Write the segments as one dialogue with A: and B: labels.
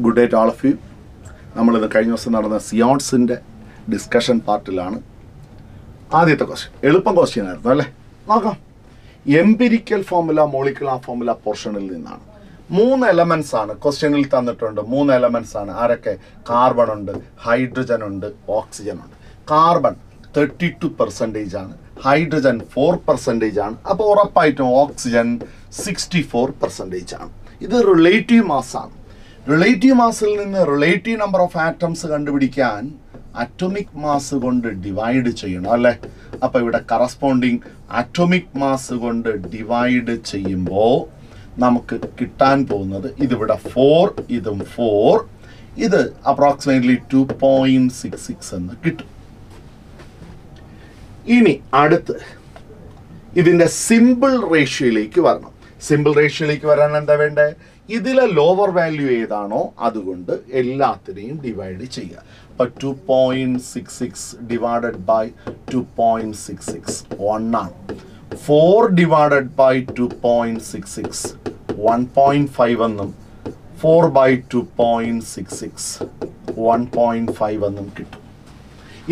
A: Good day to all of you നമ്മളിത് കഴിഞ്ഞ ദിവസം നടന്ന സിയോൺസിന്റെ ഡിസ്കഷൻ പാർട്ടിലാണ് ആദ്യത്തെ ക്വസ്റ്റ്യൻ എളുപ്പം ക്വസ്റ്റ്യൻ ആയിരുന്നു അല്ലേ? നോക്കാം. എംപിരിക്കൽ ഫോമുല മോളിക്കുലാർ ഫോമുല പോർഷനിൽ നിന്നാണ്. മൂന്ന് എലമെൻസ് ആണ് ക്വസ്റ്റ്യനിൽ തന്നിട്ടുണ്ട്. മൂന്ന് എലമെൻസ് ആണ്. ആരൊക്കെ? കാർബൺ ഉണ്ട് ഹൈഡ്രജൻ ഉണ്ട് ഓക്സിജൻ ഉണ്ട്. കാർബൺ തേർട്ടി ടു പെർസെന്റേജ് ആണ്. ഹൈഡ്രജൻ ഫോർ പെർസെന്റേജ് ആണ്. അപ്പോൾ ഉറപ്പായിട്ടും ഓക്സിജൻ സിക്സ്റ്റി ഫോർ പെർസെന്റേജ് ആണ്. ഇത് റിലേറ്റീവ് മാസ് ആണ്. റിലേറ്റീവ് മാസിൽ നിന്ന് റിലേറ്റീവ് നമ്പർ ഓഫ് ആറ്റംസ് കണ്ടുപിടിക്കാൻ അറ്റോമിക് മാസ് കൊണ്ട് ഡിവൈഡ് ചെയ്യണം അല്ലേ? അപ്പോൾ ഇവിടെ കറസ്പോണ്ടിങ് അറ്റോമിക് മാസ് കൊണ്ട് ഡിവൈഡ് ചെയ്യുമ്പോൾ നമുക്ക് കിട്ടാൻ പോകുന്നത് ഇതിവിടെ ഫോർ ഇതും ഫോർ ഇത് approximately two point six six എന്ന് കിട്ടും. ഇനി അടുത്ത് ഇതിന്റെ സിമ്പിൾ റേഷ്യോയിലേക്ക് വരണം. സിമ്പിൾ റേഷ്യോയിലേക്ക് വരാൻ എന്താ വേണ്ടേ? ഇതിലെ ലോവർ വാല്യൂ ഏതാണോ അതുകൊണ്ട് എല്ലാത്തിനെയും ഡിവൈഡ് ചെയ്യുക. അപ്പൊ two point six six divided by two point six six one ആണ്. Four divided by two point six six one point five എന്നും four by two point six six one point five എന്നും കിട്ടും.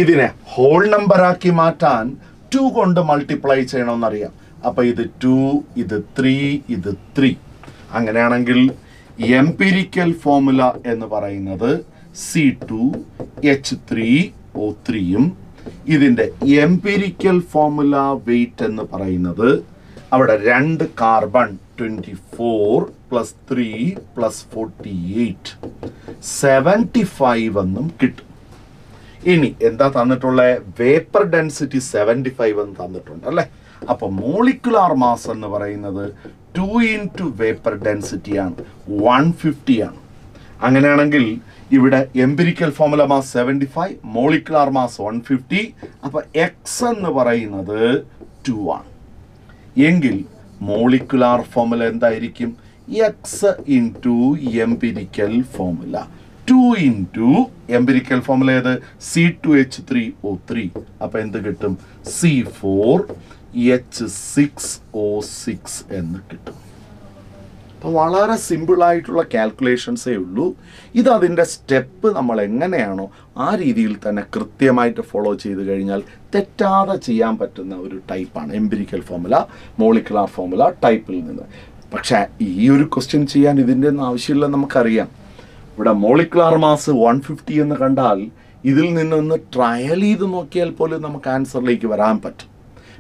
A: ഇതിനെ whole നമ്പറാക്കി മാറ്റാൻ to കൊണ്ട് multiply ചെയ്യണമെന്നറിയാം. അപ്പൊ ഇത് to ഇത് ത്രീ ഇത് ത്രീ അങ്ങനെയാണെങ്കിൽ എംപിരിക്കൽ ഫോമുല എന്ന് പറയുന്നത് C two H three O ത്രീയും ഇതിന്റെ എംപിരിക്കൽ ഫോമുല വെയിറ്റ് എന്ന് പറയുന്നത് അവിടെ രണ്ട് carbon twenty four plus three plus forty eight seventy five എന്നും കിട്ടും. ഇനി എന്താ തന്നിട്ടുള്ള? വേപ്പർ ഡെൻസിറ്റി സെവന്റി ഫൈവ് എന്ന് തന്നിട്ടുണ്ട് അല്ലേ? അപ്പൊ മോളിക്കുലാർ മാസ് എന്ന് പറയുന്നത് two in to vapour density ആണ്. വൺ ഫിഫ്റ്റി ആണ്. അങ്ങനെയാണെങ്കിൽ ഇവിടെ empirical formula mass seventy five molecular mass one fifty അപ്പൊ എക്സ് എന്ന് പറയുന്നത് ടു ആണ്. എങ്കിൽ മോളിക്കുലാർ ഫോമുല എന്തായിരിക്കും? X into empirical formula two into empirical formula ഏത്? C two H three O three അപ്പോൾ എന്ത് കിട്ടും? C four H six O six എന്ന് കിട്ടും. അപ്പോൾ വളരെ സിമ്പിളായിട്ടുള്ള കാൽക്കുലേഷൻസേ ഉള്ളൂ. ഇതതിന്റെ സ്റ്റെപ്പ് നമ്മൾ എങ്ങനെയാണോ ആ രീതിയിൽ തന്നെ കൃത്യമായിട്ട് ഫോളോ ചെയ്ത് കഴിഞ്ഞാൽ തെറ്റാതെ ചെയ്യാൻ പറ്റുന്ന ഒരു ടൈപ്പാണ് എംപിരിക്കൽ ഫോമുല മോളിക്കുലാർ ഫോമുല ടൈപ്പിൽ നിന്ന്. പക്ഷേ ഈ ഒരു ക്വസ്റ്റ്യൻ ചെയ്യാൻ ഇതിന്റെ ഒന്നും ആവശ്യമില്ലെന്ന് നമുക്കറിയാം. ഇവിടെ മോളിക്കുലാർ മാസ് വൺ ഫിഫ്റ്റി എന്ന് കണ്ടാൽ ഇതിൽ നിന്നൊന്ന് ട്രയൽ ചെയ്ത് നോക്കിയാൽ പോലും നമുക്ക് ആൻസറിലേക്ക് വരാൻ പറ്റും.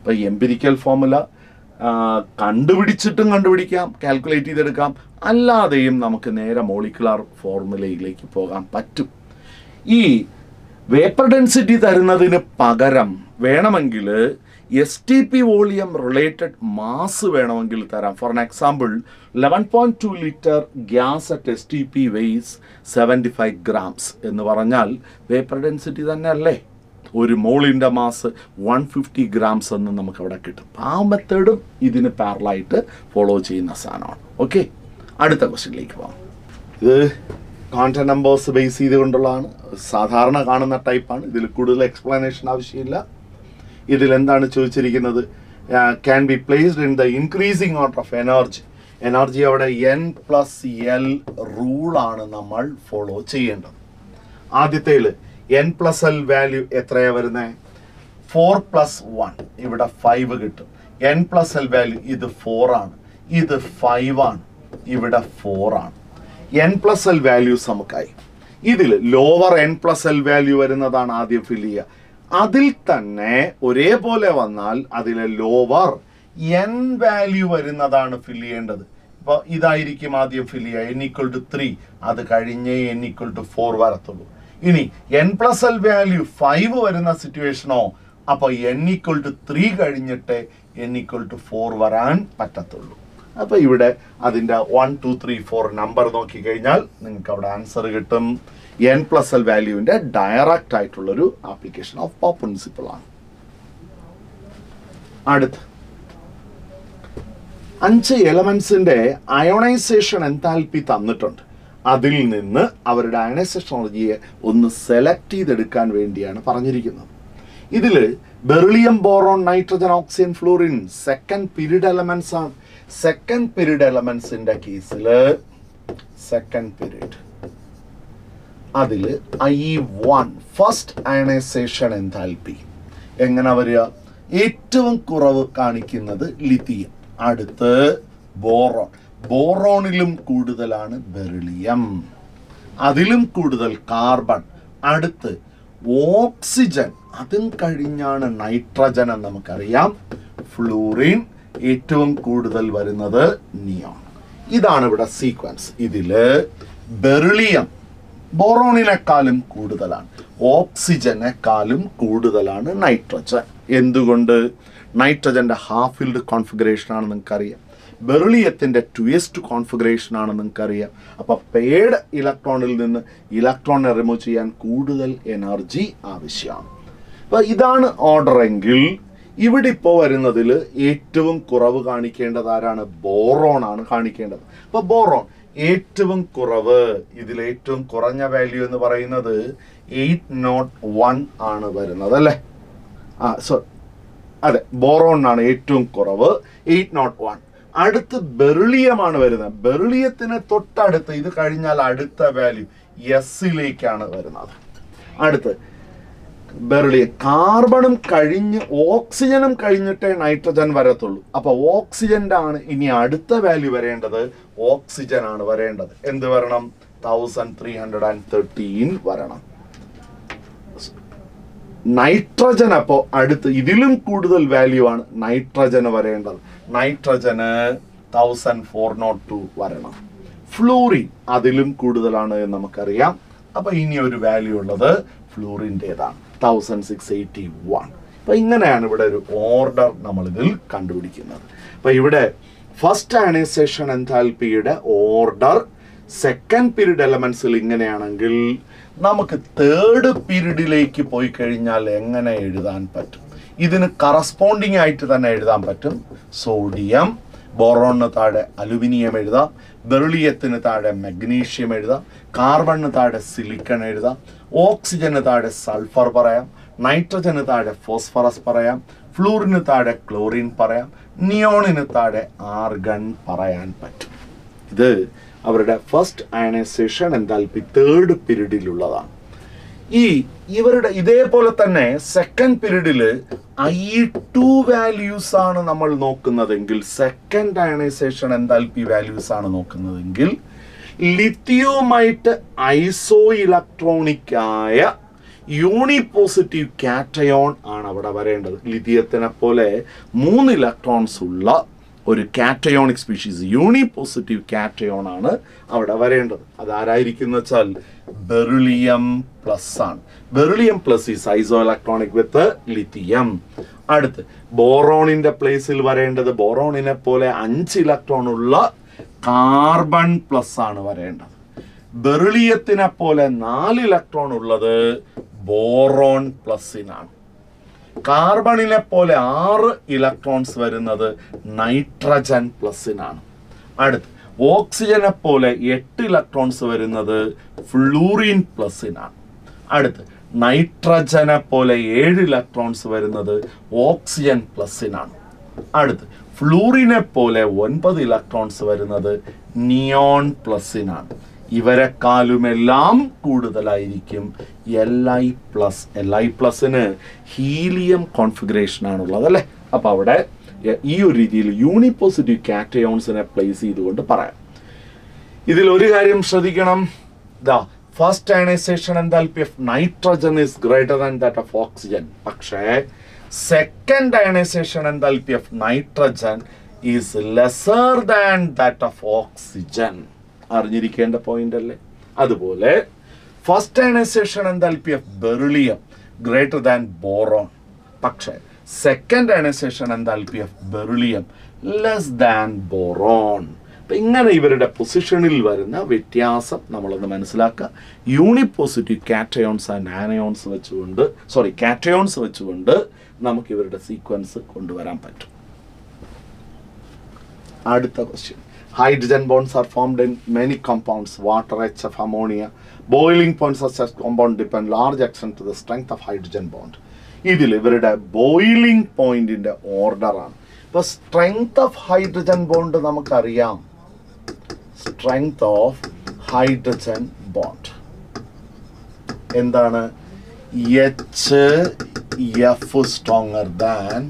A: ഇപ്പോൾ എംപിരിക്കൽ ഫോമുല കണ്ടുപിടിച്ചിട്ടും കണ്ടുപിടിക്കാം കാൽക്കുലേറ്റ് ചെയ്തെടുക്കാം. അല്ലാതെയും നമുക്ക് നേരെ മോളിക്കുലാർ ഫോർമുലയിലേക്ക് പോകാൻ പറ്റും. ഈ വേപ്പർ ഡെൻസിറ്റി തരുന്നതിന് പകരം വേണമെങ്കിൽ S T P volume related mass വേണമെങ്കിൽ തരാം. For an example eleven point two litre gas at S T P weighs seventy five grams എന്ന് പറഞ്ഞാൽ വേപ്പർ ഡെൻസിറ്റി തന്നെ അല്ലേ ഒരു മോളിന്റെ മാസ് വൺ ഫിഫ്റ്റി ഗ്രാംസ് എന്ന് നമുക്ക് അവിടെ കിട്ടും. ആ മെത്തേഡും ഇതിന് പാരലായിട്ട് ഫോളോ ചെയ്യുന്ന സാധനമാണ്. ഓക്കെ അടുത്ത ക്വസ്റ്റ്യനിലേക്ക് പോകാം ഇത് കോൺടാക്ട് നമ്പേഴ്സ് ബേസ് ചെയ്തുകൊണ്ടുള്ളതാണ്. സാധാരണ കാണുന്ന ടൈപ്പാണ് ഇതിൽ കൂടുതൽ എക്സ്പ്ലനേഷൻ ആവശ്യമില്ല. ഇതിൽ എന്താണ് ചോദിച്ചിരിക്കുന്നത്? Can be placed in the increasing order of energy energy അവിടെ എൻ പ്ലസ് എൽ റൂളാണ് നമ്മൾ ഫോളോ ചെയ്യേണ്ടത്. ആദ്യത്തേൽ എൻ പ്ലസ് എൽ വാല്യൂ എത്രയാണ് വരുന്നത് ഫോർ പ്ലസ് വൺ ഇവിടെ ഫൈവ് കിട്ടും. എൻ പ്ലസ് എൽ വാല്യൂ ഇത് ഫോർ ആണ്. ഇത് ഫൈവ് ആണ്. ഇവിടെ ഫോർ ആണ്. എൻ പ്ലസ് എൽ വാല്യൂസ് നമുക്കായി. ഇതിൽ lower N plus L value വരുന്നതാണ് ആദ്യം ഫിൽ ചെയ്യുക. അതിൽ തന്നെ ഒരേപോലെ വന്നാൽ അതിലെ ലോവർ എൻ വാല്യൂ വരുന്നതാണ് ഫിൽ ചെയ്യേണ്ടത്. ഇപ്പോൾ ഇതായിരിക്കും ആദ്യം ഫിൽ ചെയ്യുക. എൻ ഈക്വൽ ടു ത്രീ അത് കഴിഞ്ഞേ എൻ ഈക്വൽ ടു ഫോർ വരത്തുള്ളൂ. ഇനി N plus L value five വരുന്ന സിറ്റുവേഷനോ അപ്പോൾ എൻ ഈക്വൽ ടു ത്രീ കഴിഞ്ഞിട്ട് എൻ ഈക്വൽ ടു ഫോർ വരാൻ പറ്റത്തുള്ളൂ. അപ്പോൾ ഇവിടെ അതിന്റെ one two three four number നോക്കിക്കഴിഞ്ഞാൽ നിങ്ങൾക്ക് അവിടെ ആൻസർ കിട്ടും. എൻ പ്ലസ് എൽ വാല്യൂവിന്റെ ഡയറക്റ്റ് ആയിട്ടുള്ളൊരു ആപ്ലിക്കേഷൻ ഓഫ് പോ പ്രിൻസിപ്പിൾ ആണ്. അടുത്ത്. അഞ്ച് എലമെന്റ്സിന്റെ അയോണൈസേഷൻ എന്താൽപ്പി തന്നിട്ടുണ്ട്. അതിൽ നിന്ന് അവരുടെ അയണൈസേഷൻ എനർജിയെ ഒന്ന് സെലക്ട് ചെയ്തെടുക്കാൻ വേണ്ടിയാണ് പറഞ്ഞിരിക്കുന്നത്. ഇതിൽ beryllium boron nitrogen oxygen fluorine second period elements ആണ്. സെക്കൻഡ് പീരീഡ് എലമെന്റ്സിന്റെ കേസിൽ സെക്കൻഡ് പീരീഡ് അതിൽ I one first ionisation enthalpy എങ്ങനെ വരിക? ഏറ്റവും കുറവ് കാണിക്കുന്നത് ലിഥിയം അടുത്ത് ബോറോൺ ബോറോണിലും കൂടുതലാണ് ബെറിലിയം അതിലും കൂടുതൽ കാർബൺ. അടുത്ത് ഓക്സിജൻ. അതും കഴിഞ്ഞാണ് നൈട്രജൻ എന്ന് നമുക്കറിയാം. ഫ്ലൂറിൻ ഏറ്റവും കൂടുതൽ വരുന്നത് നിയോൺ. ഇതാണ് ഇവിടെ സീക്വൻസ്. ഇതിൽ ബെറിലിയം ബോറോണിനെക്കാളും കൂടുതലാണ്. ഓക്സിജനെക്കാളും കൂടുതലാണ് നൈട്രജൻ. എന്തുകൊണ്ട്? നൈട്രജന്റെ ഹാഫ് ഫീൽഡ് കോൺഫിഗറേഷൻ ആണ് നിങ്ങൾക്കറിയാം. ബെറിലിയത്തിന്റെ ട്വിസ്റ്റ് കോൺഫിഗറേഷൻ ആണ് നിങ്ങൾക്കറിയാം. അപ്പോൾ പേഡ് ഇലക്ട്രോണിൽ നിന്ന് ഇലക്ട്രോണിനെ റിമൂവ് ചെയ്യാൻ കൂടുതൽ എനർജി ആവശ്യമാണ്. അപ്പോൾ ഇതാണ് ഓർഡർ എങ്കിൽ ഇവിടെ ഇപ്പോൾ വരുന്നതിൽ ഏറ്റവും കുറവ് കാണിക്കേണ്ടത് ആരാണ്? ബോറോൺ ആണ് കാണിക്കേണ്ടത്. അപ്പോൾ ബോറോൺ ഏറ്റവും കുറവ് ഇതിൽ ഏറ്റവും കുറഞ്ഞ വാല്യൂ എന്ന് പറയുന്നത് എയ്റ്റ് നോട്ട് വൺ ആണ് വരുന്നത് അല്ലേ? ആ സോ അതെ ബോറോണിനാണ് ഏറ്റവും കുറവ് എയ്റ്റ് നോട്ട് വൺ അടുത്ത് ബെറിലിയമാണ് വരുന്നത്. ബെറിലിയത്തിന് തൊട്ടടുത്ത് ഇത് കഴിഞ്ഞാൽ അടുത്ത വാല്യൂ എസിലേക്കാണ് വരുന്നത്. അടുത്ത് ബെറിലിയം കാർബണും കഴിഞ്ഞ് ഓക്സിജനും കഴിഞ്ഞിട്ടേ നൈട്രജൻ വരത്തുള്ളൂ. അപ്പോൾ ഓക്സിജന്റെ ആണ് ഇനി അടുത്ത വാല്യൂ വരേണ്ടത്. ഓക്സിജൻ ആണ് വരേണ്ടത്. എന്ത് വരണം? Thousand three hundred and thirteen വരണം. നൈട്രജൻ അപ്പോൾ അടുത്ത് ഇതിലും കൂടുതൽ വാല്യൂ ആണ് നൈട്രജന് വരേണ്ടത്. നൈട്രജന് തൗസൻഡ് ഫോർ നോട്ട് ടു വരണം. ഫ്ലൂറിൻ അതിലും കൂടുതലാണ് എന്ന് നമുക്കറിയാം. അപ്പൊ ഇനി ഒരു വാല്യൂ ഉള്ളത് ഫ്ലൂറിന്റെതാണ് തൗസൻഡ് സിക്സ് എയ്റ്റി വൺ അപ്പൊ ഇങ്ങനെയാണ് ഇവിടെ ഒരു ഓർഡർ നമ്മൾ ഇതിൽ കണ്ടുപിടിക്കുന്നത്. അപ്പൊ ഇവിടെ ഫസ്റ്റ് അയണൈസേഷൻ എൻതാൽപ്പിയുടെ ഓർഡർ സെക്കൻഡ് പീരീഡ് എലമെന്റ്സിൽ ഇങ്ങനെയാണെങ്കിൽ നമുക്ക് തേർഡ് പീരീഡിലേക്ക് പോയി കഴിഞ്ഞാൽ എങ്ങനെ എഴുതാൻ പറ്റും? ഇതിന് കറസ്പോണ്ടിങ് ആയിട്ട് തന്നെ എഴുതാൻ പറ്റും. സോഡിയം ബോറോണിന് താഴെ അലുമിനിയം എഴുതാം. ബെറിളിയത്തിന് താഴെ മഗ്നീഷ്യം എഴുതാം. കാർബണിന് താഴെ സിലിക്കൺ എഴുതാം. ഓക്സിജന് താഴെ സൾഫർ പറയാം. നൈട്രജന് താഴെ ഫോസ്ഫറസ് പറയാം. ഫ്ലൂറിന് താഴെ ക്ലോറിൻ പറയാം. നിയോണിന് താഴെ ആർഗൺ പറയാൻ പറ്റും. ഇത് അവരുടെ ഫസ്റ്റ് അയണൈസേഷൻ എന്താൽപ്പി തേർഡ് പീരീഡിലുള്ളതാണ് ഈ ഇവരുടെ ഇതേപോലെ തന്നെ സെക്കൻഡ് പീരീഡിൽ ഐ ടു വാല്യൂസ് ആണ് നമ്മൾ നോക്കുന്നതെങ്കിൽ സെക്കൻഡ് അയണൈസേഷൻ എന്താൽപ്പി വാല്യൂസ് ആണ് നോക്കുന്നതെങ്കിൽ ലിത്തിയോമായിട്ട് ഐസോ ഇലക്ട്രോണിക് ആയ യൂണിപോസിറ്റീവ് കാറ്റയോൺ ആണ് അവിടെ വരേണ്ടത്. ലിഥിയത്തിനെ പോലെ മൂന്ന് ഇലക്ട്രോൺസ് ഉള്ള ഒരു കാറ്റയോണിക് സ്പീഷീസ് യൂണിപോസിറ്റീവ് കാറ്റയോൺ ആണ് അവിടെ വരേണ്ടത്. അതാരായിരിക്കും എന്ന് വെച്ചാൽ ബെറിലിയം പ്ലസ് ആണ്. Beryllium plus is isoelectronic with lithium. അടുത്ത് ബോറോണിന്റെ പ്ലേസിൽ വരേണ്ടത് ബോറോണിനെ പോലെ അഞ്ച് ഇലക്ട്രോൺ ഉള്ള കാർബൺ പ്ലസ് ആണ് വരേണ്ടത്. ബെറിലിയത്തിനെ പോലെ നാല് ഇലക്ട്രോൺ ഉള്ളത് ബോറോൺ പ്ലസിനാണ്. കാർബണിനെ പോലെ ആറ് ഇലക്ട്രോൺസ് വരുന്നത് നൈട്രജൻ പ്ലസിനാണ്. അടുത്ത് ഓക്സിജനെ പോലെ എട്ട് ഇലക്ട്രോൺസ് വരുന്നത് ഫ്ലൂറിൻ പ്ലസിനാണ്. അടുത്ത് നൈട്രജനെ പോലെ ഏഴ് ഇലക്ട്രോൺസ് വരുന്നത് ഓക്സിജൻ പ്ലസിനാണ്. അടുത്ത് ഫ്ലൂറിനെ പോലെ ഒൻപത് ഇലക്ട്രോൺസ് വരുന്നത് നിയോൺ പ്ലസിനാണ്. ഇവരെക്കാളുമെല്ലാം കൂടുതലായിരിക്കും L I plus L I പ്ലസിന് helium configuration ആണുള്ളത് അല്ലേ അപ്പോൾ അവിടെ ഈ ഒരു രീതിയിൽ യൂണിപോസിറ്റീവ് കാറ്റയോൺസിനെ പ്ലേസ് ചെയ്തുകൊണ്ട് പറയാം. ഇതിൽ ഒരു കാര്യം ശ്രദ്ധിക്കണം. ദാ first ionisation enthalpy of nitrogen is greater than that of oxygen പക്ഷേ second ionisation enthalpy of nitrogen is lesser than that of oxygen അറിഞ്ഞിരിക്കേണ്ട പോയിന്റ് അല്ലേ? അതുപോലെ first ionisation enthalpy of beryllium greater than boron പക്ഷേ second ionisation enthalpy of beryllium less than boron അപ്പം ഇങ്ങനെ ഇവരുടെ പൊസിഷനിൽ വരുന്ന വ്യത്യാസം നമ്മളൊന്ന് മനസ്സിലാക്കുക. യൂണിപ്പോസിറ്റീവ് കാറ്റയോൺസ് ആൻഡ് ആനയോൺസ് വെച്ചുകൊണ്ട് സോറി കാറ്റയോൺസ് വെച്ചുകൊണ്ട് നമുക്ക് ഇവരുടെ സീക്വൻസ് കൊണ്ടുവരാൻ പറ്റും. അടുത്ത question bonds are formed in many compounds water H F ammonia boiling points of these compound depend large extent to the strength of hydrogen bond ഇതിൽ ഇവരുടെ boiling പോയിന്റിന്റെ ഓർഡറാണ് ഇപ്പൊ സ്ട്രെങ്ത് ഓഫ് ഹൈഡ്രജൻ ബോണ്ട് നമുക്കറിയാം. Strength of hydrogen bond എന്താണ്? H F stronger than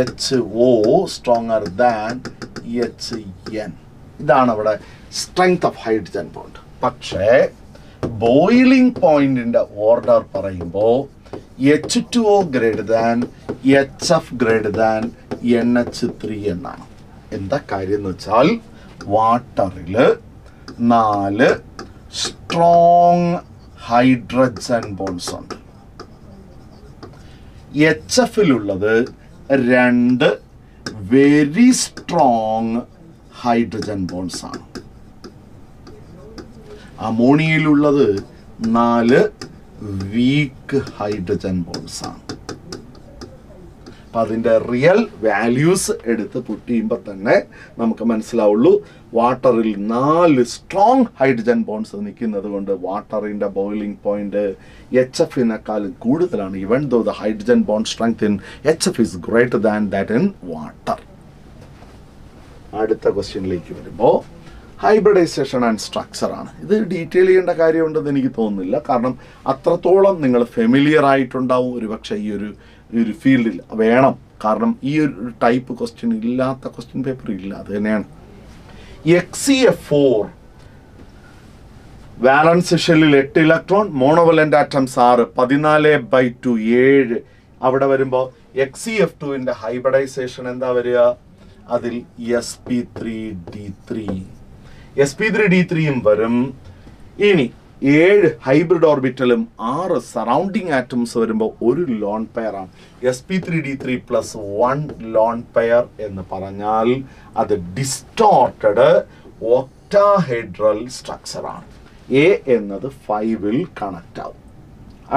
A: H O stronger than H N ഇതാണ് അവിടെ strength of hydrogen bond പക്ഷേ ബോയിലിംഗ് പോയിന്റിന്റെ ഓർഡർ പറയുമ്പോൾ H two O greater than H F greater than N H three എന്നാണ്. എന്താ കാര്യം എന്ന് വെച്ചാൽ വാട്ടറിൽ നാല് സ്ട്രോങ് ഹൈഡ്രജൻ ബോൺസ് ഉണ്ട്. എച്ച് എഫിലുള്ളത് രണ്ട് വെരി സ്ട്രോങ് ഹൈഡ്രജൻ ബോൺസ് ആണ്. അമോണിയയിലുള്ളത് നാല് വീക്ക് ഹൈഡ്രജൻ ബോൺസ് ആണ്. അപ്പൊ അതിന്റെ റിയൽ വാല്യൂസ് എടുത്ത് പുട്ടിയുമ്പോൾ തന്നെ നമുക്ക് മനസ്സിലാവുള്ളൂ വാട്ടറിൽ നാല് സ്ട്രോങ് ഹൈഡ്രജൻ ബോൺസ് നിൽക്കുന്നത് കൊണ്ട് വാട്ടറിന്റെ ബോയിലിംഗ് പോയിന്റ് എച്ച് എഫിനെക്കാളും കൂടുതലാണ് even though the hydrogen bond strength in H F is greater than that in water അടുത്ത ക്വസ്റ്റ്യനിലേക്ക് വരുമ്പോൾ ഹൈബ്രിഡൈസേഷൻ ആൻഡ് സ്ട്രക്ചർ ആണ്. ഇത് ഡീറ്റെയിൽ ചെയ്യേണ്ട കാര്യമുണ്ടെന്ന് എനിക്ക് തോന്നുന്നില്ല. കാരണം അത്രത്തോളം നിങ്ങൾ ഫെമിലിയർ ആയിട്ടുണ്ടാവും ഒരുപക്ഷെ ഈ ഒരു ഒരു ഫീൽഡിൽ വേണം. കാരണം ഈ ഒരു ടൈപ്പ് ക്വസ്റ്റ്യൻ ഇല്ലാത്ത ക്വസ്റ്റ്യൻ പേപ്പർ ഇല്ല. അത് തന്നെയാണ്. എക്സ് എഫ് ഫോർ വാലൻസ് ഷെല്ലിൽ എട്ട് ഇലക്ട്രോൺ മോണോവലന്റ് ആറ്റംസ് ആറ് പതിനാല് ബൈ ടു ഏഴ്. അവിടെ വരുമ്പോൾ എക്സ് സി എഫ് ടുവിന്റെ ഹൈബ്രിഡൈസേഷൻ എന്താ വരിക? അതിൽ S P three D three S P three D ത്രീയും വരും. ഇനി ഏഴ് ഹൈബ്രിഡ് ഓർബിറ്റലും ആറ് സറൗണ്ടിങ് ആറ്റംസ് വരുമ്പോൾ ഒരു ലോൺ പെയർ ആണ്. S P three D three plus one lone pair എന്ന് പറഞ്ഞാൽ അത് ഡിസ്റ്റോർട്ടഡ് ഒക്ടാഹെഡ്രൽ സ്ട്രക്ചർ ആണ്. എ എന്നത് ഫൈവിൽ കണക്ട് ആവും.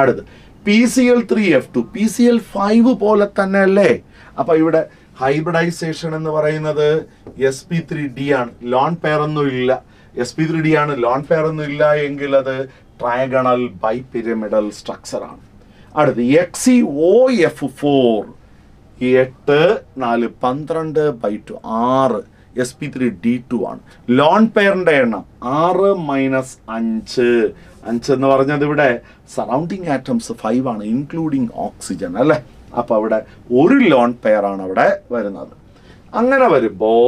A: അടുത്ത് P C L three F two P C L five പോലെ തന്നെ അല്ലേ? അപ്പൊ ഇവിടെ ഹൈബ്രിഡൈസേഷൻ എന്ന് പറയുന്നത് എസ് പി ത്രീ ഡി ആണ്. ലോൺ പെയർ ഇല്ല. എസ് പി ത്രീ ഡി ആണ്. ലോൺ പെയർ ഇല്ല എങ്കിൽ അത് ട്രയഗണൽ ബൈ പിരമിഡൽ സ്ട്രക്ചർ ആണ്. അടുത്ത് എക്സി ഒ എഫ് ഫോർ എട്ട് നാല് പന്ത്രണ്ട് ബൈ ടു ആറ് S P three D two ആണ്. ലോൺ പെയറിന്റെ എണ്ണം ആറ് മൈനസ് അഞ്ച്. അഞ്ച് എന്ന് പറഞ്ഞത് ഇവിടെ സറൗണ്ടിങ് ആറ്റംസ് ഫൈവ് ആണ് ഇൻക്ലൂഡിങ് ഓക്സിജൻ അല്ലേ? അപ്പൊ അവിടെ ഒരു ലോൺ പെയർ ആണ് അവിടെ വരുന്നത്. അങ്ങനെ വരുമ്പോൾ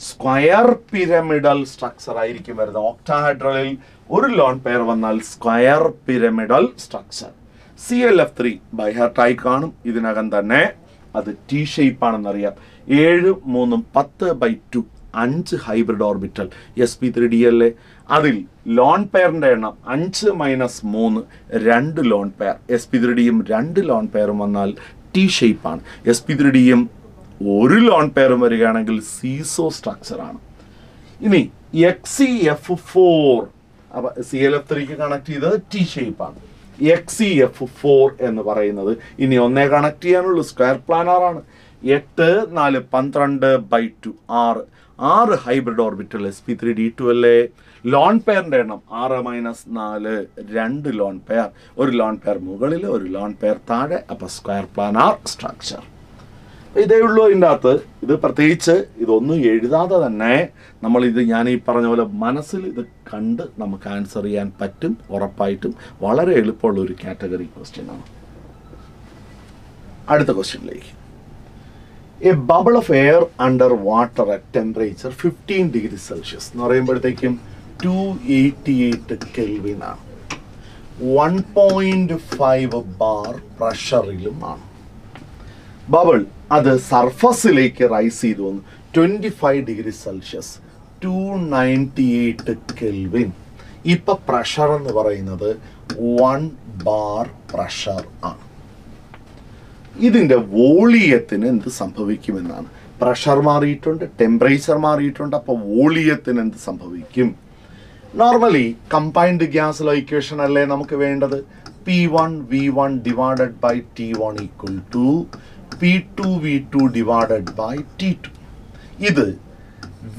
A: സ്ക്വയർ പിരമിഡൽ സ്ട്രക്ചർ ആയിരിക്കും വരുന്നത്. ഓക്ടാഹൈഡ്രലിൽ ഒരു ലോൺ പെയർ വന്നാൽ square pyramidal structure C L F three ബൈഹാർട്ടായി കാണും. ഇതിനകം തന്നെ അത് ടി ഷേപ്പ് ഏഴ് മൂന്നും പത്ത് ബൈ ടു അഞ്ച് hybrid orbital S P three D അല്ലേ അതിൽ ലോൺ പെയറിന്റെ എണ്ണം അഞ്ച് മൈനസ് മൂന്ന് രണ്ട് lone pair S P three ഡിയും രണ്ട് ലോൺ പെയറും വന്നാൽ ടി ഷേപ്പ് ആണ്. എസ് പി ത്രീ ഡിയും ഒരു ലോൺ പെയറും വരികയാണെങ്കിൽ സീസോ സ്ട്രക്ചറാണ് ഇനി എക്സ് ഇ എഫ് ഫോർ അപ്പം സി എൽ എഫ് ത്രീക്ക് കണക്ട് ചെയ്തത് T shape X E F four എന്ന് പറയുന്നത് ഇനി ഒന്നേ കണക്ട് ചെയ്യാനുള്ളൂ സ്ക്വയർ പ്ലാനാറാണ് എട്ട് നാല് പന്ത്രണ്ട് ബൈ ടു ആറ്. ആറ് hybrid orbital S P three D two അല്ലേ ലോൺ പെയറിന്റെ എണ്ണം ആറ് മൈനസ് നാല് രണ്ട് ലോൺ പെയർ ഒരു ലോൺ പെയർ മുകളിൽ ഒരു ലോൺ പെയർ താഴെ അപ്പം സ്ക്വയർ പ്ലാനാർ സ്ട്രക്ചർ ഇതേ ഉള്ളൂ അതിന്റെ അകത്ത്. ഇത് പ്രത്യേകിച്ച് ഇതൊന്നും എഴുതാതെ തന്നെ നമ്മൾ ഇത് ഞാൻ ഈ പറഞ്ഞ പോലെ മനസ്സിൽ ഇത് കണ്ട് നമുക്ക് ആൻസർ ചെയ്യാൻ പറ്റും ഉറപ്പായിട്ടും. വളരെ എളുപ്പമുള്ള ഒരു കാറ്റഗറി ക്വസ്റ്റ്യൻ ആണ്. അടുത്ത ക്വസ്റ്റ്യനിലേക്ക് a bubble of air under water at temperature fifteen degree Celsius എന്ന് പറയുമ്പോഴത്തേക്കും ടു എയ്റ്റി എയ്റ്റ് കെൽവിനാണ് വൺ പോയിന്റ് ഫൈവ് ബാർ പ്രഷറിലും ആണ്. ബബിൾ അത് സർഫസിലേക്ക് റൈസ് ചെയ്തു വന്നു. Twenty five degree Celsius two ninety eight kelvin ഇപ്പം പ്രഷർ എന്ന് പറയുന്നത് വൺ ബാർ പ്രഷർ ആണ്. ഇതിന്റെ വോളിയത്തിന് എന്ത് സംഭവിക്കുമെന്നാണ്. പ്രഷർ മാറിയിട്ടുണ്ട് ടെമ്പറേച്ചർ മാറിയിട്ടുണ്ട് അപ്പോൾ വോളിയത്തിന് എന്ത് സംഭവിക്കും? നോർമലി കമ്പൈൻഡ് ഗ്യാസ് ഇക്വേഷൻ അല്ലേ നമുക്ക് വേണ്ടത്? P one V one divided by T one equal to P two V two divided by T two ഇത്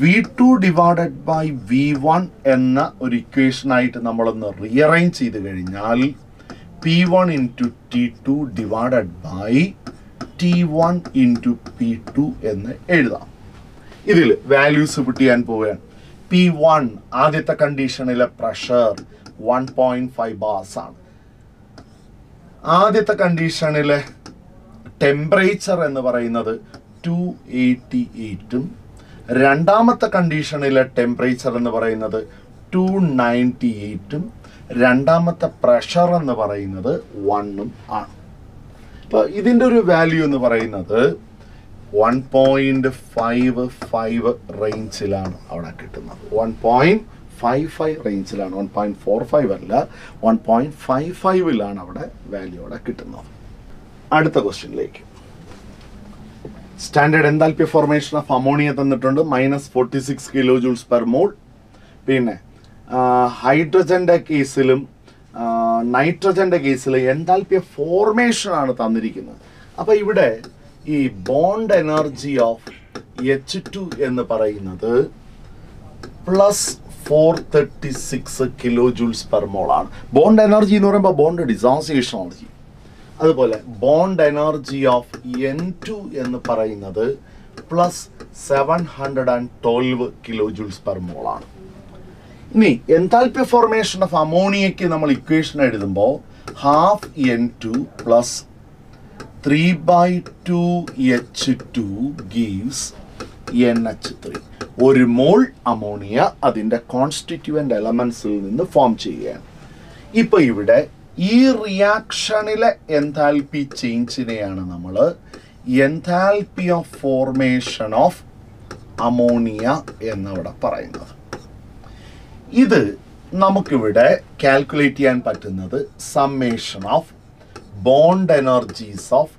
A: V two divided by V one എന്ന ഒരു ഇക്വേഷനായിട്ട് നമ്മളൊന്ന് റീഅറേഞ്ച് ചെയ്ത് കഴിഞ്ഞാൽ P one into T two divided by T one into P two എന്ന് എഴുതാം. ഇതിൽ വാല്യൂസ് പുട്ട് ചെയ്യാൻ പോവുകയാണ്. പി വൺ ആദ്യത്തെ കണ്ടീഷനിലെ pressure one point five bars ആണ്. ആദ്യത്തെ കണ്ടീഷനിലെ ടെമ്പറേച്ചർ എന്ന് പറയുന്നത് ടു എയ്റ്റി എയ്റ്റും രണ്ടാമത്തെ കണ്ടീഷനിലെ ടെമ്പറേച്ചർ എന്ന് പറയുന്നത് ടു നയന്റി എയ്റ്റും രണ്ടാമത്തെ പ്രഷർ എന്ന് പറയുന്നത് വണ്ണും ആണ്. അപ്പോൾ ഇതിന്റെ ഒരു വാല്യൂ എന്ന് പറയുന്നത് വൺ പോയിന്റ് ഫൈവ് ഫൈവ് റേഞ്ചിലാണ് അവിടെ കിട്ടുന്നത്. വൺ പോയിന്റ് ഫൈവ് ഫൈവ് റേഞ്ചിലാണ് വൺ പോയിന്റ് ഫോർ ഫൈവ് അല്ല വൺ പോയിന്റ് ഫൈവ് ഫൈവിലാണ് അവിടെ വാല്യൂ അവിടെ കിട്ടുന്നത്. അടുത്ത ക്വസ്റ്റ്യനിലേക്ക് standard enthalpy formation of ammonia തന്നിട്ടുണ്ട്. Minus forty six kilo joules per mole പിന്നെ ഹൈഡ്രജന്റെ കേസിലും നൈട്രജന്റെ കേസിൽ എൻതാൽപ്പിയ ഫോർമേഷൻ ആണ് തന്നിരിക്കുന്നത്. അപ്പോൾ ഇവിടെ ഈ bond energy of H two എന്ന് പറയുന്നത് plus four thirty six kilo joules per mole ആണ്. ബോണ്ട് എനർജി എന്ന് പറയുമ്പോൾ ബോണ്ട് ഡിസോസിയേഷൻ എനർജി അതുപോലെ bond energy of N two എന്ന് പറയുന്നത് plus seven hundred and twelve kilo joules per mole ആണ്. ഇനി എൻതാൽപ്പി ഫോർമേഷൻ ഓഫ് അമോണിയയ്ക്ക് നമ്മൾ ഇക്വേഷൻ എഴുതുമ്പോൾ half N two plus three by two H two gives N H three ഒരു mole ammonia അതിന്റെ constituent എലമെൻസിൽ നിന്ന് ഫോം ചെയ്യുകയാണ്. ഇപ്പോൾ ഇവിടെ ഈ റിയാക്ഷനിലെ എൻതാൽപി ചേഞ്ചിനെയാണ് നമ്മൾ enthalpy of formation of ammonia എന്നവിടെ പറയുന്നത്. ഇത് നമുക്കിവിടെ കാൽക്കുലേറ്റ് ചെയ്യാൻ പറ്റുന്നത് summation of bond energies of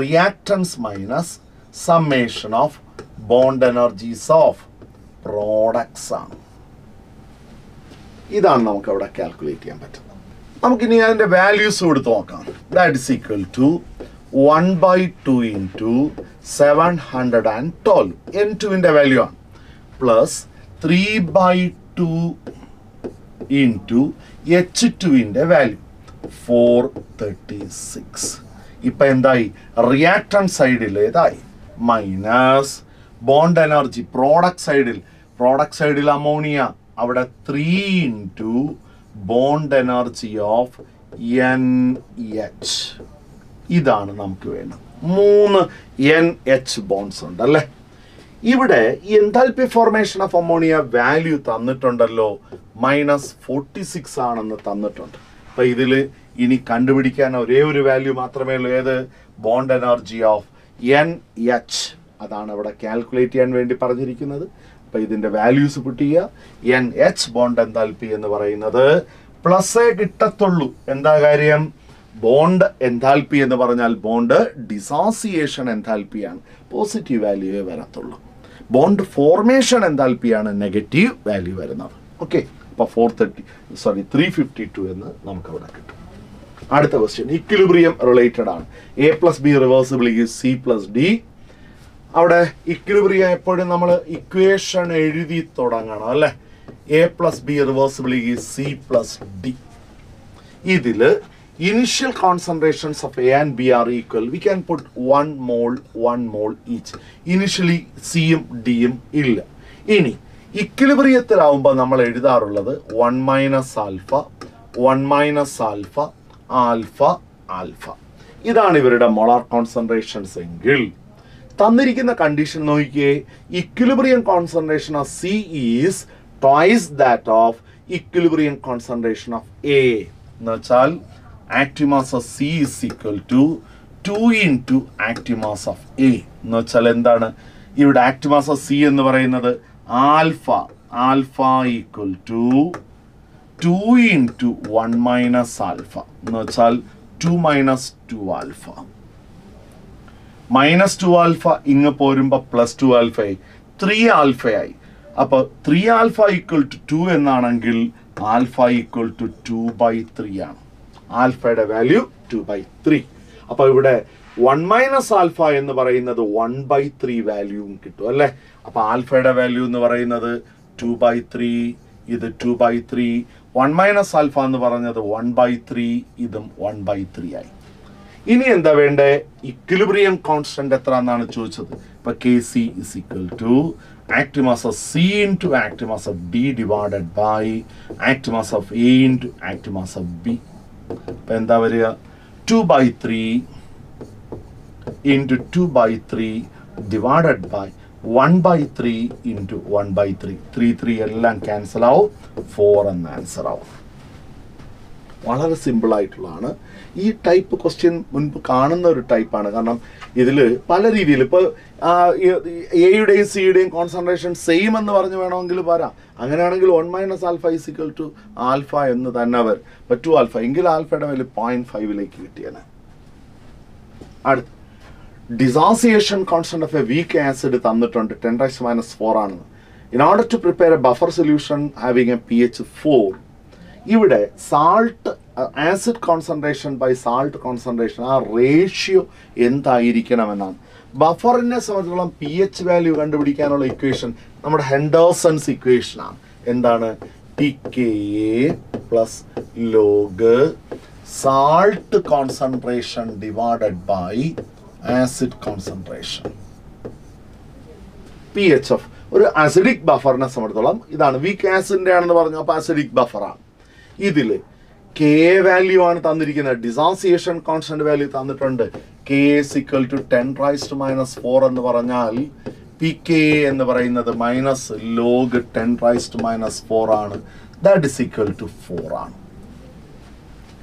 A: reactants minus summation of bond energies of products ആണ്. ഇതാണ് നമുക്ക് അവിടെ കാൽക്കുലേറ്റ് ചെയ്യാൻ പറ്റുന്നത്. നമുക്കിനി അതിന്റെ വാല്യൂസ് കൊടുത്ത് നോക്കാം. That is equal to one by two into seven hundred and twelve N ടുവിന്റെ വാല്യൂ ആണ്. Plus three by two into H ടുവിന്റെ വാല്യൂ ഫോർ തേർട്ടി സിക്സ് ഇപ്പം എന്തായി? റിയാക്ടൺ സൈഡിൽ ഏതായി മൈനസ് ബോണ്ട് എനർജി പ്രോഡക്റ്റ് സൈഡിൽ പ്രോഡക്റ്റ് സൈഡിൽ അമോണിയ അവിടെ three into bond energy of N H ഇതാണ് നമുക്ക് വേണ്ടത്. മൂന്ന് എൻ എച്ച് ബോൺസ് ഉണ്ട് അല്ലേ ഇവിടെ enthalpy formation of ammonia value തന്നിട്ടുണ്ടല്ലോ. Minus forty six ആണെന്ന് തന്നിട്ടുണ്ട്. അപ്പൊ ഇതിൽ ഇനി കണ്ടുപിടിക്കാൻ ഒരേ ഒരു വാല്യൂ മാത്രമേ ഉള്ളൂ. ഏത്? Bond energy of N H അതാണ് അവിടെ കാൽക്കുലേറ്റ് ചെയ്യാൻ വേണ്ടി പറഞ്ഞിരിക്കുന്നത്. അപ്പൊ ഇതിന്റെ വാല്യൂസ് ചെയ്യുക. എൻ എച്ച് ബോണ്ട് എന്തൽപി എന്ന് പറയുന്നത് പ്ലസ്സേ കിട്ടത്തുള്ളൂ. എന്താ കാര്യം? ബോണ്ട് എന്താൽപി എന്ന് പറഞ്ഞാൽ ബോണ്ട് ഡിസോസിയേഷൻ എൻതാൽപ്പിയാണ് പോസിറ്റീവ് വാല്യൂവേ വരത്തുള്ളൂ. ബോണ്ട് ഫോർമേഷൻ എൻതാൽപ്പിയാണ് നെഗറ്റീവ് വാല്യൂ വരുന്നത്. ഓക്കെ അപ്പോൾ four thirty sorry three fifty two എന്ന് നമുക്ക് അവിടെ കിട്ടും. അടുത്ത ക്വസ്റ്റ്യൻ ഇക്വിലിബ്രിയം റിലേറ്റഡ് ആണ്. A plus B reversible C plus D അവിടെ ഇക്വിലിബ്രിയം എപ്പോഴും നമ്മൾ ഇക്വേഷൻ എഴുതി തുടങ്ങണം അല്ലേ? A plus B reversible C plus D ഇതിൽ initial concentrations of A and B are equal, we can put one mole, one mole each. Initially, സിയും ഡിയും ഇല്ല. ഇനി ഇക്വിലിബ്രിയത്തിലാവുമ്പോൾ നമ്മൾ എഴുതാറുള്ളത് one minus alpha one minus alpha alpha alpha ഇതാണ് ഇവരുടെ molar concentrations എങ്കിൽ തന്നിരിക്കുന്ന കണ്ടീഷൻ നോക്കിയേ equilibrium concentration of C is twice that of equilibrium concentration of A എന്ന് വെച്ചാൽ active mass of C is equal to two into active mass of A എന്ന് വെച്ചാൽ എന്താണ്? ഇവിടെ ആക്റ്റീവ് മാസ് ഓഫ് സി എന്ന് പറയുന്നത് alpha alpha equal to two into one minus alpha എന്ന് വെച്ചാൽ two minus two alpha minus two alpha ഇങ്ങ് പോരുമ്പോൾ പ്ലസ് ടു ആൽഫയായി ത്രീ ആൽഫയായി അപ്പോൾ three alpha equal to two എന്നാണെങ്കിൽ alpha equal to two by three ആണ്. ആൽഫയുടെ വാല്യൂ ടു ബൈ ത്രീ അപ്പോൾ ഇവിടെ വൺ മൈനസ് ആൽഫ എന്ന് പറയുന്നത് വൺ ബൈ ത്രീ വാല്യൂവും കിട്ടും അല്ലേ? അപ്പോൾ ആൽഫയുടെ വാല്യൂ എന്ന് പറയുന്നത് ടു ബൈ ത്രീ ഇത് two by three one minus alpha എന്ന് പറഞ്ഞത് വൺ ബൈ ത്രീ ഇതും വൺ ബൈ ത്രീ ആയി. ഇനി എന്താ വേണ്ടേ? ഇക്വിലിബ്രിയം കോൺസ്റ്റന്റ് എത്ര എന്നാണ് ചോദിച്ചത്. ഇപ്പൊ K C is equal to act mass of C into act mass of D divided by act mass of A into act mass of B ഇപ്പൊ എന്താ വരിക? Two by three into two by three divided by one by three into one by three three three എല്ലാം cancel ആവും. Four എന്ന answer ആവും. വളരെ simple ആയിട്ടുള്ളതാണ്. ഈ ടൈപ്പ് ക്വസ്റ്റ്യൻ മുൻപ് കാണുന്ന ഒരു ടൈപ്പാണ്. കാരണം ഇതിൽ പല രീതിയിൽ ഇപ്പോൾ എയുടെയും സിയുടെയും കോൺസെൻട്രേഷൻ സെയിം എന്ന് പറഞ്ഞ് വേണമെങ്കിൽ വരാം. അങ്ങനെയാണെങ്കിൽ one minus alpha is equal to alpha എന്ന് തന്നെ അവർ ഇപ്പം ടു ആൽഫ എങ്കിൽ ആൽഫയുടെ വലിയ പോയിന്റ് ഫൈവിലേക്ക് കിട്ടിയാണ് അടുത്ത്. Dissociation constant of a weak acid തന്നിട്ടുണ്ട്. ടെൻ റൈസ് മൈനസ് ഫോർ ആണെന്ന് in order to prepare a buffer solution having a P H four ഇവിടെ salt acid concentration by salt concentration ആ റേഷ്യോ എന്തായിരിക്കണമെന്നാണ്. ബഫറിനെ സംബന്ധിച്ചോളം പി എച്ച് വാല്യൂ കണ്ടുപിടിക്കാനുള്ള equation നമ്മുടെ Henderson's ഇക്വേഷനാണ് എന്താണ്? P K A plus log salt concentration divided by acid concentration P H of ഒരു അസിഡിക് ബഫറിനെ സംബന്ധിച്ചോളം ഇതാണ്. വീക്ക് ആസിഡിന്റെ ആണെന്ന് പറഞ്ഞു അപ്പോൾ അസിഡിക് ബഫറാണ് ഇതിൽ കെ വാല്യൂ ആണ് തന്നിരിക്കുന്നത്. ഡിസാസിയേഷൻ കോൺസ്റ്റന്റ് വാല്യൂ തന്നിട്ടുണ്ട്. K equal to ten raise to minus four എന്ന് പറഞ്ഞാൽ പി കെ എന്ന് പറയുന്നത് minus log ten raise to minus four ആണ്. That is equal to four ആണ്.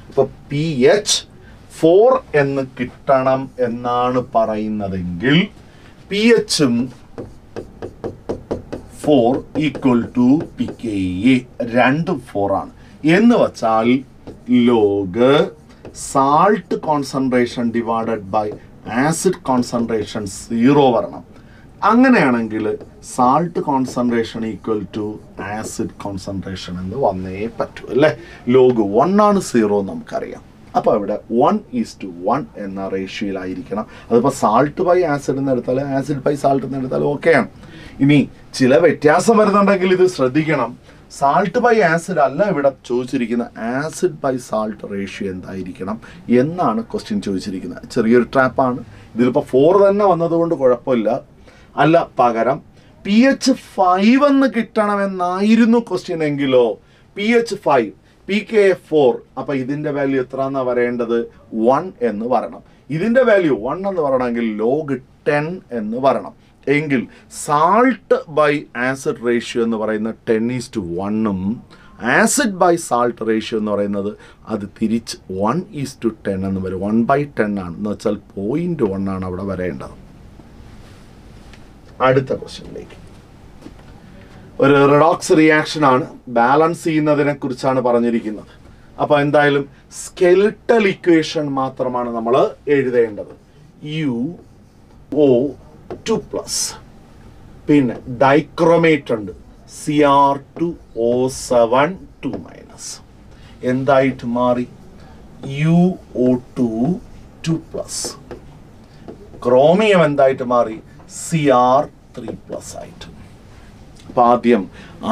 A: ഇപ്പൊ പി എച്ച് ഫോർ എന്ന് കിട്ടണം എന്നാണ് പറയുന്നതെങ്കിൽ P എച്ചും four equal to P K A രണ്ടും ഫോർ ആണ്. എന്ന് വച്ചാൽ log salt concentration divided by acid concentration zero വരണം. അങ്ങനെയാണെങ്കിൽ salt concentration equal to acid concentration എന്ന് വന്നേ പറ്റൂ അല്ലേ? ലോഗ് വൺ ആണ് സീറോ നമുക്കറിയാം. അപ്പോൾ ഇവിടെ വൺ ഈസ് ടു വൺ എന്ന റേഷ്യോയിലായിരിക്കണം അതിപ്പോൾ സാൾട്ട് ബൈ ആസിഡ് എന്ന് എടുത്താൽ ആസിഡ് ബൈ സാൾട്ട് എന്ന് എടുത്താൽ ഓക്കെയാണ് ഇനി ചില വ്യത്യാസം വരുന്നുണ്ടെങ്കിൽ ഇത് ശ്രദ്ധിക്കണം. സാൾട്ട് ബൈ ആസിഡ് അല്ല ഇവിടെ ചോദിച്ചിരിക്കുന്ന ആസിഡ് ബൈ സാൾട്ട് റേഷ്യോ എന്തായിരിക്കണം എന്നാണ് ക്വസ്റ്റ്യൻ ചോദിച്ചിരിക്കുന്നത്. ചെറിയൊരു ട്രാപ്പാണ് ഇതിലിപ്പോൾ ഫോർ തന്നെ വന്നതുകൊണ്ട് കുഴപ്പമില്ല. അല്ല പകരം പി എച്ച് ഫൈവ് എന്ന് കിട്ടണമെന്നായിരുന്നു question എങ്കിലോ P H five P K four അപ്പം ഇതിന്റെ വാല്യൂ എത്ര എന്നാണ് വരേണ്ടത് വൺ എന്ന് പറയണം ഇതിന്റെ വാല്യൂ വൺ എന്ന് പറയണമെങ്കിൽ ലോഗ് ടെൻ എന്ന് വരണം. എങ്കിൽ സാൾട്ട് ബൈ ആസിഡ് റേഷ്യോ എന്ന് പറയുന്ന ടെൻ ഈസ് ടു വണ്ണും ആസിഡ് ബൈ സാൾട്ട് റേഷ്യോ എന്ന് പറയുന്നത് അത് തിരിച്ച് വൺ ഈസ് ടു ടെൻ എന്ന് വരും. വൺ ബൈ ടെൻ ആണ്. എന്ന് വെച്ചാൽ പോയിന്റ് വൺ ആണ് അവിടെ വരേണ്ടത്. അടുത്ത ക്വസ്റ്റ്യനിലേക്ക് ഒരു റിഡോക്സ് റിയാക്ഷൻ ആണ്. ബാലൻസ് ചെയ്യുന്നതിനെ കുറിച്ചാണ് പറഞ്ഞിരിക്കുന്നത്. അപ്പോൾ എന്തായാലും സ്കെലിട്ടൽ ഇക്വേഷൻ മാത്രമാണ് നമ്മൾ എഴുതേണ്ടത്. യു ഒ ടു പ്ലസ് പിന്നെ ഡൈക്രോമേറ്റ് ഉണ്ട്. C R two O seven two minus എന്തായിട്ട് മാറി? U O two two plus chromium എന്തായിട്ട് മാറി? സി ആർ ത്രീ പ്ലസ് ആയിട്ട്. അപ്പം ആദ്യം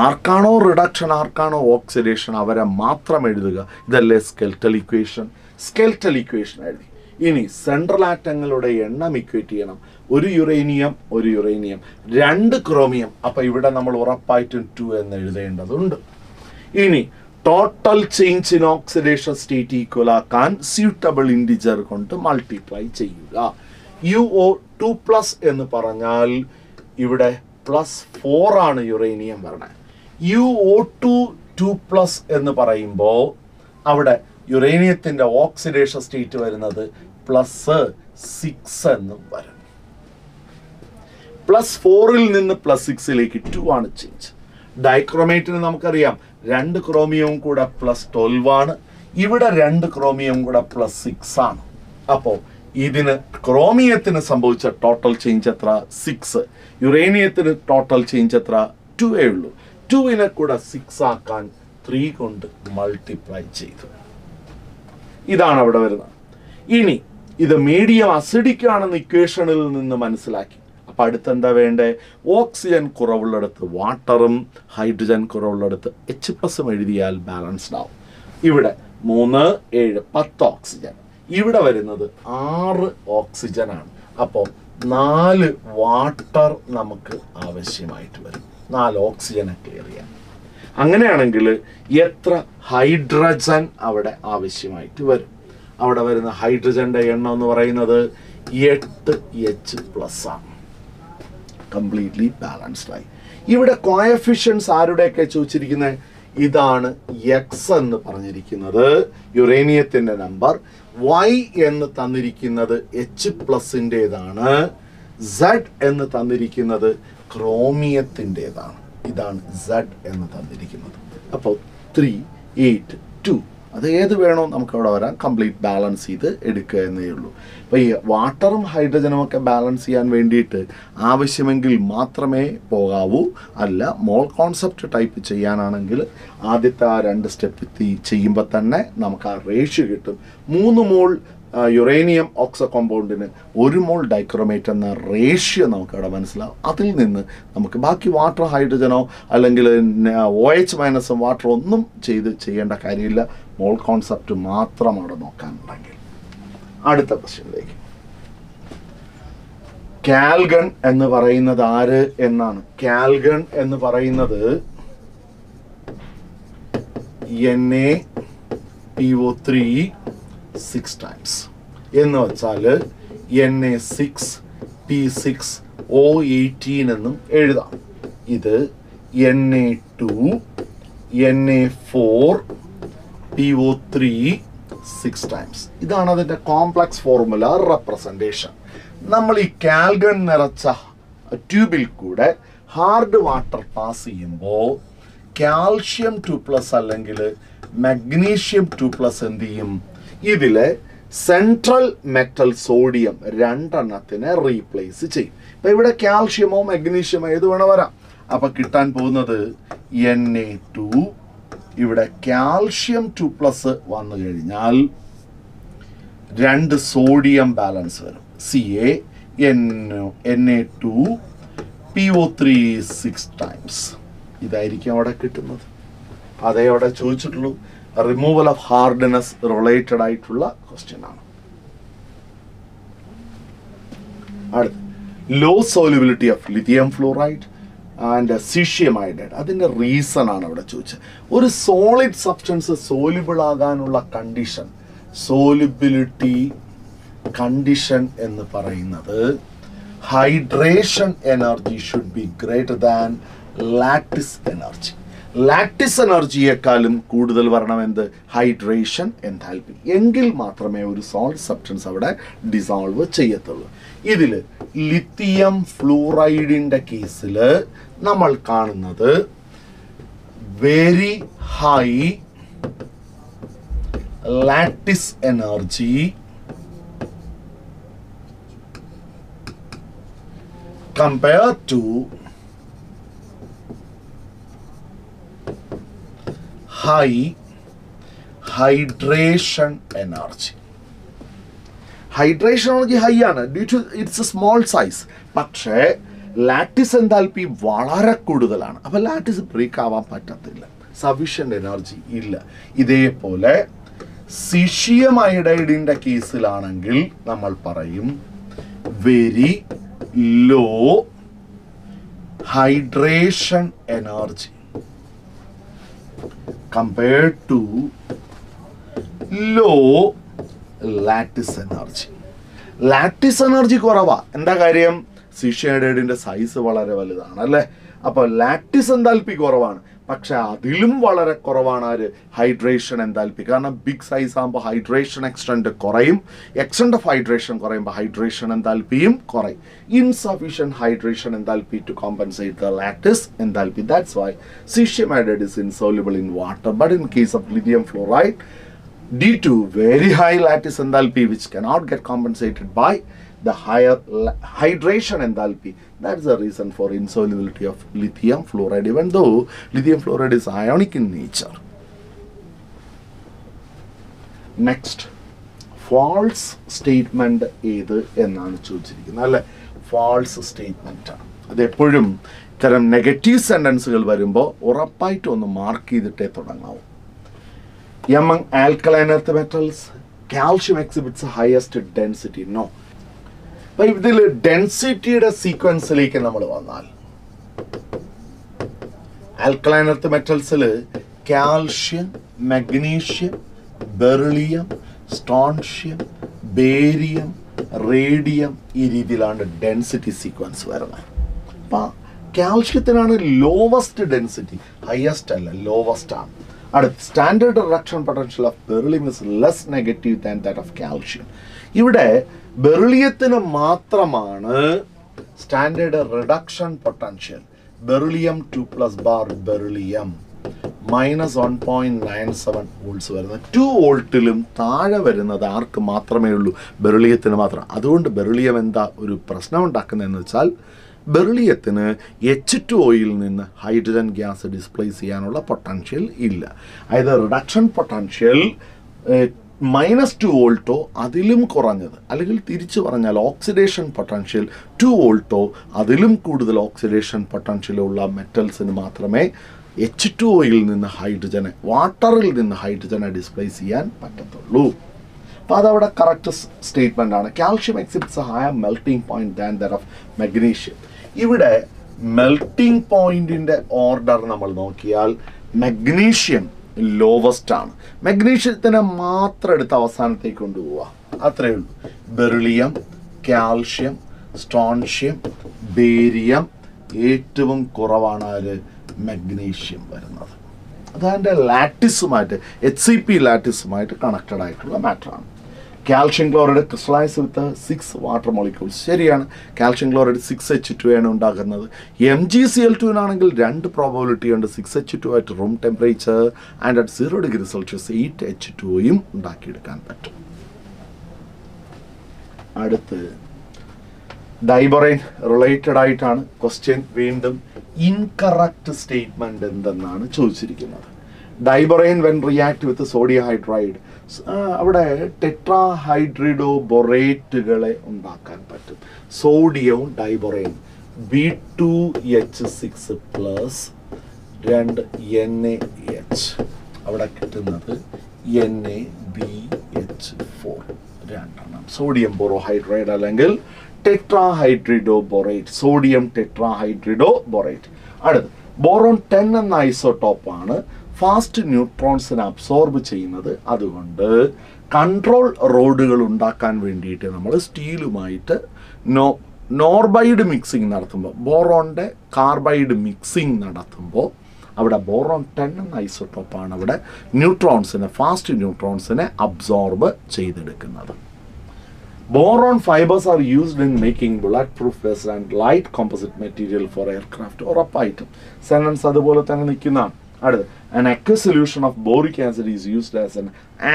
A: ആർക്കാണോ റിഡക്ഷൻ ആർക്കാണോ ഓക്സിഡേഷൻ അവരെ മാത്രം എഴുതുക. ഇതല്ലേ സ്കെൽറ്റൽ ഇക്വേഷൻ സ്കെൽറ്റൽ ഇക്വേഷൻ എഴുതി. ഇനി സെൻട്രൽ ആറ്റങ്ങളുടെ എണ്ണം ഇക്വേറ്റ് ചെയ്യണം. ഒരു യുറേനിയം ഒരു യുറേനിയം. രണ്ട് ക്രോമിയം. അപ്പം ഇവിടെ നമ്മൾ ഉറപ്പായിട്ടും ടു എന്ന് എഴുതേണ്ടതുണ്ട്. ഇനി total change in oxidation state equal ആക്കാൻ സ്യൂട്ടബിൾ ഇൻഡിജർ കൊണ്ട് മൾട്ടിപ്ലൈ ചെയ്യുക. യു ഒ ടു പ്ലസ് എന്ന് പറഞ്ഞാൽ ഇവിടെ പ്ലസ് ഫോർ ആണ് യുറേനിയം വരണേ. U O two two plus എന്ന് പറയുമ്പോൾ അവിടെ യുറേനിയത്തിന്റെ ഓക്സിഡേഷൻ സ്റ്റേറ്റ് വരുന്നത് പ്ലസ് സിക്സ് എന്നും വരും പ്ലസ് ഫോറിൽ നിന്ന് പ്ലസ് സിക്സിലേക്ക് ടു ആണ് ചേഞ്ച് ഡൈക്രോമേറ്റിന് നമുക്കറിയാം രണ്ട് ക്രോമിയവും കൂടെ പ്ലസ് ട്വൽവ് ആണ്. ഇവിടെ രണ്ട് ക്രോമിയവും കൂടെ പ്ലസ് സിക്സ് ആണ്. അപ്പോൾ ഇതിന് ക്രോമിയത്തിന് സംഭവിച്ച ടോട്ടൽ ചേഞ്ച് എത്ര? സിക്സ് യുറേനിയത്തിന് ടോട്ടൽ ചേഞ്ച് എത്ര? ടു ഏ ഉള്ളൂ. ടുവിനെ കൂടെ സിക്സ് ആക്കാൻ ത്രീ കൊണ്ട് മൾട്ടിപ്ലൈ ചെയ്തു. ഇതാണ് അവിടെ വരുന്നത്. ഇനി ഇത് മീഡിയം അസിഡിക് ആണെന്ന് ഇക്വേഷനിൽ നിന്ന് മനസ്സിലാക്കി. അപ്പൊ അടുത്തെന്താ വേണ്ടേ? ഓക്സിജൻ കുറവുള്ളിടത്ത് വാട്ടറും ഹൈഡ്രജൻ കുറവുള്ളിടത്ത് എച്ച് പ്ലസും എഴുതിയാൽ ബാലൻസ്ഡ് ആവും. ഇവിടെ മൂന്ന് ഏഴ് പത്ത് ഓക്സിജൻ. ഇവിടെ വരുന്നത് ആറ് ഓക്സിജൻ ആണ് അപ്പോൾ നാല് വാട്ടർ നമുക്ക് ആവശ്യമായിട്ട് വരും. നാല് ഓക്സിജനെ ക്ലിയർ ചെയ്യാൻ. അങ്ങനെയാണെങ്കിൽ എത്ര ഹൈഡ്രജൻ അവിടെ ആവശ്യമായിട്ട് വരും? അവിടെ വരുന്ന ഹൈഡ്രജന്റെ എണ്ണം എന്ന് പറയുന്നത് എട്ട് എച്ച് പ്ലസ് ആണ്. കംപ്ലീറ്റ്ലി ബാലൻസ്ഡ് ആയി ഇവിടെ കോയഫിഷ്യൻസ് ആരുടെയൊക്കെ ചോദിച്ചിരിക്കുന്നത് ഇതാണ് എക്സ് എന്ന് പറഞ്ഞിരിക്കുന്നത്. യുറേനിയത്തിന്റെ നമ്പർ വൈ എന്ന് തന്നിരിക്കുന്നത് എച്ച് പ്ലസിന്റെതാണ് സെഡ് എന്ന് തന്നിരിക്കുന്നത് ക്രോമിയത്തിന്റെതാണ് ഇതാണ് സെഡ് എന്ന് തന്നിരിക്കുന്നത്. അപ്പോൾ ത്രീ എയ്റ്റ് ടു അത് ഏത് വേണോ നമുക്ക് അവിടെ വരാം. കംപ്ലീറ്റ് ബാലൻസ് ചെയ്ത് എടുക്കുക എന്നേ ഉള്ളൂ. അപ്പോൾ ഈ വാട്ടറും ഹൈഡ്രജനും ഒക്കെ ബാലൻസ് ചെയ്യാൻ വേണ്ടിയിട്ട് ആവശ്യമെങ്കിൽ മാത്രമേ പോകാവൂ. അല്ല മോൾ കോൺസെപ്റ്റ് ടൈപ്പ് ചെയ്യാനാണെങ്കിൽ ആദ്യത്തെ ആ രണ്ട് സ്റ്റെപ്പ് ചെയ്യുമ്പോൾ തന്നെ നമുക്ക് ആ റേഷ്യോ കിട്ടും. മൂന്ന് മോൾ യുറേനിയം ഓക്സ കോമ്പൗണ്ടിന് ഒരു മോൾ ഡൈക്രോമേറ്റ് എന്ന റേഷ്യോ നമുക്ക് അവിടെ മനസ്സിലാവും. അതിൽ നിന്ന് നമുക്ക് ബാക്കി വാട്ടർ ഹൈഡ്രജനോ അല്ലെങ്കിൽ ഒ എച്ച് മൈനസും വാട്ടറോ ഒന്നും ചെയ്ത് ചെയ്യേണ്ട കാര്യമില്ല. മോൾ കോൺസെപ്റ്റ് മാത്രം അവിടെ നോക്കാനുണ്ടെങ്കിൽ. അടുത്ത ക്വസ്റ്റ്യനിലേക്ക് കാൽഗൺ എന്ന് പറയുന്നത് ആര് എന്നാണ്. കാൽഗൺ എന്ന് പറയുന്നത് N A P O three six times എന്ന് വെച്ചാൽ N A six P six O eighteen എന്നും എഴുതാം. ഇത് N A two N A four P O three six times ഇതാണ് അതിന്റെ കോംപ്ലക്സ് ഫോർമുല റെപ്രസെന്റേഷൻ നമ്മൾ ഈ കാൽഗൺ നിറച്ച ട്യൂബിൽ കൂടെ ഹാർഡ് വാട്ടർ പാസ് ചെയ്യുമ്പോൾ കാൽഷ്യം ടു പ്ലസ് അല്ലെങ്കിൽ മഗ്നീഷ്യം ടു പ്ലസ് എന്ത് ചെയ്യും? ഇതിൽ സെൻട്രൽ മെറ്റൽ സോഡിയം രണ്ടെണ്ണത്തിനെ റീപ്ലേസ് ചെയ്യും. ഇപ്പം ഇവിടെ കാൽഷ്യമോ മഗ്നീഷ്യമോ ഏത് വേണോ വരാം. അപ്പം കിട്ടാൻ പോകുന്നത് എൻ എ ടു ഇവിടെ കാൽഷ്യം ടു പ്ലസ് വന്നു കഴിഞ്ഞാൽ രണ്ട് സോഡിയം ബാലൻസ് വരും. C N N A two P O three six times ഇതായിരിക്കും അവിടെ കിട്ടുന്നത്. അതേ അവിടെ ചോദിച്ചിട്ടുള്ളൂ. റിമൂവൽ ഓഫ് ഹാർഡ്നെസ് റിലേറ്റഡ് ആയിട്ടുള്ള ക്വസ്റ്റ്യൻ ആണ്. അടുത്ത്. Low solubility of lithium fluoride and caesium iodide അതിന്റെ റീസൺ ആണ് അവിടെ ചോദിച്ചത്. ഒരു സോളിഡ് സബ്സ്റ്റൻസ് സോലിബിൾ ആകാനുള്ള കണ്ടീഷൻ സോലിബിലിറ്റി കണ്ടീഷൻ എന്ന് പറയുന്നത് hydration energy should be greater than lattice energy lattice എനർജിയെക്കാളും കൂടുതൽ വരണം എന്ത്? ഹൈഡ്രേഷൻ എൻതാൽപ്പി എങ്കിൽ മാത്രമേ ഒരു സോൾട്ട് സബ്സ്റ്റൻസ് അവിടെ ഡിസോൾവ് ചെയ്യത്തുള്ളൂ. ഇതിൽ ലിത്തിയം ഫ്ലൂറൈഡിന്റെ കേസിൽ നമ്മൾ കാണുന്നത് very high lattice energy compared to high hydration energy. Hydration energy high ആണ്. Due to its a small size പക്ഷേ ലാറ്റിസ് എന്താൽപ്പി വളരെ കൂടുതലാണ്. അപ്പോൾ ലാറ്റിസ് ബ്രേക്ക് ആവാൻ പറ്റത്തില്ല. സഫീഷ്യന്റ് എനർജി ഇല്ല. ഇതേപോലെ സിഷിയം കേസിലാണെങ്കിൽ നമ്മൾ പറയും very low hydration energy compared to low lattice energy lattice energy കുറവാ. എന്താ കാര്യം? സിഷേഡേഡിന്റെ സൈസ് വളരെ വലുതാണ് അല്ലേ? അപ്പോൾ ലാറ്റിസ് എന്താൽപ്പി കുറവാണ്. പക്ഷെ അതിലും വളരെ കുറവാണ് ആര് ഹൈഡ്രേഷൻ എന്താൽപ്പി കാരണം ബിഗ് സൈസ് ആകുമ്പോൾ ഹൈഡ്രേഷൻ എക്സ്റ്റൻഡ് കുറയും എക്സ്റ്റൻഡ് ഓഫ് ഹൈഡ്രേഷൻ കുറയുമ്പോൾ ഹൈഡ്രേഷൻ എന്താൽപ്പിയും കുറയും. Insufficient hydration enthalpy to compensate the lattice enthalpy that's why caesium iodide is insoluble in water but in case of lithium fluoride due to very high lattice enthalpy which cannot get compensated by the higher hydration enthalpy that's the reason for insolubility of lithium fluoride even though lithium fluoride is ionic in nature next false statement ഏത് എന്നാണ് ചോദിച്ചിരിക്കുന്നത് അല്ലെ false statement ആണ് അത് എപ്പോഴും ഇത്തരം negative സെന്റൻസുകൾ വരുമ്പോൾ ഉറപ്പായിട്ടും ഒന്ന് മാർക്ക് ചെയ്തിട്ടേ തുടങ്ങാവും alkaline earth metals calcium exhibits the highest density no അപ്പൊ ഇതിൽ ഡെൻസിറ്റിയുടെ സീക്വൻസിലേക്ക് നമ്മൾ വന്നാൽ alkaline earth മെറ്റൽസിൽ calcium magnesium beryllium strontium barium radium ഈ രീതിയിലാണ് ഡെൻസിറ്റി സീക്വൻസ് വരുന്നത്. അപ്പം കാൽഷ്യത്തിനാണ് ലോവസ്റ്റ് ഡെൻസിറ്റി ഹയസ്റ്റ് അല്ല ലോവസ്റ്റ് ആണ്. അടുത്ത് standard reduction potential of beryllium is less negative than that of calcium ഇവിടെ ബെറിലിയത്തിന് മാത്രമാണ് standard reduction potential. Beryllium two plus bar beryllium minus one point nine seven volts വരുന്നത്. ടു വോൾട്ടിലും താഴെ വരുന്നത് ആർക്ക് മാത്രമേ ഉള്ളൂ? ബെറിലിയത്തിന് മാത്രം. അതുകൊണ്ട് ബെറിലിയം എന്താ ഒരു പ്രശ്നം ഉണ്ടാക്കുന്നതെന്ന് വെച്ചാൽ ബെറിലിയത്തിന് എച്ച് ടു ഒയിൽ നിന്ന് ഹൈഡ്രജൻ ഗ്യാസ് ഡിസ്പ്ലേസ് ചെയ്യാനുള്ള പൊട്ടൻഷ്യൽ ഇല്ല. അതായത് റിഡക്ഷൻ പൊട്ടൻഷ്യൽ മൈനസ് ടു വോൾട്ടോ അതിലും കുറഞ്ഞത്. അല്ലെങ്കിൽ തിരിച്ചു പറഞ്ഞാൽ ഓക്സിഡേഷൻ പൊട്ടൻഷ്യൽ ടു വോൾട്ടോ അതിലും കൂടുതൽ ഓക്സിഡേഷൻ പൊട്ടൻഷ്യലുള്ള മെറ്റൽസിന് മാത്രമേ എച്ച് ടു ഒയിൽ നിന്ന് ഹൈഡ്രജനെ വാട്ടറിൽ നിന്ന് ഹൈഡ്രജനെ ഡിസ്പ്ലേസ് ചെയ്യാൻ പറ്റത്തുള്ളൂ. അപ്പോൾ അതവിടെ കറക്റ്റ് സ്റ്റേറ്റ്മെന്റ് ആണ്. Calcium exhibits higher melting point than that of magnesium ഇവിടെ മെൽട്ടിംഗ് പോയിന്റിന്റെ ഓർഡർ നമ്മൾ നോക്കിയാൽ മെഗ്നീഷ്യം ലോവസ്റ്റ് ആണ്. മഗ്നീഷ്യത്തിന് മാത്രം എടുത്ത് അവസാനത്തേക്ക് കൊണ്ടുപോവുക. അത്രയേ ഉള്ളൂ. ബെറിലിയം കാൽഷ്യം സ്ട്രോൺഷ്യം ബേരിയം ഏറ്റവും കുറവാണ് ആര്? മഗ്നീഷ്യം വരുന്നത്. അതതിന്റെ ലാറ്റിസുമായിട്ട് എച്ച് സി പി ലാറ്റിസുമായിട്ട് കണക്റ്റഡ് ആയിട്ടുള്ള മാറ്ററാണ് calcium chloride crystallise with six water molecules ശരിയാണ്. Calcium chloride six H two ആണ് ഉണ്ടാക്കുന്നത്. എം ജി സി എൽ ടുവിനാണെങ്കിൽ രണ്ട് പ്രോബബിലിറ്റി ഉണ്ട്. Six H two at room temperature and at zero degree Celsius eight H ടുയും ഉണ്ടാക്കിയെടുക്കാൻ പറ്റും. അടുത്ത് ഡൈബറൈൻ റിലേറ്റഡ് ആയിട്ടാണ് ക്വസ്റ്റ്യൻ വീണ്ടും ഇൻകറക്റ്റ് സ്റ്റേറ്റ്മെന്റ് എന്തെന്നാണ് ചോദിച്ചിരിക്കുന്നത്. Diborane when react with sodium hydride അവിടെ ടെട്രാഹൈഡ്രിഡോ ബൊറേറ്റുകളെ ഉണ്ടാക്കാൻ പറ്റും. സോഡിയവും diborane B two H six plus രണ്ട് എൻ എ എച്ച്. അവിടെ കിട്ടുന്നത് N A B H four. രണ്ടെണ്ണം. സോഡിയം ബോറോഹൈഡ്രൈഡ് അല്ലെങ്കിൽ ടെട്രാഹൈഡ്രിഡോ ബൊറേറ്റ് സോഡിയം ടെട്രാഹൈഡ്രിഡോ ബൊറേറ്റ് അടുത്ത് ബോറോൺ ടെൻ എന്ന ഐസോടോപ്പാണ് ആണ് ഫാസ്റ്റ് ന്യൂട്രോൺസിനെ അബ്സോർബ് ചെയ്യുന്നത് അതുകൊണ്ട് കൺട്രോൾ റോഡുകൾ ഉണ്ടാക്കാൻ വേണ്ടിയിട്ട് നമ്മൾ സ്റ്റീലുമായിട്ട് നോ നോർബൈഡ് മിക്സിങ് നടത്തുമ്പോൾ ബോറോണിന്റെ കാർബൈഡ് മിക്സിങ് നടത്തുമ്പോൾ അവിടെ ബോറോൺ ടെൻ എന്ന ഐസോട്ടോപ്പാണ് അവിടെ ന്യൂട്രോൺസിനെ ഫാസ്റ്റ് ന്യൂട്രോൺസിനെ അബ്സോർബ് ചെയ്തെടുക്കുന്നത്. Boron fibres are used in making making proof vests and light composite material for aircraft ഉറപ്പായിട്ടും. സെന്റൻസ് അതുപോലെ തന്നെ നിൽക്കുന്നതാണ് അടുത്ത്. An aqueous solution of boric acid is used as an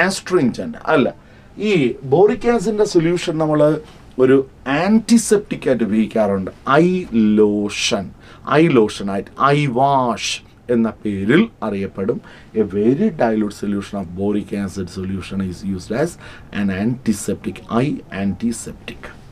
A: astringent. അല്ല ഈ ബോറിക് ആസിഡിന്റെ സൊല്യൂഷൻ നമ്മൾ ഒരു ആന്റിസെപ്റ്റിക് ആയിട്ട് ഉപയോഗിക്കാറുണ്ട്. ഐ ലോഷൻ ഐ ലോഷൻ ആയിട്ട്. ഐ വാഷ് എന്ന പേരിൽ അറിയപ്പെടും. A very dilute solution of boric acid solution is used as an antiseptic eye antiseptic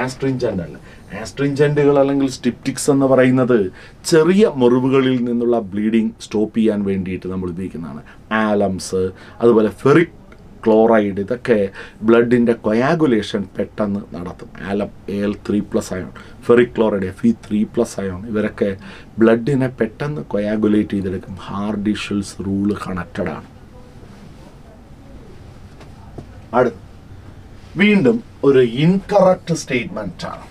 A: astringent അല്ല. ആസ്ട്രിഞ്ചന്റുകൾ അല്ലെങ്കിൽ സ്റ്റിപ്റ്റിക്സ് എന്ന് പറയുന്നത് ചെറിയ മുറിവുകളിൽ നിന്നുള്ള ബ്ലീഡിങ് സ്റ്റോപ്പ് ചെയ്യാൻ വേണ്ടിയിട്ട് നമ്മൾ ഉപയോഗിക്കുന്നതാണ്. ആലംസ് അതുപോലെ ഫെറിക് ക്ലോറൈഡ് ഇതൊക്കെ ബ്ലഡിന്റെ കൊയാഗുലേഷൻ പെട്ടെന്ന് നടത്തും. Alum L three plus ion ferric chloride F E three plus ion ഇവരൊക്കെ ബ്ലഡിനെ പെട്ടെന്ന് കൊയാഗുലേറ്റ് ചെയ്തെടുക്കും. ഹാർഡിഷ്യൽസ് റൂൾ കണക്റ്റഡ് ആണ്. അടുത്ത്. വീണ്ടും ഒരു ഇൻകറക്റ്റ് സ്റ്റേറ്റ്മെന്റ് ആണ്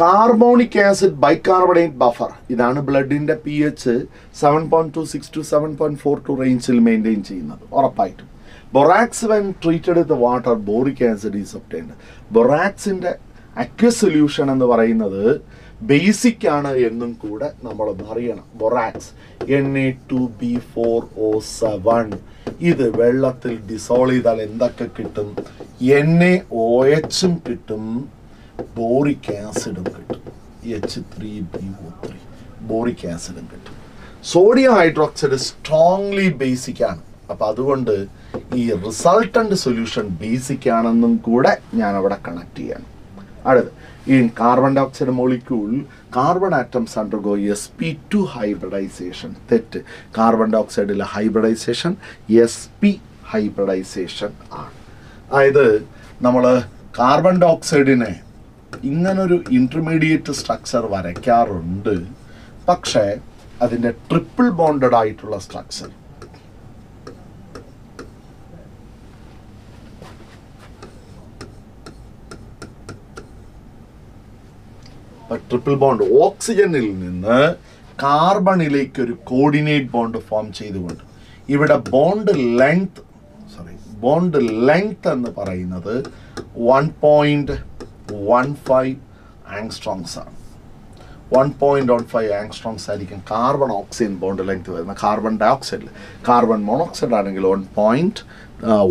A: കാർബോണിക് ആസിഡ് ബൈകാർബണേറ്റ് ബഫർ ഇതാണ് ബ്ലഡിന്റെ P H seven point two six to seven point four two റേഞ്ചിൽ മെയിന്റെയിൻ ചെയ്യുന്നത്. ഉറപ്പായിട്ടും. Borax when treated with water boric acid is obtained ബൊറാക്സിന്റെ aqua solution എന്ന് പറയുന്നത് ബേസിക് ആണ് എന്നും കൂടെ നമ്മൾ അറിയണം. Borax N A two B four O seven ഇത് വെള്ളത്തിൽ ഡിസോൾവ് ചെയ്താൽ എന്തൊക്കെ കിട്ടും? എൻ എ ഒ എച്ചും കിട്ടും. ബോറിക് ആസിഡും കിട്ടും. H three B O three boric ആസിഡും കിട്ടും. സോഡിയം ഹൈഡ്രോക്സൈഡ് സ്ട്രോങ്ലി ബേസിക് ആണ്. അപ്പം അതുകൊണ്ട് ഈ റിസൾട്ടന്റ് സൊല്യൂഷൻ ബേസിക് ആണെന്നും കൂടെ ഞാൻ അവിടെ കണക്ട് ചെയ്യണം. അടുത്ത് ഈ carbon dioxide molecule carbon atoms undergo S P two hybridisation തെറ്റ്. കാർബൺ ഡൈ ഓക്സൈഡിലെ ഹൈബ്രിഡൈസേഷൻ എസ് പി ഹൈബ്രിഡൈസേഷൻ ആണ്. അതായത് നമ്മൾ കാർബൺ ഡൈ ഓക്സൈഡിനെ ഇങ്ങനൊരു ഇന്റർമീഡിയറ്റ് സ്ട്രക്ചർ വരയ്ക്കാറുണ്ട്. പക്ഷേ അതിന്റെ ട്രിപ്പിൾ ബോണ്ടഡ് ആയിട്ടുള്ള സ്ട്രക്ചർ ട്രിപ്പിൾ ബോണ്ട് ഓക്സിജനിൽ നിന്ന് കാർബണിലേക്ക് ഒരു കോർഡിനേറ്റ് ബോണ്ട് ഫോം ചെയ്തുകൊണ്ട് ഇവിടെ bond length sorry bond length എന്ന് പറയുന്നത് one point one five angstroms ആണ് one point one five angstroms ആയിരിക്കും കാർബൺ ഓക്സിജൻ ബോണ്ട് ലെങ്ത് വരുന്ന കാർബൺ ഡയോക്സൈഡിൽ കാർബൺ മോണോക്സൈഡ് ആണെങ്കിൽ വൺ പോയിന്റ്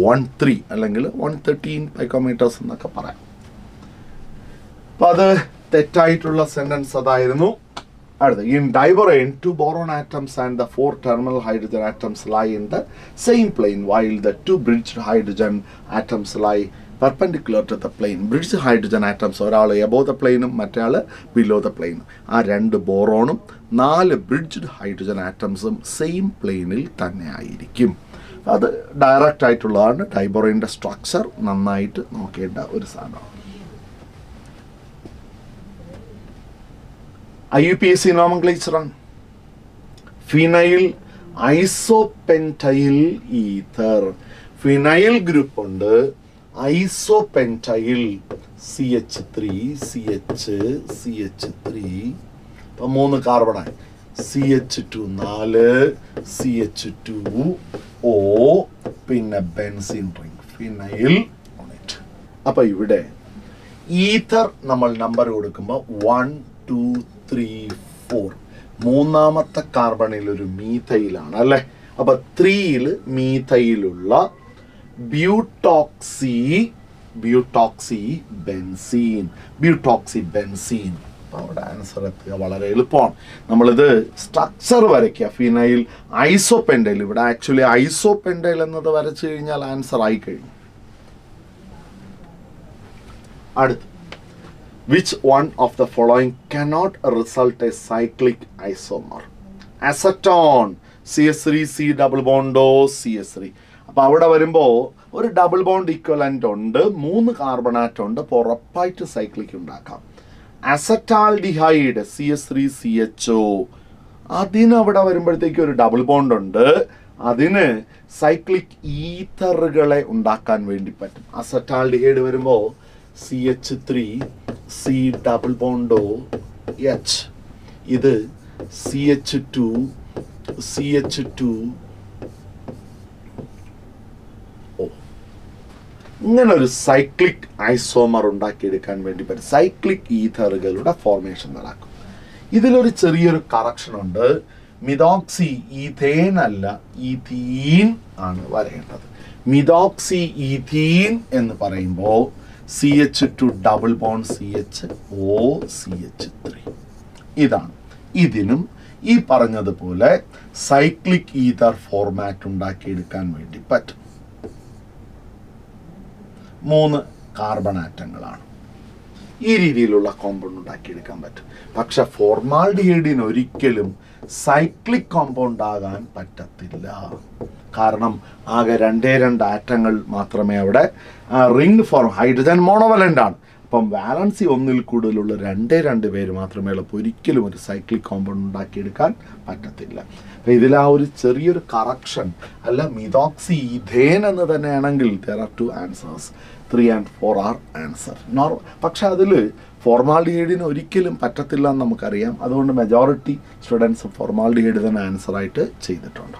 A: വൺ ത്രീ അല്ലെങ്കിൽ വൺ തേർട്ടീൻ പൈക്കോമീറ്റേഴ്സ് എന്നൊക്കെ പറയാം. അപ്പം അത് തെറ്റായിട്ടുള്ള സെന്റൻസ് അതായിരുന്നു. അടുത്ത് in diborane two boron atoms and the four terminal hydrogen atoms lie in the same plane while the two bridge hydrogen atoms lie perpendicular to the plane bridge hydrogen atoms ഒരാൾ above the പ്ലെയിനും മറ്റേ below the പ്ലെയിനും ആ രണ്ട് ബോറോണും നാല് bridged hydrogen ആറ്റംസും same പ്ലെയിനിൽ തന്നെ ആയിരിക്കും. അത് ഡയറക്റ്റ് ആയിട്ടുള്ളതാണ് ടൈബോറിന്റെ സ്ട്രക്ചർ നന്നായിട്ട് നോക്കേണ്ട ഒരു സാധനമാണ് I U P S C നോമംഗ്ലേച്ചറാണ് phenyl isopentyl ether phenyl group ഉണ്ട്. Isopentyl C H three C H C H three ഇപ്പം മൂന്ന് കാർബണായി സി എച്ച് ടു നാല് സി എച്ച് ടു ഓ പിന്നെ ബെൻസിൻ റിംഗ് ഫിനൈൽ അപ്പൊ ഇവിടെ ഈഥർ നമ്മൾ നമ്പർ കൊടുക്കുമ്പോൾ വൺ ടു ത്രീ ഫോർ മൂന്നാമത്തെ കാർബണിൽ ഒരു മീഥയിലാണ് അല്ലെ? അപ്പൊ ത്രീയിൽ മീഥയിലുള്ള butoxy butoxy benzene butoxy benzene അവിടെ ആൻസർ എത്തുക വളരെ എളുപ്പമാണ്. നമ്മളിത് സ്ട്രക്ചർ വരയ്ക്കുക. ഫിനൈൽ ഐസോപെൻഡൈൽ ഇവിടെ ആക്ച്വലി ഐസോപെൻഡൈൽ എന്നത് വരച്ചു കഴിഞ്ഞാൽ ആൻസർ ആയി കഴിഞ്ഞു. അടുത്ത്. Which one of the following cannot result a cyclic result a cyclic isomer? Acetone cs3 c double bond O cs3 അപ്പൊ അവിടെ വരുമ്പോൾ ഒരു ഡബിൾ ബോണ്ട് ഇക്വലന്റ് ഉണ്ട് മൂന്ന് കാർബണാറ്റ് ഉണ്ട് അപ്പോൾ ഉറപ്പായിട്ട് സൈക്ലിക് ഉണ്ടാക്കാം. Acetaldehyde C S three C H O അതിന് അവിടെ വരുമ്പോഴത്തേക്ക് ഒരു ഡബിൾ ബോണ്ട് ഉണ്ട്. അതിന് സൈക്ലിക് ഈഥറുകളെ ഉണ്ടാക്കാൻ വേണ്ടി പറ്റും. അസറ്റാൽഡിഹൈഡ് വരുമ്പോൾ C H three C double ബോണ്ടോ H ഇത് C H two C H two O ഇങ്ങനെ ഒരു സൈക്ലിക് ഐസോമർ ഉണ്ടാക്കിയെടുക്കാൻ വേണ്ടി പറ്റും. സൈക്ലിക് ഈഥറുകളുടെ ഫോർമേഷൻ നടക്കും. ഇതിലൊരു ചെറിയൊരു കറക്ഷൻ ഉണ്ട്. മിതോക്സി ഈഥേൻ അല്ല ഈഥീൻ ആണ് വരേണ്ടത്. മിതോക്സി ഈഥീൻ എന്ന് പറയുമ്പോൾ C H two double bond C H O C H three ഇതാണ്. ഇതിനും ഈ പറഞ്ഞതുപോലെ സൈക്ലിക് ഈതർ ഫോർമാറ്റ് ഉണ്ടാക്കിയെടുക്കാൻ വേണ്ടി പറ്റും. മൂന്ന് കാർബൺ ആറ്റങ്ങളാണ് ഈ രീതിയിലുള്ള കോമ്പൗണ്ട് ഉണ്ടാക്കിയെടുക്കാൻ പറ്റും. പക്ഷെ ഫോർമാൽഡിഹൈഡിന് ഒരിക്കലും സൈക്ലിക് കോമ്പൗണ്ട് ആകാൻ പറ്റത്തില്ല. കാരണം ആകെ രണ്ടേ രണ്ട് ആറ്റങ്ങൾ മാത്രമേ അവിടെ റിംഗ് ഫോർം ഹൈഡ്രജൻ മോണോവലന്റ് ആണ്. അപ്പം വാലൻസി ഒന്നിൽ കൂടുതലുള്ള രണ്ടേ രണ്ട് പേര് മാത്രമേ ഉള്ളപ്പോൾ ഒരിക്കലും ഒരു സൈക്ലിക് കോമ്പൗണ്ട് ഉണ്ടാക്കിയെടുക്കാൻ പറ്റത്തില്ല. ഇതിൽ ആ ഒരു ചെറിയൊരു കറക്ഷൻ അല്ല മിതോക്സി ഇഥേൻ എന്ന് തന്നെയാണെങ്കിൽ there are two answers three and four are answer nor പക്ഷെ അതിൽ ഫോർമാൽഡിഹൈഡിന് ഒരിക്കലും പറ്റത്തില്ല എന്ന് നമുക്കറിയാം. അതുകൊണ്ട് മെജോറിറ്റി സ്റ്റുഡൻസ് ഫോർമാൽഡിഹൈഡ് തന്നെ ആൻസറായിട്ട് ചെയ്തിട്ടുണ്ട്.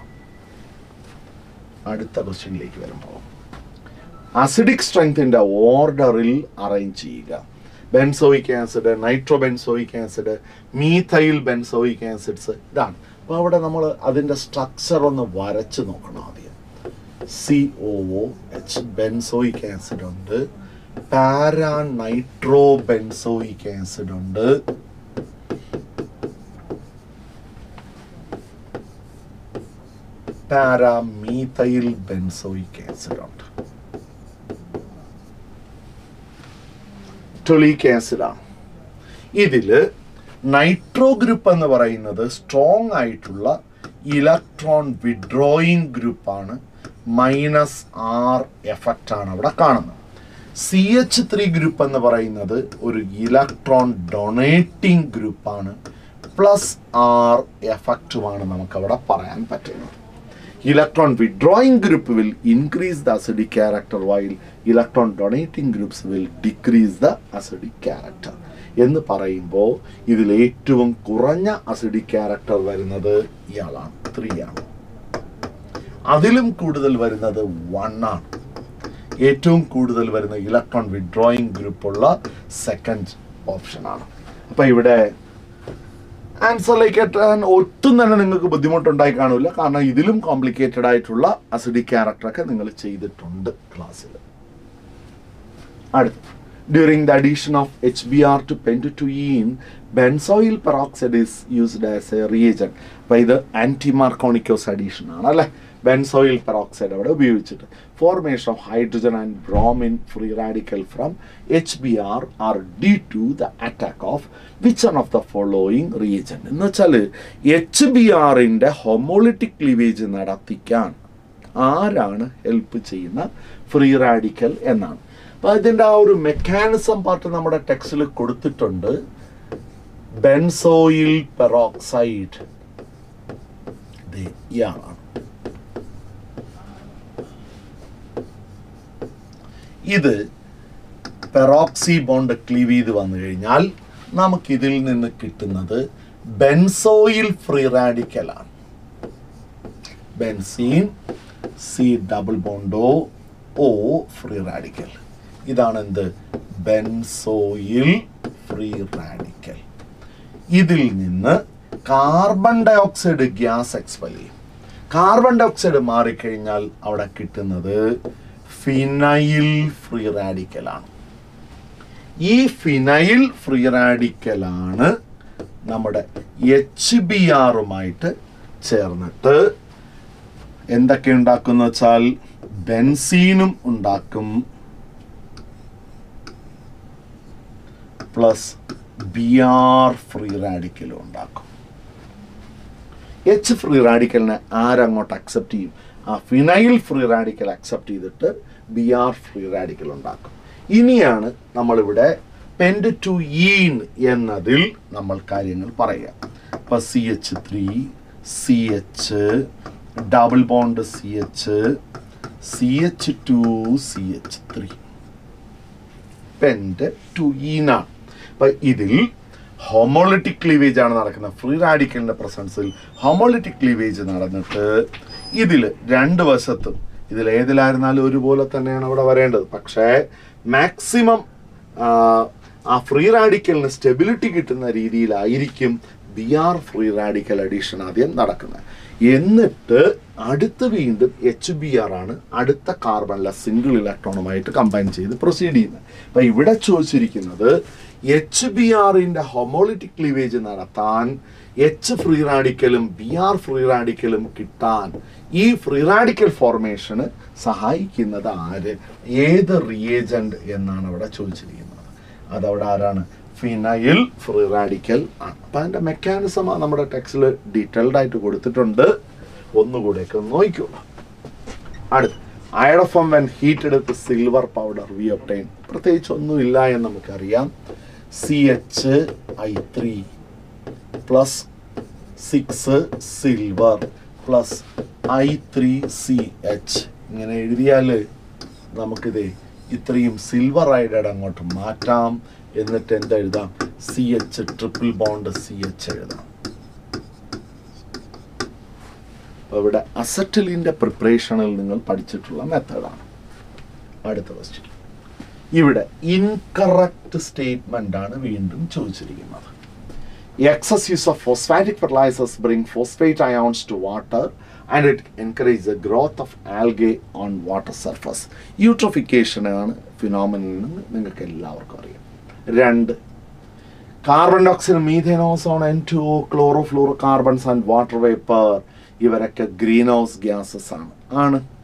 A: അടുത്ത ക്വസ്റ്റ്യനിലേക്ക് വരുമ്പോൾ അസിഡിക് സ്ട്രെങ്തിന്റെ ഓർഡറിൽ അറേഞ്ച് ചെയ്യുക. Benzoic acid nitro benzoic acid methyl benzoic acids ഇതാണ്. അപ്പോൾ അവിടെ നമ്മൾ അതിന്റെ സ്ട്രക്ചർ ഒന്ന് വരച്ച് നോക്കണം ആദ്യം. C O H benzoic acid ഉണ്ട്. പാരാ നൈട്രോ ബെൻസോയിക് ആസിഡ് ഉണ്ട്. പാരാമീഥൈൽ ബെൻസോയിക് ആസിഡ് ഉണ്ട് ടൊളിക് ആസിഡാണ് ഇതിൽ നൈട്രോ ഗ്രൂപ്പ് എന്ന് പറയുന്നത് സ്ട്രോങ് ആയിട്ടുള്ള ഇലക്ട്രോൺ വിഡ്രോയിങ് ഗ്രൂപ്പാണ് മൈനസ് ആർ എഫക്റ്റ് ആണ് അവിടെ കാണുന്നത്. സി എച്ച് ത്രീ ഗ്രൂപ്പ് എന്ന് പറയുന്നത് ഒരു ഇലക്ട്രോൺ ഡൊണേറ്റിംഗ് ഗ്രൂപ്പാണ് പ്ലസ് ആർ എഫക്റ്റുമാണ് നമുക്കവിടെ പറയാൻ പറ്റുന്നത്. Electron withdrawing group will increase the acidic character while electron donating groups will decrease the acidic character. എന്ന് പറയുമ്പോൾ ഇതിൽ ഏറ്റവും കുറഞ്ഞ അസിഡിക് ക്യാരക്ടർ വരുന്നത് ഇയാളാണ് ത്രീ ആണ് അതിലും കൂടുതൽ വരുന്നത് വൺ ആണ്. ഏറ്റവും കൂടുതൽ വരുന്ന ഇലക്ട്രോൺ വിഡ്രോയിങ് ഗ്രൂപ്പുള്ള സെക്കൻഡ് ഓപ്ഷനാണ് അപ്പം ഇവിടെ ആൻസറിലേക്ക് എത്താൻ ഒട്ടും തന്നെ നിങ്ങൾക്ക് ബുദ്ധിമുട്ടുണ്ടായി കാണില്ല. കാരണം ഇതിലും കോംപ്ലിക്കേറ്റഡ് ആയിട്ടുള്ള അസിഡിക് ക്യാരക്ടറൊക്കെ നിങ്ങൾ ചെയ്തിട്ടുണ്ട് ക്ലാസ്സിൽ അടുത്ത. Addition of H B R to പെന്റുറ്റീൻ benzoyl peroxide is used as a reagent അപ്പോൾ ഇത് ആന്റി മാർക്കോണിക്കോസ് അഡീഷൻ ആണ് അല്ലേ? ബെൻസോയിൽ പെറോക്സൈഡ് അവിടെ ഉപയോഗിച്ചിട്ട്. Formation of hydrogen and bromine free radical from H B R R D to the attack of which one of the following reagent എന്ന് വെച്ചാൽ H B ആറിന്റെ homolytic cleavage നടത്തിക്കാൻ ആരാണ് help ചെയ്യുന്ന ഫ്രീ റാഡിക്കൽ എന്നാണ്. അപ്പോൾ ഇതിന്റെ ആ ഒരു മെക്കാനിസം പാർട്ട് നമ്മുടെ ടെക്സ്റ്റിൽ കൊടുത്തിട്ടുണ്ട്. ബെൻസോയിൽ പെറോക്സൈഡ് ഇത് പെറോക്സി ബോണ്ട് ക്ലീവ് ചെയ്ത് വന്നു കഴിഞ്ഞാൽ നമുക്കിതിൽ നിന്ന് കിട്ടുന്നത് benzoyl free റാഡിക്കലാണ് benzene C double bond O O free radical ഇതാണ് എന്ത് ബെൻസോയിൽ ഫ്രീ റാഡിക്കൽ. ഇതിൽ നിന്ന് കാർബൺ ഡയോക്സൈഡ് ഗ്യാസ് എക്സ്പെൽ ചെയ്യും. കാർബൺ ഡയോക്സൈഡ് മാറിക്കഴിഞ്ഞാൽ അവിടെ കിട്ടുന്നത് ഫിനൈൽ ഫ്രീ റാഡിക്കലാണ് ഈ ഫിനൈൽ ഫ്രീ റാഡിക്കലാണ് നമ്മുടെ എച്ച് ബി ആറുമായിട്ട് ചേർന്നിട്ട് എന്തൊക്കെ ഉണ്ടാക്കുന്ന വെച്ചാൽ ബെൻസീനും ഉണ്ടാക്കും. പ്ലസ് ബി ആർ ഫ്രീ റാഡിക്കലും ഉണ്ടാക്കും. എച്ച് ഫ്രീ റാഡിക്കലിനെ ആരങ്ങോട്ട് അക്സെപ്റ്റ് ചെയ്യും? ആ ഫിനൈൽ ഫ്രീ റാഡിക്കൽ അക്സെപ്റ്റ് ചെയ്തിട്ട് ബി ആർ ഫ്രീ റാഡിക്കൽ ഉണ്ടാക്കും. ഇനിയാണ് നമ്മളിവിടെ പെൻഡ് ടു ഈൻ എന്നതിൽ നമ്മൾ കാര്യങ്ങൾ പറയാം അപ്പം C H three C H double bond C H C H two C H three pent two ഈനാണ് അപ്പം ഇതിൽ ഹോമോളിറ്റിക് ക്ലീവേജ് ആണ് നടക്കുന്നത്. ഫ്രീ റാഡിക്കലിന്റെ പ്രസൻസിൽ ഹോമോളിറ്റിക് ക്ലീവേജ് നടന്നിട്ട് ഇതിൽ രണ്ട് വശത്തും ഇതിൽ ഏതിലായിരുന്നാലും ഒരുപോലെ തന്നെയാണ് അവിടെ വരേണ്ടത്. പക്ഷേ മാക്സിമം ആ ഫ്രീ റാഡിക്കലിന് സ്റ്റെബിലിറ്റി കിട്ടുന്ന രീതിയിലായിരിക്കും B R free radical addition ആദ്യം നടക്കുന്നത്. എന്നിട്ട് അടുത്ത് വീണ്ടും എച്ച് ബി ആർ ആണ് അടുത്ത കാർബണിലെ സിംഗിൾ ഇലക്ട്രോണുമായിട്ട് കമ്പൈൻ ചെയ്ത് പ്രൊസീഡ് ചെയ്യുന്നത്. അപ്പം ഇവിടെ ചോദിച്ചിരിക്കുന്നത് എച്ച് ബി ആറിന്റെ ഹൊമോളിറ്റിക് ക്ലീവേജ് നടത്താൻ എച്ച് ഫ്രീ റാഡിക്കലും ബി ആർ ഫ്രീ റാഡിക്കലും കിട്ടാൻ ഈ ഫ്രീ റാഡിക്കൽ ഫോർമേഷന് സഹായിക്കുന്നത് ആര്? ഏത് റിയേജന്റ് എന്നാണ് അവിടെ ചോദിച്ചിരിക്കുന്നത്. അതവിടെ ആരാണ്? ഫിനൈൽ ഫ്രീ റാഡിക്കൽ ആണ്. അപ്പം അതിന്റെ മെക്കാനിസം നമ്മുടെ ടെക്സ്റ്റിൽ ഡീറ്റെയിൽഡ് ആയിട്ട് കൊടുത്തിട്ടുണ്ട്. ഒന്നുകൂടെയൊക്കെ ഒന്ന് നോക്കിക്കോളൂ അടുത്ത്. Iodoform when heated with silver powder we obtain പ്രത്യേകിച്ച് ഒന്നുമില്ല എന്ന് നമുക്കറിയാം. C H I three plus six silver plus I three C H ഇങ്ങനെ എഴുതിയാൽ നമുക്കിത് ഇത്രയും സിൽവർ ആയിട്ട് അങ്ങോട്ട് മാറ്റാം. എന്നിട്ട് എന്താ എഴുതാം? C H triple bond C H എഴുതാം. അപ്പോൾ ഇവിടെ അസറ്റലിന്റെ പ്രിപ്പറേഷനിൽ നിങ്ങൾ പഠിച്ചിട്ടുള്ള മെത്തേഡാണ് അടുത്ത ക്വസ്റ്റ്യൻ ഇവിടെ ഇൻകറക്റ്റ് സ്റ്റേറ്റ്മെന്റ് ആണ് വീണ്ടും ചോദിച്ചിരിക്കുന്നത്. Excess use of phosphatic fertilisers bring phosphate ions to water and it encourage the growth of algae on water surface യൂട്രോഫിക്കേഷനാണ് എന്ന് നിങ്ങൾക്ക് എല്ലാവർക്കും അറിയാം. രണ്ട് carbon dioxide methane ozone N two chloro fluoro carbons and water vapour ഇവരൊക്കെ green house gases ആണ്. ആണ്.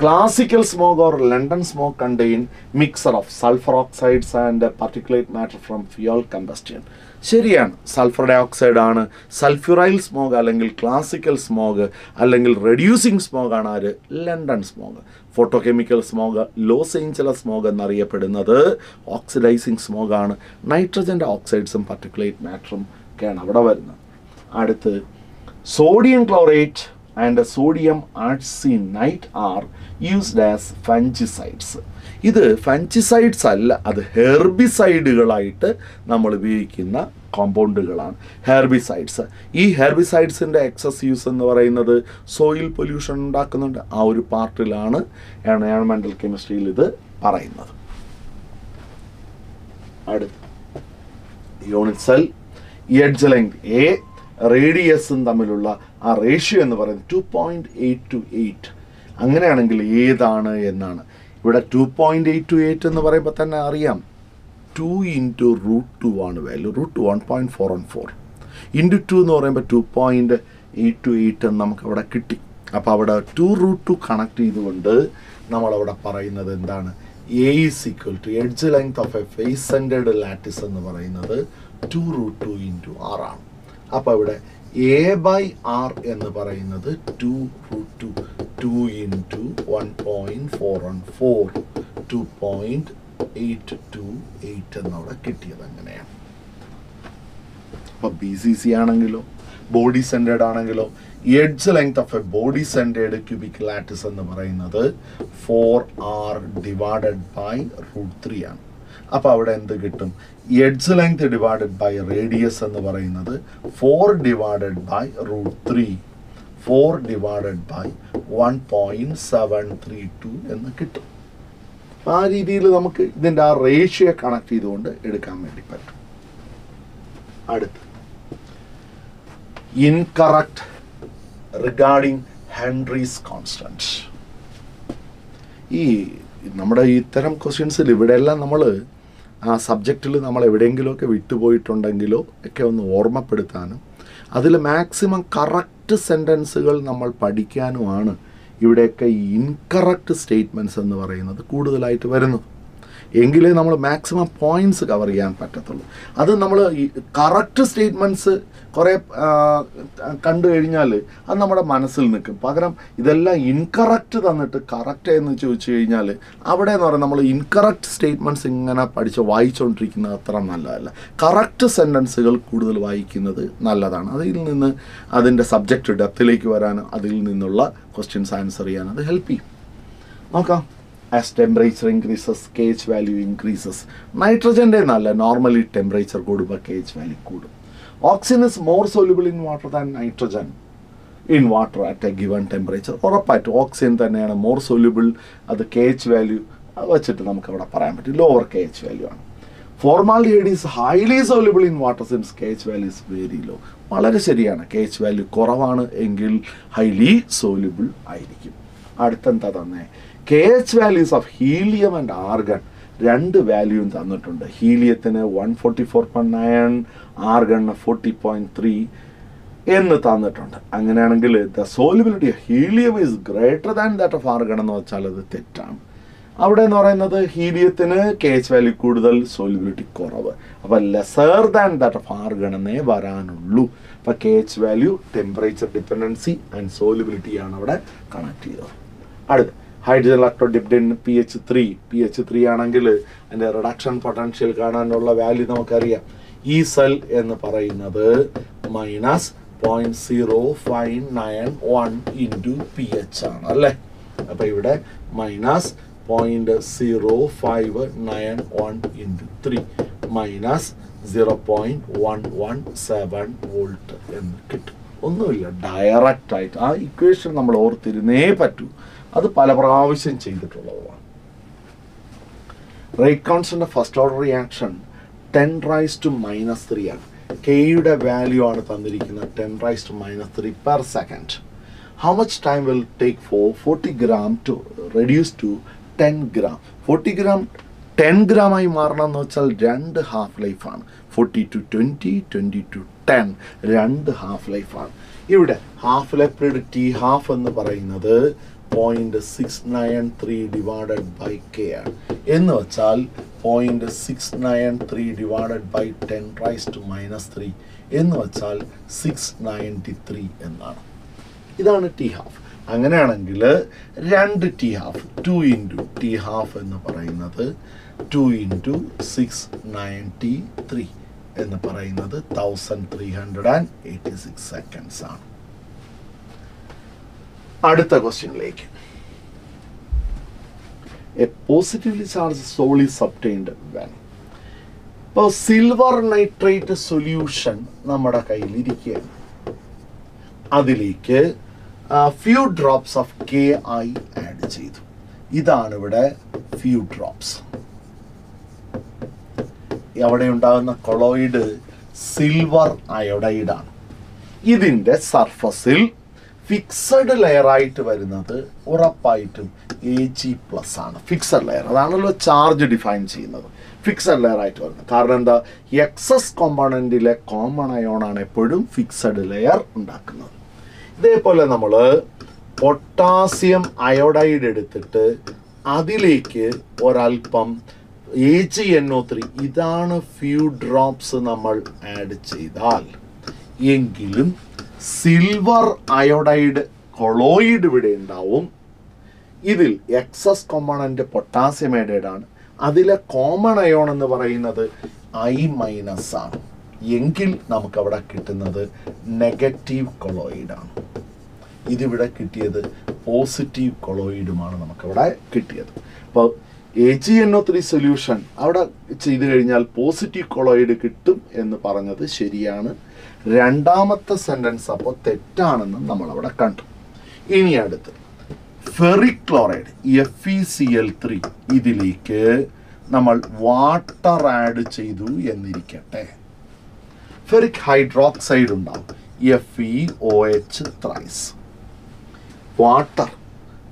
A: Classical smoke or London smoke contain mixture of sulphur oxides and particulate matter from fuel combustion ശരിയാണ്. Sulphur dioxide ആണ്. സൾഫ്യൂറൈൽ smog അല്ലെങ്കിൽ classical smog അല്ലെങ്കിൽ reducing smog ആണ് ആര്? London smog photochemical smog Los Angeles smog എന്നറിയപ്പെടുന്നത് oxidising smog ആണ്. നൈട്രജന്റെ ഓക്സൈഡ്സും പർട്ടിക്കുലേറ്റ് മാറ്ററും ഒക്കെയാണ് അവിടെ വരുന്നത്. അടുത്ത് ആൻഡ് സോഡിയം and sodium നൈറ്റ് are used ആസ് fungicides. ഇത് ഫഞ്ചിസൈഡ്സ് അല്ല അത് ഹെർബിസൈഡുകളായിട്ട് നമ്മൾ ഉപയോഗിക്കുന്ന കോമ്പൗണ്ടുകളാണ് ഹെർബിസൈഡ്സ് ഈ ഹെർബിസൈഡ്സിന്റെ എക്സസ് യൂസ് എന്ന് പറയുന്നത് സോയിൽ പൊല്യൂഷൻ ഉണ്ടാക്കുന്നുണ്ട്. ആ ഒരു പാർട്ടിലാണ് എൻവയോൺമെന്റൽ കെമിസ്ട്രിയിൽ ഇത് പറയുന്നത്. Unit cell edge length A റേഡിയസും തമ്മിലുള്ള ആ റേഷ്യോ എന്ന് പറയുന്നത് two point eight two eight അങ്ങനെയാണെങ്കിൽ ഏതാണ് എന്നാണ്. ഇവിടെ two point eight two eight എന്ന് പറയുമ്പോൾ തന്നെ അറിയാം. ടു ഇന്റു റൂട്ട് ടു ആണ് value root one point four one four into two എന്ന് പറയുമ്പോൾ two point eight two eight എന്ന് നമുക്ക് അവിടെ കിട്ടി. അപ്പോൾ അവിടെ ടു റൂട്ട് ടു കണക്ട് ചെയ്തുകൊണ്ട് നമ്മളവിടെ പറയുന്നത് എന്താണ്? A is equal to edge length of a face centred lattice എന്ന് പറയുന്നത് ടു റൂട്ട് ടു ഇന്റു ആറാണ് അപ്പോൾ ഇവിടെ എ ബൈ ആർ എന്ന് പറയുന്നത് two root two two into one point four one four two point eight two eight എന്നവിടെ കിട്ടിയത് അങ്ങനെയാണ്. അപ്പോൾ ബി സി സി ആണെങ്കിലോ ബോഡി സെന്റേഡ് ആണെങ്കിലോ edge length of a body centred cubic lattice എന്ന് പറയുന്നത് four R divided by root three ആണ്. അപ്പോൾ അവിടെ എന്ത് കിട്ടും? Edge length divided by radius എന്ന് പറയുന്നത് four divided by root three. Four divided by one point seven three two എന്ന് കിട്ടും. ആ രീതിയിൽ നമുക്ക് ഇതിന്റെ ആ റേഷ്യോ കണക്ട് ചെയ്തുകൊണ്ട് എടുക്കാൻ വേണ്ടി പറ്റും. അടുത്ത്. ഇൻകറക്റ്റ് റിഗാർഡിംഗ് ഹെൻറീസ് കോൺസ്റ്റന്റ് ഈ നമ്മുടെ ഇത്തരം ക്വസ്റ്റ്യൻസിൽ ഇവിടെയെല്ലാം നമ്മൾ ആ സബ്ജക്റ്റിൽ നമ്മൾ എവിടെയെങ്കിലുമൊക്കെ വിട്ടുപോയിട്ടുണ്ടെങ്കിലോ ഒക്കെ ഒന്ന് ഓർമ്മപ്പെടുത്താനും അതിൽ മാക്സിമം കറക്റ്റ് സെന്റൻസുകൾ നമ്മൾ പഠിക്കാനുമാണ് ഇവിടെയൊക്കെ ഈ ഇൻകറക്റ്റ് സ്റ്റേറ്റ്മെന്റ്സ് എന്ന് പറയുന്നത് കൂടുതലായിട്ട് വരുന്നത്. എങ്കിലേ നമ്മൾ മാക്സിമം പോയിന്റ്സ് കവർ ചെയ്യാൻ പറ്റത്തുള്ളൂ. അത് നമ്മൾ കറക്റ്റ് സ്റ്റേറ്റ്മെന്റ്സ് കുറേ കണ്ടു കഴിഞ്ഞാൽ അത് നമ്മുടെ മനസ്സിൽ നിൽക്കും. പകരം ഇതെല്ലാം ഇൻകറക്റ്റ് തന്നിട്ട് കറക്റ്റ് എന്ന് ചോദിച്ചു കഴിഞ്ഞാൽ അവിടെ എന്ന് പറയുന്നത് നമ്മൾ ഇൻകറക്റ്റ് സ്റ്റേറ്റ്മെന്റ്സ് ഇങ്ങനെ പഠിച്ച് വായിച്ചുകൊണ്ടിരിക്കുന്നത് അത്ര നല്ലതല്ല. കറക്റ്റ് സെന്റൻസുകൾ കൂടുതൽ വായിക്കുന്നത് നല്ലതാണ്. അതിൽ നിന്ന് അതിന്റെ സബ്ജക്റ്റ് ഡെപ്തിലേക്ക് വരാനും അതിൽ നിന്നുള്ള ക്വസ്റ്റ്യൻസ് ആൻസർ ചെയ്യാൻ അത് ഹെൽപ്പ് ചെയ്യും. നോക്കാം. As temperature increases K H value increases നൈട്രജന്റെ നല്ല നോർമലി ടെമ്പറേച്ചർ കൂടുമ്പോൾ കെ എച്ച് വാല്യൂ കൂടും. Oxygen is more soluble in water than nitrogen in water at a given temperature ഉറപ്പായിട്ടും ഓക്സിജൻ തന്നെയാണ് മോർ സോല്യൂബിൾ അത് കെ എച്ച് വാല്യൂ വെച്ചിട്ട് നമുക്ക് അവിടെ പറയാൻ പറ്റും. ലോവർ കെ എച്ച് വാല്യൂ ആണ്. Formaldehyde is highly soluble in water since K H value is very low വളരെ ശരിയാണ്. കെ എച്ച് വാല്യൂ കുറവാണ് എങ്കിൽ ഹൈലി സോല്യൂബിൾ ആയിരിക്കും. അടുത്തെന്താ തന്നെ? K H values of helium and argon രണ്ട് വാല്യൂവും തന്നിട്ടുണ്ട്. ഹീലിയത്തിന് one forty four point nine argon forty point three എന്ന് തന്നിട്ടുണ്ട്. അങ്ങനെയാണെങ്കിൽ the solubility helium is greater than that of argon എന്ന് വെച്ചാൽ അത് തെറ്റാണ്. അവിടെ എന്ന് പറയുന്നത് ഹീലിയത്തിന് കെ എച്ച് വാല്യൂ കൂടുതൽ സോലിബിലിറ്റി കുറവ്. അപ്പം lesser than that of argon എന്നേ വരാനുള്ളൂ. അപ്പം K H value temperature dependency and സോലിബിലിറ്റിയാണ് അവിടെ കണക്ട് ചെയ്തത്. അടുത്ത്. Hydrogen electrode dipped in P H three P H three ആണെങ്കിൽ അതിന്റെ റിഡക്ഷൻ പൊട്ടൻഷ്യൽ കാണാനുള്ള വാല്യൂ നമുക്കറിയാം. ഈ സെൽ എന്ന് പറയുന്നത് minus point zero five nine one into P H ആണ് അല്ലേ? അപ്പോൾ ഇവിടെ minus point zero five nine one into three minus zero point one one seven volt എന്ന് കിട്ടും. ഒന്നുമില്ല ഡയറക്റ്റ് ആയിട്ട് ആ ഇക്വേഷൻ നമ്മൾ ഓർത്തിരുന്നേ പറ്റൂ. അത് പല പ്രാവശ്യം ചെയ്തിട്ടുള്ളതുമാണ്. Rate constant first order reaction ten raise to minus three ആണ്. കെയുടെ വാല്യൂ ആണ് തന്നിരിക്കുന്നത് ten raise to minus three per second how much time will take for forty gram to reduce to ten gram forty gram ten ഗ്രാമായി മാറണം എന്ന് വെച്ചാൽ രണ്ട് half ലൈഫാണ് forty to twenty twenty to ten രണ്ട് half ലൈഫാണ് ഇവിടെ half life period T half എന്ന് പറയുന്നത് point six nine three divided by K ആണ്. എന്ന് വെച്ചാൽ point six nine three divided by ten raise to minus three എന്ന് വെച്ചാൽ സിക്സ് നയന്റി ത്രീ എന്നാണ്. ഇതാണ് ടി ഹാഫ് അങ്ങനെയാണെങ്കിൽ രണ്ട് T half two into T half എന്ന് പറയുന്നത് two into six ninety three എന്ന് പറയുന്നത് thousand three hundred and eighty six seconds ആണ്. അടുത്ത ക്വസ്റ്റ്യനിലേക്ക്. A positively charge sol is obtained when? ഇപ്പോൾ സിൽവർ നൈട്രേറ്റ് സൊല്യൂഷൻ നമ്മുടെ കയ്യിൽ ഇരിക്കുകയാണ് അതിലേക്ക് few drops of K I add ചെയ്തു. ഇതാണ് ഇവിടെ ഫ്യൂ ഡ്രോപ്സ് അവിടെ ഉണ്ടാകുന്ന കൊളോയിഡ് സിൽവർ അയോഡൈഡ് ആണ് ഇതിന്റെ സർഫസിൽ ഫിക്സഡ് ലെയറായിട്ട് വരുന്നത് ഉറപ്പായിട്ടും എ ജി പ്ലസ് ആണ്. ഫിക്സഡ് ലെയർ അതാണല്ലോ ചാർജ് ഡിഫൈൻ ചെയ്യുന്നത്. ഫിക്സഡ് ലെയർ ആയിട്ട് വരുന്നത്. കാരണം എന്താ? എക്സസ് കോമ്പണന്റിലെ കോമൺ അയോണാണ് എപ്പോഴും ഫിക്സഡ് ലെയർ ഉണ്ടാക്കുന്നത്. ഇതേപോലെ നമ്മൾ പൊട്ടാസ്യം അയോഡൈഡ് എടുത്തിട്ട് അതിലേക്ക് ഒരൽപ്പം A G N O three ഇതാണ് ഫ്യൂ ഡ്രോപ്സ് നമ്മൾ ആഡ് ചെയ്താൽ. എങ്കിലും സിൽവർ അയോഡൈഡ് കൊളോയിഡ് ഇവിടെ ഉണ്ടാവും. ഇതിൽ എക്സസ് കോമ്പണന്റ് പൊട്ടാസ്യം അയോഡൈഡ് ആണ് അതിലെ കോമൺ അയോൺ എന്ന് പറയുന്നത് ഐ മൈനസ് ആണ്. എങ്കിൽ നമുക്കവിടെ കിട്ടുന്നത് നെഗറ്റീവ് കൊളോയിഡാണ് ഇതിവിടെ കിട്ടിയത് പോസിറ്റീവ് കൊളോയിഡുമാണ് നമുക്കവിടെ കിട്ടിയത്. അപ്പോൾ A G N O three solution അവിടെ ചെയ്തു കഴിഞ്ഞാൽ പോസിറ്റീവ് കൊളോയിഡ് കിട്ടും എന്ന് പറഞ്ഞത് ശരിയാണ്. രണ്ടാമത്തെ സെന്റൻസ് അപ്പോൾ തെറ്റാണെന്ന് നമ്മൾ അവിടെ കണ്ടു. ഇനി അടുത്ത്. Ferric chloride F E C L three ഇതിലേക്ക് നമ്മൾ വാട്ടർ ആഡ് ചെയ്തു എന്നിരിക്കട്ടെ. ഫെറിക് ഹൈഡ്രോക്സൈഡ് ഉണ്ടാവും. F E O H thrice water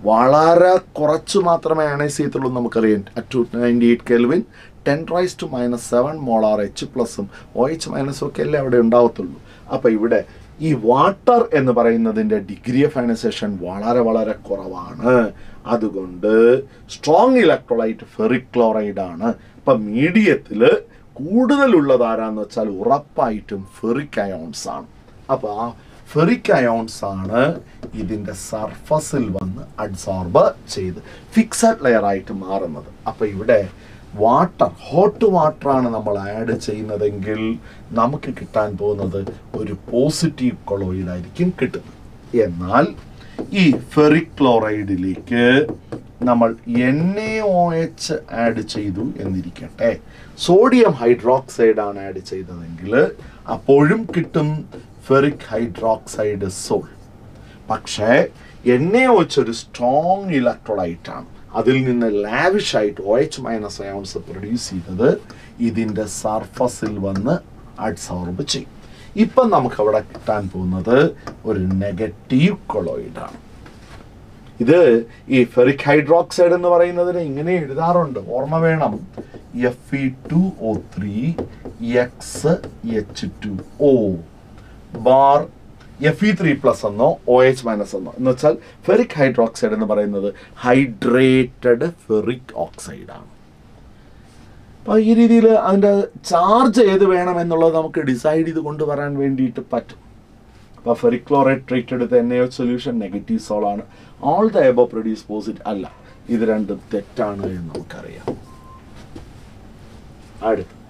A: വളരെ കുറച്ച് മാത്രമേ അയണൈസ് ചെയ്യത്തുള്ളൂ നമുക്കറിയാം. Two ninety eight kelvin ten raise to minus seven molar H പ്ലസും ഒ എച്ച് മൈനസും ഒക്കെ അല്ലേ അവിടെ ഉണ്ടാവത്തുള്ളൂ. അപ്പോൾ ഇവിടെ ഈ വാട്ടർ എന്ന് പറയുന്നതിന്റെ ഡിഗ്രി ഓഫ് അയനൈസേഷൻ വളരെ വളരെ കുറവാണ്. അതുകൊണ്ട് സ്ട്രോങ് ഇലക്ട്രോലൈറ്റ് ഫെറിക് ആണ്. അപ്പം മീഡിയത്തിൽ കൂടുതലുള്ളത് ആരാന്ന് വെച്ചാൽ ഉറപ്പായിട്ടും ഫെറിക് അയോൺസ് ആണ്. അപ്പോൾ ആ ഫെറിക് അയോൺസ് ആണ് ഇതിന്റെ സർഫസിൽ വന്ന് അഡ്സോർബ് ചെയ്ത് ഫിക്സഡ് ലെയർ ആയിട്ട് മാറുന്നത്. അപ്പോൾ ഇവിടെ വാട്ടർ ഹോട്ട് വാട്ടറാണ് നമ്മൾ ആഡ് ചെയ്യുന്നതെങ്കിൽ നമുക്ക് കിട്ടാൻ പോകുന്നത് ഒരു പോസിറ്റീവ് കൊളോയിഡ് ആയിരിക്കും കിട്ടുന്നത്. എന്നാൽ ഈ ഫെറിക് ക്ലോറൈഡിലേക്ക് നമ്മൾ N A O H add ചെയ്തു എന്നിരിക്കട്ടെ. സോഡിയം ഹൈഡ്രോക്സൈഡ് ആണ് ആഡ് ചെയ്തതെങ്കിൽ അപ്പോഴും കിട്ടും ഫെറിക് ഹൈഡ്രോക്സൈഡ് സോൾ പക്ഷേ എൻ എ ഒ എച്ച് ഒരു സ്ട്രോങ് ഇലക്ട്രോളൈറ്റ് ആണ്. അതിൽ നിന്ന് ലാവിഷ് ആയിട്ട് O H minus ions produce ചെയ്തത് ഇതിന്റെ സർഫസിൽ വന്ന് അഡ്സോർബ് ചെയ്യും. ഇപ്പം നമുക്ക് അവിടെ കിട്ടാൻ പോകുന്നത് ഒരു നെഗറ്റീവ് കൊളോയിഡ് ആണ്. ഇത് ഈ ഫെറിക് ഹൈഡ്രോക്സൈഡ് എന്ന് പറയുന്നതിന് ഇങ്ങനെ എഴുതാറുണ്ട്. ഓർമ്മ വേണം. F E two O three X H two O bar F E three plus എന്നോ ഒ എച്ച് മൈനസ് എന്നോ. എന്ന് വെച്ചാൽ ഫെറിക് ഹൈഡ്രോക്സൈഡ് എന്ന് പറയുന്നത് ഹൈഡ്രേറ്റഡ് ഫെറിക് ഓക്സൈഡാണ് അപ്പോൾ ഈ രീതിയിൽ അതിന്റെ ചാർജ് ഏത് വേണം എന്നുള്ളത് നമുക്ക് ഡിസൈഡ് ചെയ്ത് കൊണ്ടുവരാൻ വേണ്ടിയിട്ട് പറ്റും. അപ്പോൾ ഫെറിക് ക്ലോറൈഡ് ട്രീറ്റ് എടുത്ത N A solution negative sol ആണ്. All the above produce positive അല്ല. ഇത് രണ്ടും തെറ്റാണ് എന്ന് നമുക്കറിയാം. അടുത്ത്.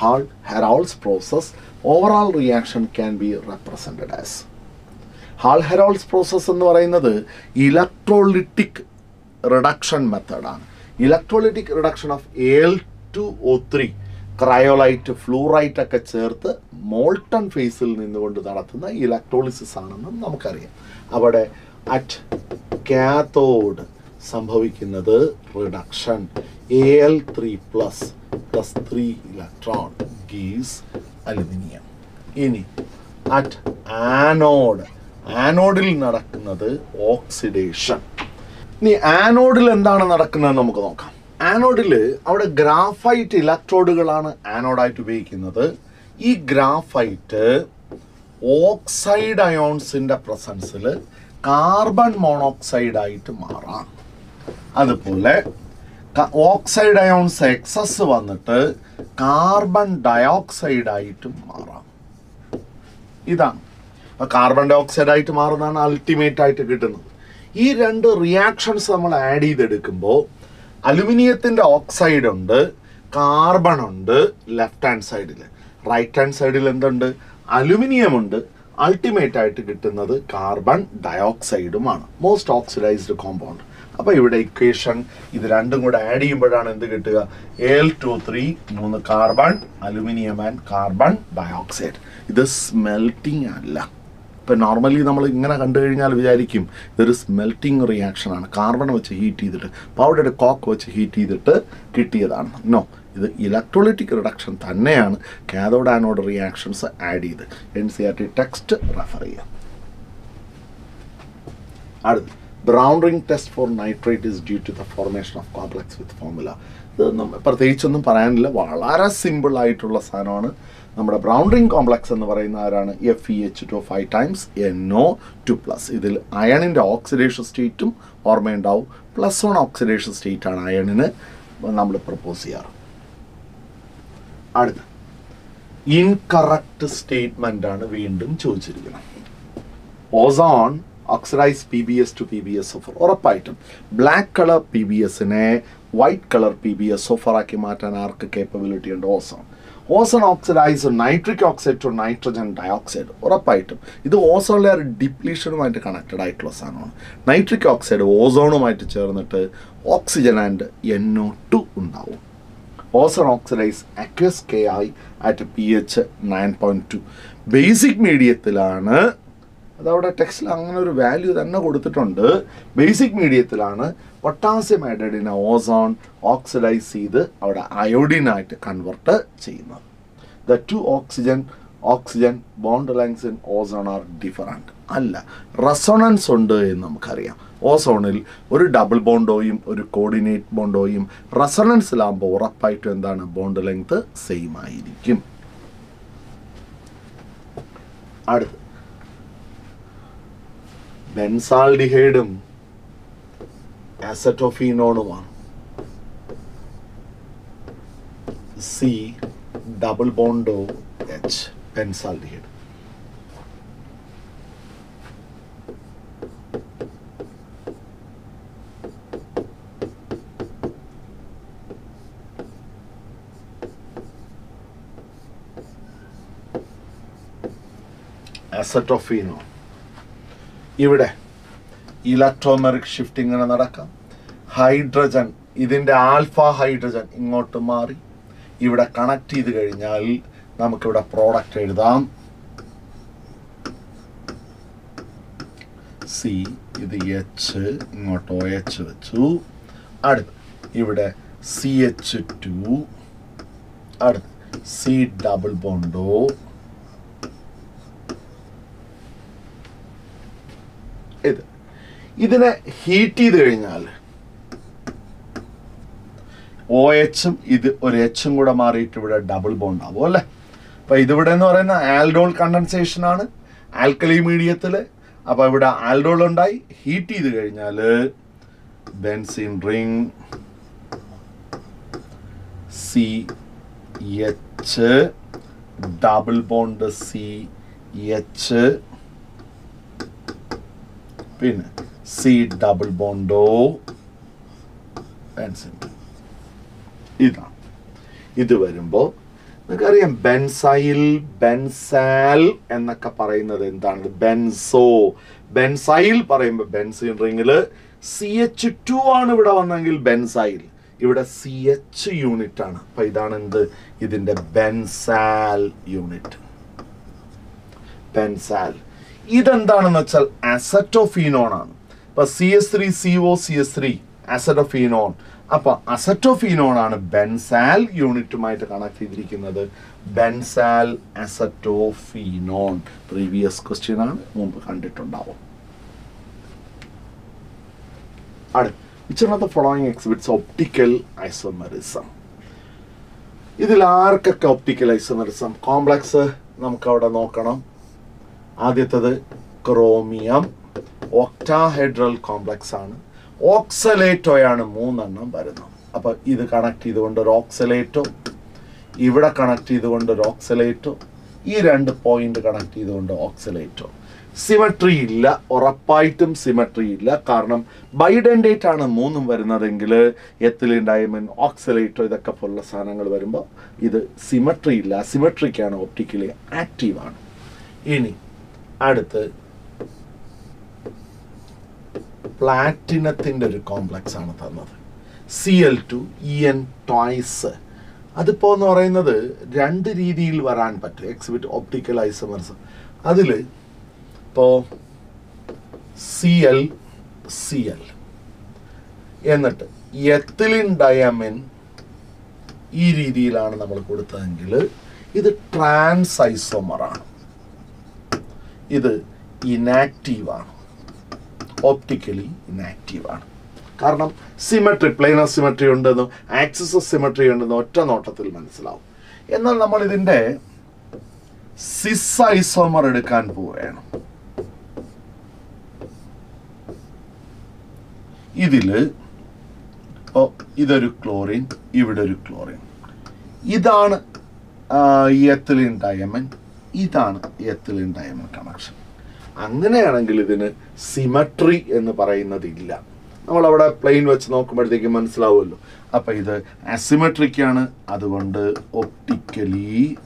A: Hall Heroult's process overall reaction can be represented as Hall Herald's process എന്ന് പറയുന്നത് ഇലക്ട്രോലിറ്റിക് റിഡക്ഷൻ മെത്തേഡാണ് electrolytic reduction of L two O three cryolite fluorite ഒക്കെ ചേർത്ത് മോൾട്ടൺ ഫേസിൽ നിന്നുകൊണ്ട് നടത്തുന്ന ഇലക്ട്രോളിസിസ് ആണെന്ന് നമുക്കറിയാം. അവിടെ അറ്റ് കാത്തോഡ് സംഭവിക്കുന്നത് reduction A L three plus plus three electron gives aluminium. ഇനി അറ്റ് ആനോഡ് ആനോഡിൽ നടക്കുന്നത് ഓക്സിഡേഷൻ ഇനി ആനോഡിൽ എന്താണ് നടക്കുന്നത് നമുക്ക് നോക്കാം. ആനോഡിൽ അവിടെ ഗ്രാഫൈറ്റ് ഇലക്ട്രോഡുകളാണ് ആനോഡായിട്ട് ഉപയോഗിക്കുന്നത്. ഈ ഗ്രാഫൈറ്റ് ഓക്സൈഡ് അയോൺസിന്റെ പ്രസൻസിൽ കാർബൺ മോണോക്സൈഡ് ആയിട്ട് മാറാം. അതുപോലെ ഓക്സൈഡ് അയോൺസ് എക്സസ് വന്നിട്ട് കാർബൺ ഡയോക്സൈഡ് ആയിട്ട് മാറാം. ഇതാണ്. അപ്പൊ കാർബൺ ഡൈ ഓക്സൈഡ് ആയിട്ട് മാറുന്നതാണ് അൾട്ടിമേറ്റ് ആയിട്ട് കിട്ടുന്നത്. ഈ രണ്ട് റിയാക്ഷൻസ് നമ്മൾ ആഡ് ചെയ്തെടുക്കുമ്പോൾ അലുമിനിയത്തിന്റെ ഓക്സൈഡ് ഉണ്ട് കാർബൺ ഉണ്ട് ലെഫ്റ്റ് ഹാൻഡ് സൈഡിൽ റൈറ്റ് ഹാൻഡ് സൈഡിൽ എന്തുണ്ട്? അലുമിനിയം ഉണ്ട് അൾട്ടിമേറ്റ് ആയിട്ട് കിട്ടുന്നത് കാർബൺ ഡയോക്സൈഡുമാണ്. മോസ്റ്റ് ഓക്സിഡൈസ്ഡ് കോമ്പൗണ്ട് അപ്പോൾ ഇവിടെ ഇക്വേഷൻ ഇത് രണ്ടും കൂടെ ആഡ് ചെയ്യുമ്പോഴാണ് എന്ത് കിട്ടുക? എൽ ടു ത്രീ മൂന്ന് carbon aluminium and carbon dioxide ഇത് സ്മെൽറ്റിംഗ് അല്ല. ഇപ്പം നോർമലി നമ്മൾ ഇങ്ങനെ കണ്ടു കഴിഞ്ഞാൽ വിചാരിക്കും ഇതൊരു സ്മെൽറ്റിംഗ് റിയാക്ഷൻ ആണ്. കാർബൺ വെച്ച് ഹീറ്റ് ചെയ്തിട്ട് പൗഡറുടെ കോക്ക് വെച്ച് ഹീറ്റ് ചെയ്തിട്ട് കിട്ടിയതാണ്. നോ ഇത് ഇലക്ട്രോളിറ്റിക് റിഡക്ഷൻ തന്നെയാണ് കാതോഡ് ആനോഡ് റിയാക്ഷൻസ് ആഡ് ചെയ്ത് N C R T text refer ചെയ്യാം അടുത്ത്. Brown ring test for nitrate is due to the formation of complex with formula ഇത് പ്രത്യേകിച്ചൊന്നും പറയാനില്ല. വളരെ സിമ്പിൾ ആയിട്ടുള്ള സാധനമാണ്. നമ്മുടെ ബ്രൗൺ റിംഗ് കോംപ്ലക്സ് എന്ന് പറയുന്ന ആരാണ്? F E H two five times N O two plus ഇതിൽ അയണിന്റെ ഓക്സിഡേഷൻ സ്റ്റേറ്റും ഓർമ്മയുണ്ടാവും. പ്ലസ് വൺ ഓക്സിഡേഷൻ സ്റ്റേറ്റ് ആണ് അയണിന് നമ്മൾ പ്രപ്പോസ് ചെയ്യാറ്. അടുത്ത. ഇൻകറക്റ്റ് സ്റ്റേറ്റ്മെന്റ് ആണ് വീണ്ടും ചോദിച്ചിരിക്കുന്നത്. Ozone oxidise P B S to P B S so four ഉറപ്പായിട്ടും ബ്ലാക്ക് കളർ പി ബി എസിനെ white colour P B S സോഫറാക്കി മാറ്റാൻ ആർക്ക് കേപ്പബിലിറ്റി ഉണ്ട്? Ozone. Ozone oxidise nitric oxide to nitrogen dioxide ഉറപ്പായിട്ടും ഇത് ഓസോൺ ലെയർ ഡിപ്ലീഷനുമായിട്ട് കണക്റ്റഡ് ആയിട്ടുള്ള സാധനമാണ്. Nitric oxide ഓസോണുമായിട്ട് ചേർന്നിട്ട് oxygen and N O two ഉണ്ടാവും. Ozone oxidise aqueous K I at P H nine point two basic മീഡിയത്തിലാണ് അതവിടെ ടെക്സ്റ്റിൽ അങ്ങനെ ഒരു വാല്യൂ തന്നെ കൊടുത്തിട്ടുണ്ട്. ബേസിക് മീഡിയത്തിലാണ് പൊട്ടാസ്യം ആഡഡിനെ ഓസോൺ ഓക്സിഡൈസ് ചെയ്ത് അവിടെ അയോഡിനായിട്ട് കൺവെർട്ട് ചെയ്യുന്നത്. The two oxygen oxygen bond lengths in ozone are different അല്ല റെസൊണൻസ് ഉണ്ട് എന്ന് നമുക്കറിയാം. ഓസോണിൽ ഒരു ഡബിൾ ബോണ്ടോയും ഒരു കോർഡിനേറ്റ് ബോണ്ടോയും റെസൊണൻസിലാകുമ്പോൾ ഉറപ്പായിട്ടും എന്താണ്? ബോണ്ട് ലെങ്ത് സെയിം ആയിരിക്കും. അടുത്ത്. ബെൻസാൾഡിഹൈഡും ആസറ്റോഫീനോണുമാണ് സി ഡബിൾ ബോണ്ടോ എച്ച് ബെൻസാൾഡിഹൈഡ് അസറ്റോഫീനോ. ഇവിടെ ഇലക്ട്രോമെറിക് ഷിഫ്റ്റ് ഇങ്ങനെ നടക്കാം. ഹൈഡ്രജൻ ഇതിന്റെ ആൽഫ ഹൈഡ്രജൻ ഇങ്ങോട്ട് മാറി. ഇവിടെ കണക്ട് ചെയ്ത് കഴിഞ്ഞാൽ നമുക്കിവിടെ പ്രോഡക്റ്റ് എഴുതാം. സി ഇത് എച്ച് ഇങ്ങോട്ട് ഒ എച്ച് വെച്ചു. അടുത്ത് ഇവിടെ സി എച്ച് ടു അടുത്ത് സി ഡബിൾ ബോണ്ടോ ഇത്. ഇതിനെ ഹീറ്റ് ചെയ്ത് കഴിഞ്ഞാൽ ഒ എച്ചും ഇത് ഒരു എച്ചും കൂടെ മാറിയിട്ട് ഇവിടെ ഡബിൾ ബോണ്ട് ആവും അല്ലേ? അപ്പൊ ഇതിവിടെ എന്ന് പറയുന്ന ആൽഡോൾ കണ്ടൻസേഷൻ ആണ് ആൽക്കലി മീഡിയത്തിൽ അപ്പൊ ഇവിടെ ആൽഡോൾ ഉണ്ടായി ഹീറ്റ് ചെയ്ത് കഴിഞ്ഞാൽ benzene ring C H double bond C H പിന്നെ C double bond O benzene ഇതാണ്. ഇത് വരുമ്പോൾ നിങ്ങൾക്കറിയാം ബെൻസൈൽ ബെൻസാൽ എന്നൊക്കെ പറയുന്നത് എന്താണ്? ബെൻസോ. ബെൻസൈൽ പറയുമ്പോൾ ബെൻസിൻ റിങ്ങിൽ സി എച്ച് ടു ആണ് ഇവിടെ വന്നെങ്കിൽ ബെൻസൈൽ. ഇവിടെ സി എച്ച് യൂണിറ്റ് ആണ്. അപ്പൊ ഇതാണ് എന്ത്? ഇതിന്റെ ബെൻസാൽ യൂണിറ്റ് ബെൻസാൽ. ഇതെന്താണെന്ന് വെച്ചാൽ അസറ്റോഫീനോൺ ആണ് ഇപ്പൊ C S three C O C S three acetophenone. അപ്പൊ അസറ്റോഫീനോൺ ആണ് ബെൻസാൽ യൂണിറ്റുമായിട്ട് കണക്ട് ചെയ്തിരിക്കുന്നത്. Benzal acetophenone. പ്രീവിയസ് ക്വസ്റ്റ്യൻ ആണ്. മുമ്പ് കണ്ടിട്ടുണ്ടാവും. ഫോളോയിങ് എക്സിബിറ്റ്സ് ഒപ്റ്റിക്കൽ ഐസോമറിസം ഇതിൽ ആർക്കൊക്കെ ഒപ്റ്റിക്കൽ ഐസോമറിസം കോംപ്ലക്സ് നമുക്ക് അവിടെ നോക്കണം. ആദ്യത്തത് ക്രോമിയം. ഒക്ടാഹെഡ്രൽ കോംപ്ലക്സ് ആണ്. ഓക്സലേറ്റോയാണ് മൂന്നെണ്ണം വരുന്നത്. അപ്പോൾ ഇത് കണക്ട് ചെയ്തുകൊണ്ട് ഒരു ഓക്സലേറ്റോ ഇവിടെ കണക്ട് ചെയ്തുകൊണ്ട് ഒരു ഓക്സലേറ്റോ ഈ രണ്ട് പോയിന്റ് കണക്ട് ചെയ്തുകൊണ്ട് ഓക്സലേറ്റോ. സിമട്രി ഇല്ല ഉറപ്പായിട്ടും സിമട്രി ഇല്ല. കാരണം ബൈഡൻഡേറ്റ് ആണ് മൂന്നും വരുന്നതെങ്കിൽ എത്തിലിൻ ഡയമണ്ട് ഓക്സലേറ്റോ ഇതൊക്കെ പോലുള്ള സാധനങ്ങൾ വരുമ്പോൾ ഇത് സിമട്രി ഇല്ല. സിമട്രിക്കാണ് ഒപ്റ്റിക്കലി ആക്റ്റീവാണ്. ഇനി അടുത്ത് പ്ലാറ്റിനത്തിന്റെ ഒരു കോംപ്ലക്സ് ആണ് തന്നത്. C L two E N two is അതിപ്പോൾ എന്ന് പറയുന്നത് രണ്ട് രീതിയിൽ വരാൻ പറ്റും. എക്സിബിറ്റ് ഓപ്റ്റിക്കൽ ഐസമർസ് അതിൽ ഇപ്പോൾ സി എൽ സി എൽ എന്നിട്ട് എത്തിലിൻ ഡയമിൻ ഈ രീതിയിലാണ് നമ്മൾ കൊടുത്തതെങ്കിൽ ഇത് ട്രാൻസ് ഐസോമറാണ് ഇത് ഇനാക്റ്റീവാണ് ഓപ്റ്റിക്കലി ഇനാക്റ്റീവാണ് കാരണം സിമെട്രി പ്ലെയിനർ സിമെട്രി ഉണ്ടെന്നും ആക്സിസ് സിമെട്രി ഉണ്ടെന്നും ഒറ്റ നോട്ടത്തിൽ മനസ്സിലാവും. എന്നാൽ നമ്മൾ ഇതിന്റെ സിസ് ഐസോമർ എടുക്കാൻ പോവുകയാണ്. ഇതിൽ ഓ ഇതൊരു ക്ലോറിൻ ഇവിടെ ഒരു ക്ലോറിൻ ഇതാണ് എത്തിലിൻ ഡയമണ്ട് ഇതാണ് എത്തിലിൻ ഡയമണ്ട് കണക്ഷൻ അങ്ങനെയാണെങ്കിൽ ഇതിന് സിമട്രി എന്ന് പറയുന്നതില്ല. നമ്മൾ അവിടെ പ്ലെയിൻ വെച്ച് നോക്കുമ്പോഴത്തേക്ക് മനസ്സിലാവുമല്ലോ. അപ്പൊ ഇത് അസിമെട്രിക് ആണ്. അതുകൊണ്ട് ഒപ്റ്റിക്കലി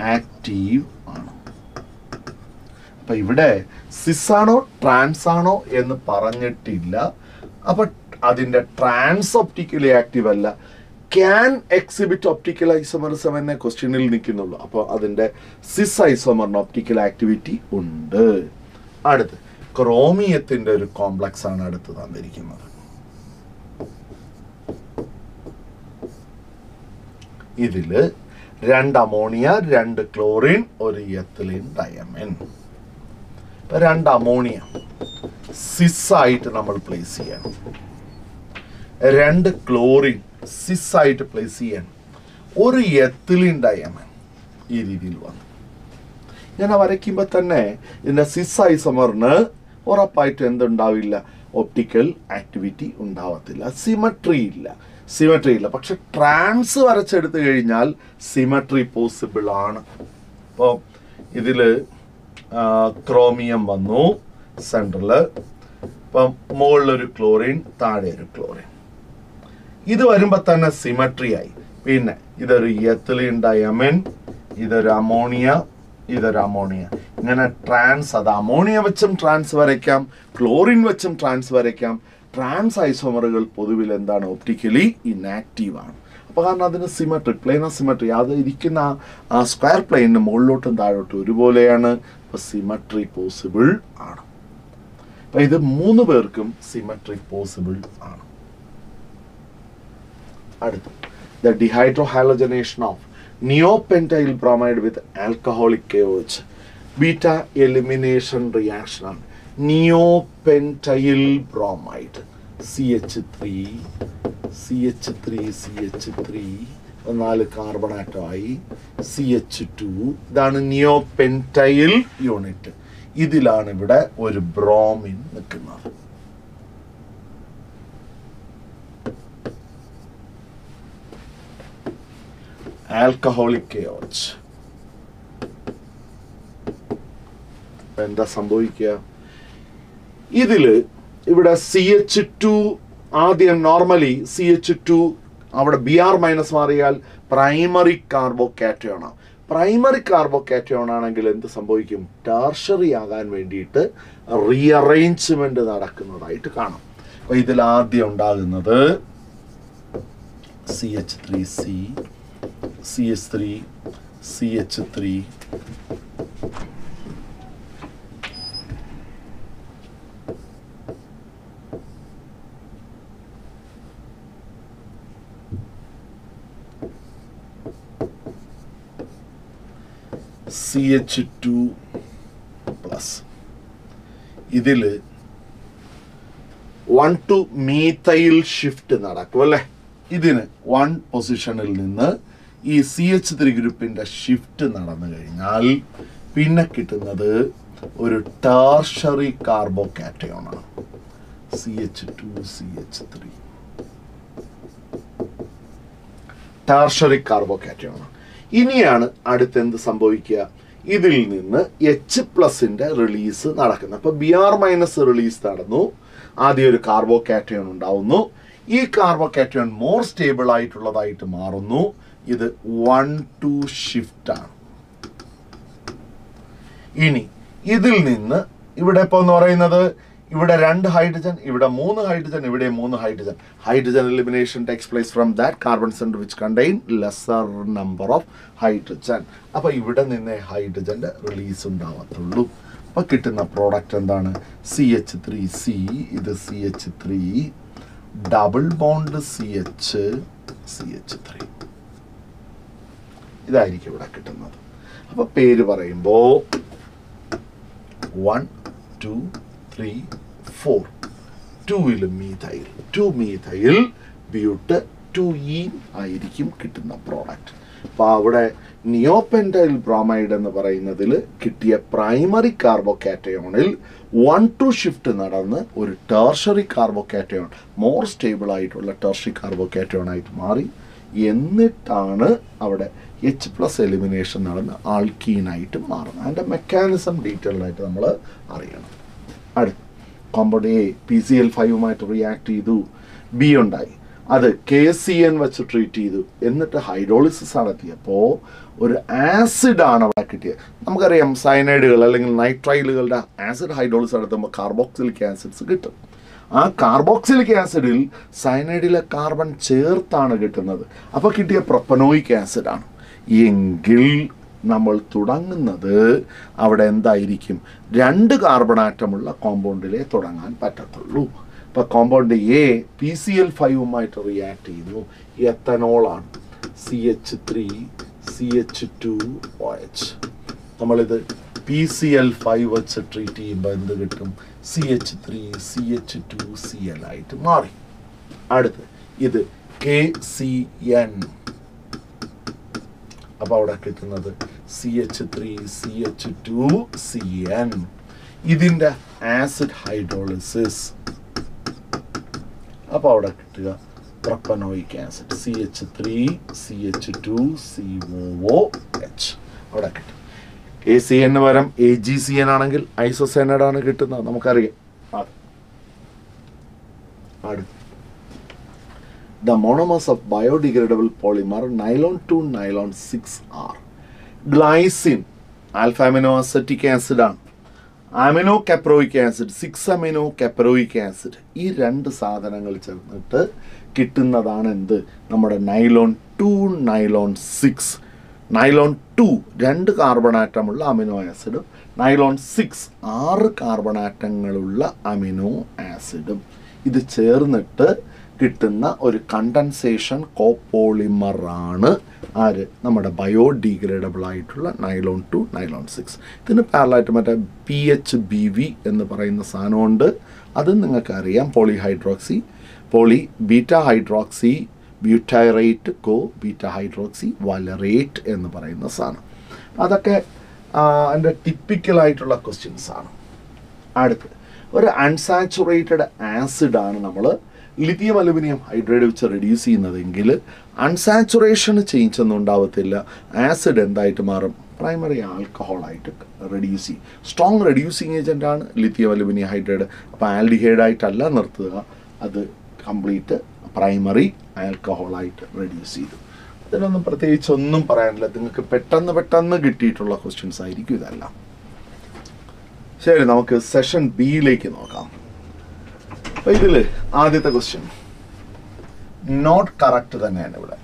A: ആക്റ്റീവ് ആണ്. അപ്പൊ ഇവിടെ സിസാണോ ആണോ ട്രാൻസ് ആണോ എന്ന് പറഞ്ഞിട്ടില്ല. അപ്പൊ അതിന്റെ ട്രാൻസ് ഒപ്റ്റിക്കലി ആക്റ്റീവ് അല്ല. ക്യാൻ എക്സിബിറ്റ് ഒപ്റ്റിക്കൽ ഐസോമറിസം എന്ന ക്വസ്റ്റ്യനിൽ നിൽക്കുന്നുള്ളൂ. അപ്പോൾ അതിന്റെ സിസ് ഐസോമറിന് ഒപ്റ്റിക്കൽ ആക്ടിവിറ്റി ഉണ്ട്. അടുത്ത് ക്രോമിയത്തിന്റെ ഒരു കോംപ്ലക്സ് ആണ് അടുത്ത് തന്നിരിക്കുന്നത്. ഇതിൽ രണ്ട് അമോണിയ രണ്ട് ക്ലോറിൻ ഒരു എത്തിലിൻ ഡയമൻ ഇപ്പൊ രണ്ട് അമോണിയ സിസ് ആയിട്ട് നമ്മൾ പ്ലേസ് ചെയ്യണം. രണ്ട് ക്ലോറിൻ സിസ് ആയിട്ട് പ്ലേസ് ചെയ്യാൻ ഒരു എത്തിലിൻ ഡയമൻ ഈ രീതിയിൽ വന്നു. ഞാൻ വരയ്ക്കുമ്പോൾ തന്നെ ഇതിന്റെ സിസ് ഐസമറിന് ഉറപ്പായിട്ട് എന്തുണ്ടാവില്ല? ഒപ്റ്റിക്കൽ ആക്ടിവിറ്റി ഉണ്ടാവത്തില്ല. സിമട്രി ഇല്ല. സിമട്രി ഇല്ല. പക്ഷെ ട്രാൻസ് വരച്ചെടുത്തു കഴിഞ്ഞാൽ സിമട്രി പോസിബിൾ ആണ്. അപ്പോൾ ഇതിൽ ക്രോമിയം വന്നു. സെൻട്രൽ ഇപ്പം മുകളിലൊരു ക്ലോറിൻ താഴെ ഒരു ക്ലോറിൻ ഇത് വരുമ്പോൾ തന്നെ സിമട്രി ആയി. പിന്നെ ഇതൊരു എത്തിലിൻ ഡയമൻ ഇതൊരു അമോണിയ ഇതൊരു അമോണിയ ഇങ്ങനെ ട്രാൻസ് അത് അമോണിയ വെച്ചും ട്രാൻസ് വരയ്ക്കാം ക്ലോറിൻ വെച്ചും ട്രാൻസ് വരയ്ക്കാം. ട്രാൻസ് ഐസോമറുകൾ പൊതുവിൽ എന്താണ്? ഒപ്റ്റിക്കലി ഇനാക്റ്റീവ് ആണ്. അപ്പോൾ കാരണം അതിന് സിമട്രി പ്ലെയിനർ സിമട്രി അത് ഇരിക്കുന്ന ആ സ്ക്വയർ പ്ലെയിനിന് മുകളിലോട്ടും താഴോട്ടും ഒരുപോലെയാണ്. അപ്പോൾ സിമട്രി പോസിബിൾ ആണ്. അപ്പൊ ഇത് മൂന്ന് പേർക്കും സിമട്രി പോസിബിൾ ആണ്. അടുത്ത്. The dehydrohalogenation of neopentyl bromide with alcoholic KOH beta elimination reaction ആണ് neopentyl bromide C H three C H three C H three നാല് കാർബൺ ആറ്റമായി സി എച്ച് ടു ഇതാണ് നിയോപെന്റൈൽ യൂണിറ്റ് ഇതിലാണ് ഇവിടെ ഒരു ബ്രോമിൻ നിൽക്കുന്നത്. ആൽക്കഹോളിക് KOH എന്താ സംഭവിക്കുക? ഇതിൽ ഇവിടെ സി എച്ച് ടു ആദ്യം നോർമലി സി എച്ച് ടു അവിടെ ബി ആർ മൈനസ് മാറിയാൽ primary carbo കാറ്റയോണ primary carbo cation ആണെങ്കിൽ എന്ത് സംഭവിക്കും? ടാർഷറി ആകാൻ വേണ്ടിയിട്ട് റീഅറേഞ്ച്മെന്റ് നടക്കുന്നതായിട്ട് കാണാം. അപ്പൊ ഇതിൽ ആദ്യം ഉണ്ടാകുന്നത് C H three C C H three C H three C H two plus ഇതിൽ വൺ ടു മീത്തൈൽ ഷിഫ്റ്റ് നടക്കും അല്ലേ ഇതിന് വൺ പൊസിഷനിൽ നിന്ന് ഈ സി എച്ച് ത്രീ ഗ്രൂപ്പിന്റെ ഷിഫ്റ്റ് നടന്നു കഴിഞ്ഞാൽ പിന്നെ കിട്ടുന്നത് ഒരു ടാർഷറി കാർബോ കാറ്റയോൺ ആണ്. C H two C H three tertiary carbocation ഇനിയാണ് അടുത്ത് എന്ത് സംഭവിക്കുക? ഇതിൽ നിന്ന് എച്ച് പ്ലസിന്റെ റിലീസ് നടക്കുന്നത്. അപ്പോൾ ബി ആർ മൈനസ് റിലീസ് നടന്നു. ആദ്യം ഒരു കാർബോ കാറ്റയോൺ ഉണ്ടാവുന്നു. ഈ കാർബോ കാറ്റയോൺ മോർ സ്റ്റേബിൾ ആയിട്ടുള്ളതായിട്ട് മാറുന്നു. ഇത് വൺ ടു ഷിഫ്റ്റ് ആണ്. ഇനി ഇതിൽ നിന്ന് ഇവിടെ ഇപ്പോൾ എന്ന് പറയുന്നത് ഇവിടെ രണ്ട് ഹൈഡ്രജൻ ഇവിടെ മൂന്ന് ഹൈഡ്രജൻ ഇവിടെ മൂന്ന് hydrogen hydrogen elimination takes place from that carbon centre which contain lesser number of hydrogen അപ്പോൾ ഇവിടെ നിന്നേ ഹൈഡ്രജന്റെ റിലീസ് ഉണ്ടാവത്തുള്ളൂ. അപ്പോൾ കിട്ടുന്ന പ്രോഡക്റ്റ് എന്താണ്? സി എച്ച് ത്രീ സി ഇത് C H three double bond C H C H three ഇതായിരിക്കും ഇവിടെ കിട്ടുന്നത്. അപ്പോൾ പേര് പറയുമ്പോൾ വൺ ടു ത്രീ ഫോർ ടൂവിൽ methyl two methyl but two ene ആയിരിക്കും കിട്ടുന്ന പ്രോഡക്റ്റ് അപ്പോൾ അവിടെ നിയോപെന്റൈൽ ബ്രോമൈഡ് എന്ന് പറയുന്നതിൽ കിട്ടിയ പ്രൈമറി കാർബോകാറ്റയോണിൽ വൺ ടു ഷിഫ്റ്റ് നടന്ന് ഒരു ടേർഷറി കാർബോകാറ്റയോൺ മോർ സ്റ്റേബിൾ ആയിട്ടുള്ള ടേർഷറി കാർബോകാറ്റയോൺ ആയിട്ട് മാറി. എന്നിട്ടാണ് അവിടെ എച്ച് പ്ലസ് എലിമിനേഷൻ നടന്ന് ആൾക്കീനായിട്ട് മാറുന്നത് അതിന്റെ മെക്കാനിസം ഡീറ്റെയിൽഡ് ആയിട്ട് നമ്മൾ അറിയണം. അടുത്ത് compound A P C L ഫൈവുമായിട്ട് react ചെയ്തു. ബി ഉണ്ടായി. അത് കെ സി എൻ വെച്ച് ട്രീറ്റ് ചെയ്തു. എന്നിട്ട് ഹൈഡ്രോളിസിസ് നടത്തിയപ്പോൾ ഒരു ആസിഡാണ് അവിടെ കിട്ടിയത്. നമുക്കറിയാം സയനൈഡുകൾ അല്ലെങ്കിൽ നൈട്രൈലുകളുടെ ആസിഡ് ഹൈഡ്രോളിസ് നടത്തുമ്പോൾ കാർബോക്സിലിക് ആസിഡ്സ് കിട്ടും. ആ കാർബോക്സിലിക് ആസിഡിൽ സയനൈഡിലെ കാർബൺ ചേർത്താണ് കിട്ടുന്നത്. അപ്പോൾ കിട്ടിയ പ്രൊപ്പനോയിക് ആസിഡാണ് എങ്കിൽ നമ്മൾ തുടങ്ങുന്നത് അവിടെ എന്തായിരിക്കും? രണ്ട് കാർബൺ ആറ്റമുള്ള കോമ്പൗണ്ടിലേ തുടങ്ങാൻ പറ്റത്തുള്ളൂ. ഇപ്പം compound A P C L ഫൈവുമായിട്ട് react ചെയ്യുന്നു. എത്തനോളാണ് C H three C H two O H നമ്മളിത് പി സി എൽ ഫൈവ് വെച്ച് ട്രീറ്റ് ചെയ്യുമ്പോൾ എന്ത് കിട്ടും? C H three C H two C L ആയിട്ട് മാറി. അടുത്ത് ഇത് കെ സി എൻ അപ്പോൾ അവിടെ കിട്ടുന്നത് C H three C H two C N ഇതിന്റെ ആസിഡ് ഹൈഡ്രോളിസിസ് അപ്പോൾ അവിടെ കിട്ടുക propanoic acid C H three C H two C O H അവിടെ കിട്ടും. എ സി എന് പകരം എ ജി സി എൻ ആണെങ്കിൽ ഐസോസെനഡാണ് കിട്ടുന്നത്. നമുക്കറിയാം. അടുത്ത് the monomers of biodegradable polymer nylon 2 nylon 6 are glycine alpha amino acetic acid ആണ് amino caproic acid six amino caproic acid ഈ രണ്ട് സാധനങ്ങൾ ചേർന്നിട്ട് കിട്ടുന്നതാണ് എന്ത്? നമ്മുടെ nylon two nylon six nylon two രണ്ട് കാർബൺ ആറ്റമുള്ള അമിനോ ആസിഡും നൈലോൺ സിക്സ് ആറ് കാർബൺ ആറ്റങ്ങളുള്ള അമിനോ ആസിഡും ഇത് ചേർന്നിട്ട് കിട്ടുന്ന ഒരു കണ്ടൻസേഷൻ കോപ്പോളിമർ ആണ് ആര്? നമ്മുടെ ബയോഡീഗ്രേഡബിൾ ആയിട്ടുള്ള നൈലോൺ ടു നൈലോൺ സിക്സ് ഇതിന് പാരലായിട്ട് മറ്റേ പി എച്ച് ബി വി എന്ന് പറയുന്ന സാധനമുണ്ട്. അത് നിങ്ങൾക്കറിയാം. Polyhydroxy poly beta hydroxy butyrate co beta hydroxy valerate എന്ന് പറയുന്ന സാധനം. അതൊക്കെ അതിന്റെ ടിപ്പിക്കലായിട്ടുള്ള ക്വസ്റ്റ്യൻസാണ് അടുത്ത് ഒരു അൺസാച്ചുറേറ്റഡ് ആസിഡാണ് നമ്മൾ ലിഥിയം അലുമിനിയം ഹൈഡ്രൈഡ് വെച്ച് റെഡ്യൂസ് ചെയ്യുന്നതെങ്കിൽ അൺസാച്ചുറേഷൻ ചേഞ്ച് ഒന്നും ഉണ്ടാവത്തില്ല. ആസിഡ് എന്തായിട്ട് മാറും? പ്രൈമറി ആൽക്കഹോളായിട്ട് റെഡ്യൂസ് ചെയ്യും. സ്ട്രോങ് റെഡ്യൂസിങ് ഏജന്റാണ് ലിത്തിയം അലുമിനിയം ഹൈഡ്രേഡ് അപ്പോൾ ആൽഡിഹൈഡായിട്ടല്ല നിർത്തുക. അത് കംപ്ലീറ്റ് പ്രൈമറി ആൽക്കഹോളായിട്ട് റെഡ്യൂസ് ചെയ്തു. അതിനൊന്നും പ്രത്യേകിച്ച് ഒന്നും പറയാനില്ല. നിങ്ങൾക്ക് പെട്ടെന്ന് പെട്ടെന്ന് കിട്ടിയിട്ടുള്ള ക്വസ്റ്റ്യൻസ് ആയിരിക്കും ഇതെല്ലാം. ശരി നമുക്ക് സെഷൻ ബിയിലേക്ക് നോക്കാം. ഇതിൽ ആദ്യത്തെ ക്വസ്റ്റ്യൻ നോട്ട് കറക്റ്റ് തന്നെയാണ് ഇവിടെ.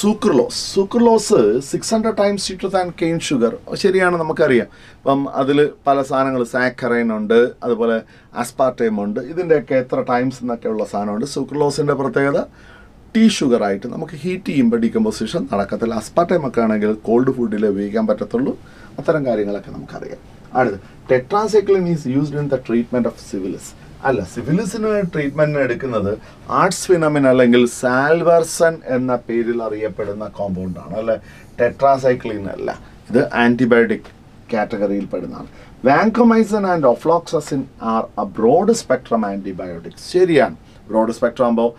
A: Sucralose sucralose six hundred times sweeter than cane sugar ശരിയാണ് നമുക്കറിയാം. അപ്പം അതിൽ പല സാധനങ്ങൾ സാക്കറൈൻ ഉണ്ട് അതുപോലെ അസ്പാർട്ടൈം ഉണ്ട്. ഇതിന്റെയൊക്കെ എത്ര ടൈംസ് എന്നൊക്കെയുള്ള സാധനമുണ്ട്. സൂക്രലോസിന്റെ പ്രത്യേകത ടീ ഷുഗർ ആയിട്ട് നമുക്ക് ഹീറ്റ് ചെയ്യുമ്പോൾ ഡീകമ്പോസിഷൻ നടക്കത്തില്ല. അസ്പാർട്ടൈം ഒക്കെ ആണെങ്കിൽ കോൾഡ് ഫുഡിൽ ഉപയോഗിക്കാൻ പറ്റത്തുള്ളൂ. അത്തരം കാര്യങ്ങളൊക്കെ നമുക്കറിയാം. അടുത്ത് tetracycline is used in the treatment of syphilis അല്ല സിവിലിസിന് ട്രീറ്റ്മെന്റിന് എടുക്കുന്നത് ആർട്സ് ഫിനമിൻ അല്ലെങ്കിൽ സാൽവർസൺ എന്ന പേരിൽ അറിയപ്പെടുന്ന കോമ്പൗണ്ടാണ് അല്ലെ? ടെട്രാസൈക്ലിൻ അല്ല. ഇത് ആന്റിബയോട്ടിക് കാറ്റഗറിയിൽ പെടുന്നതാണ്. Vancomycin and ofloxacin are a broad spectrum antibiotics ശരിയാണ്. ബ്രോഡ് സ്പെക്ട്രം ആകുമ്പോൾ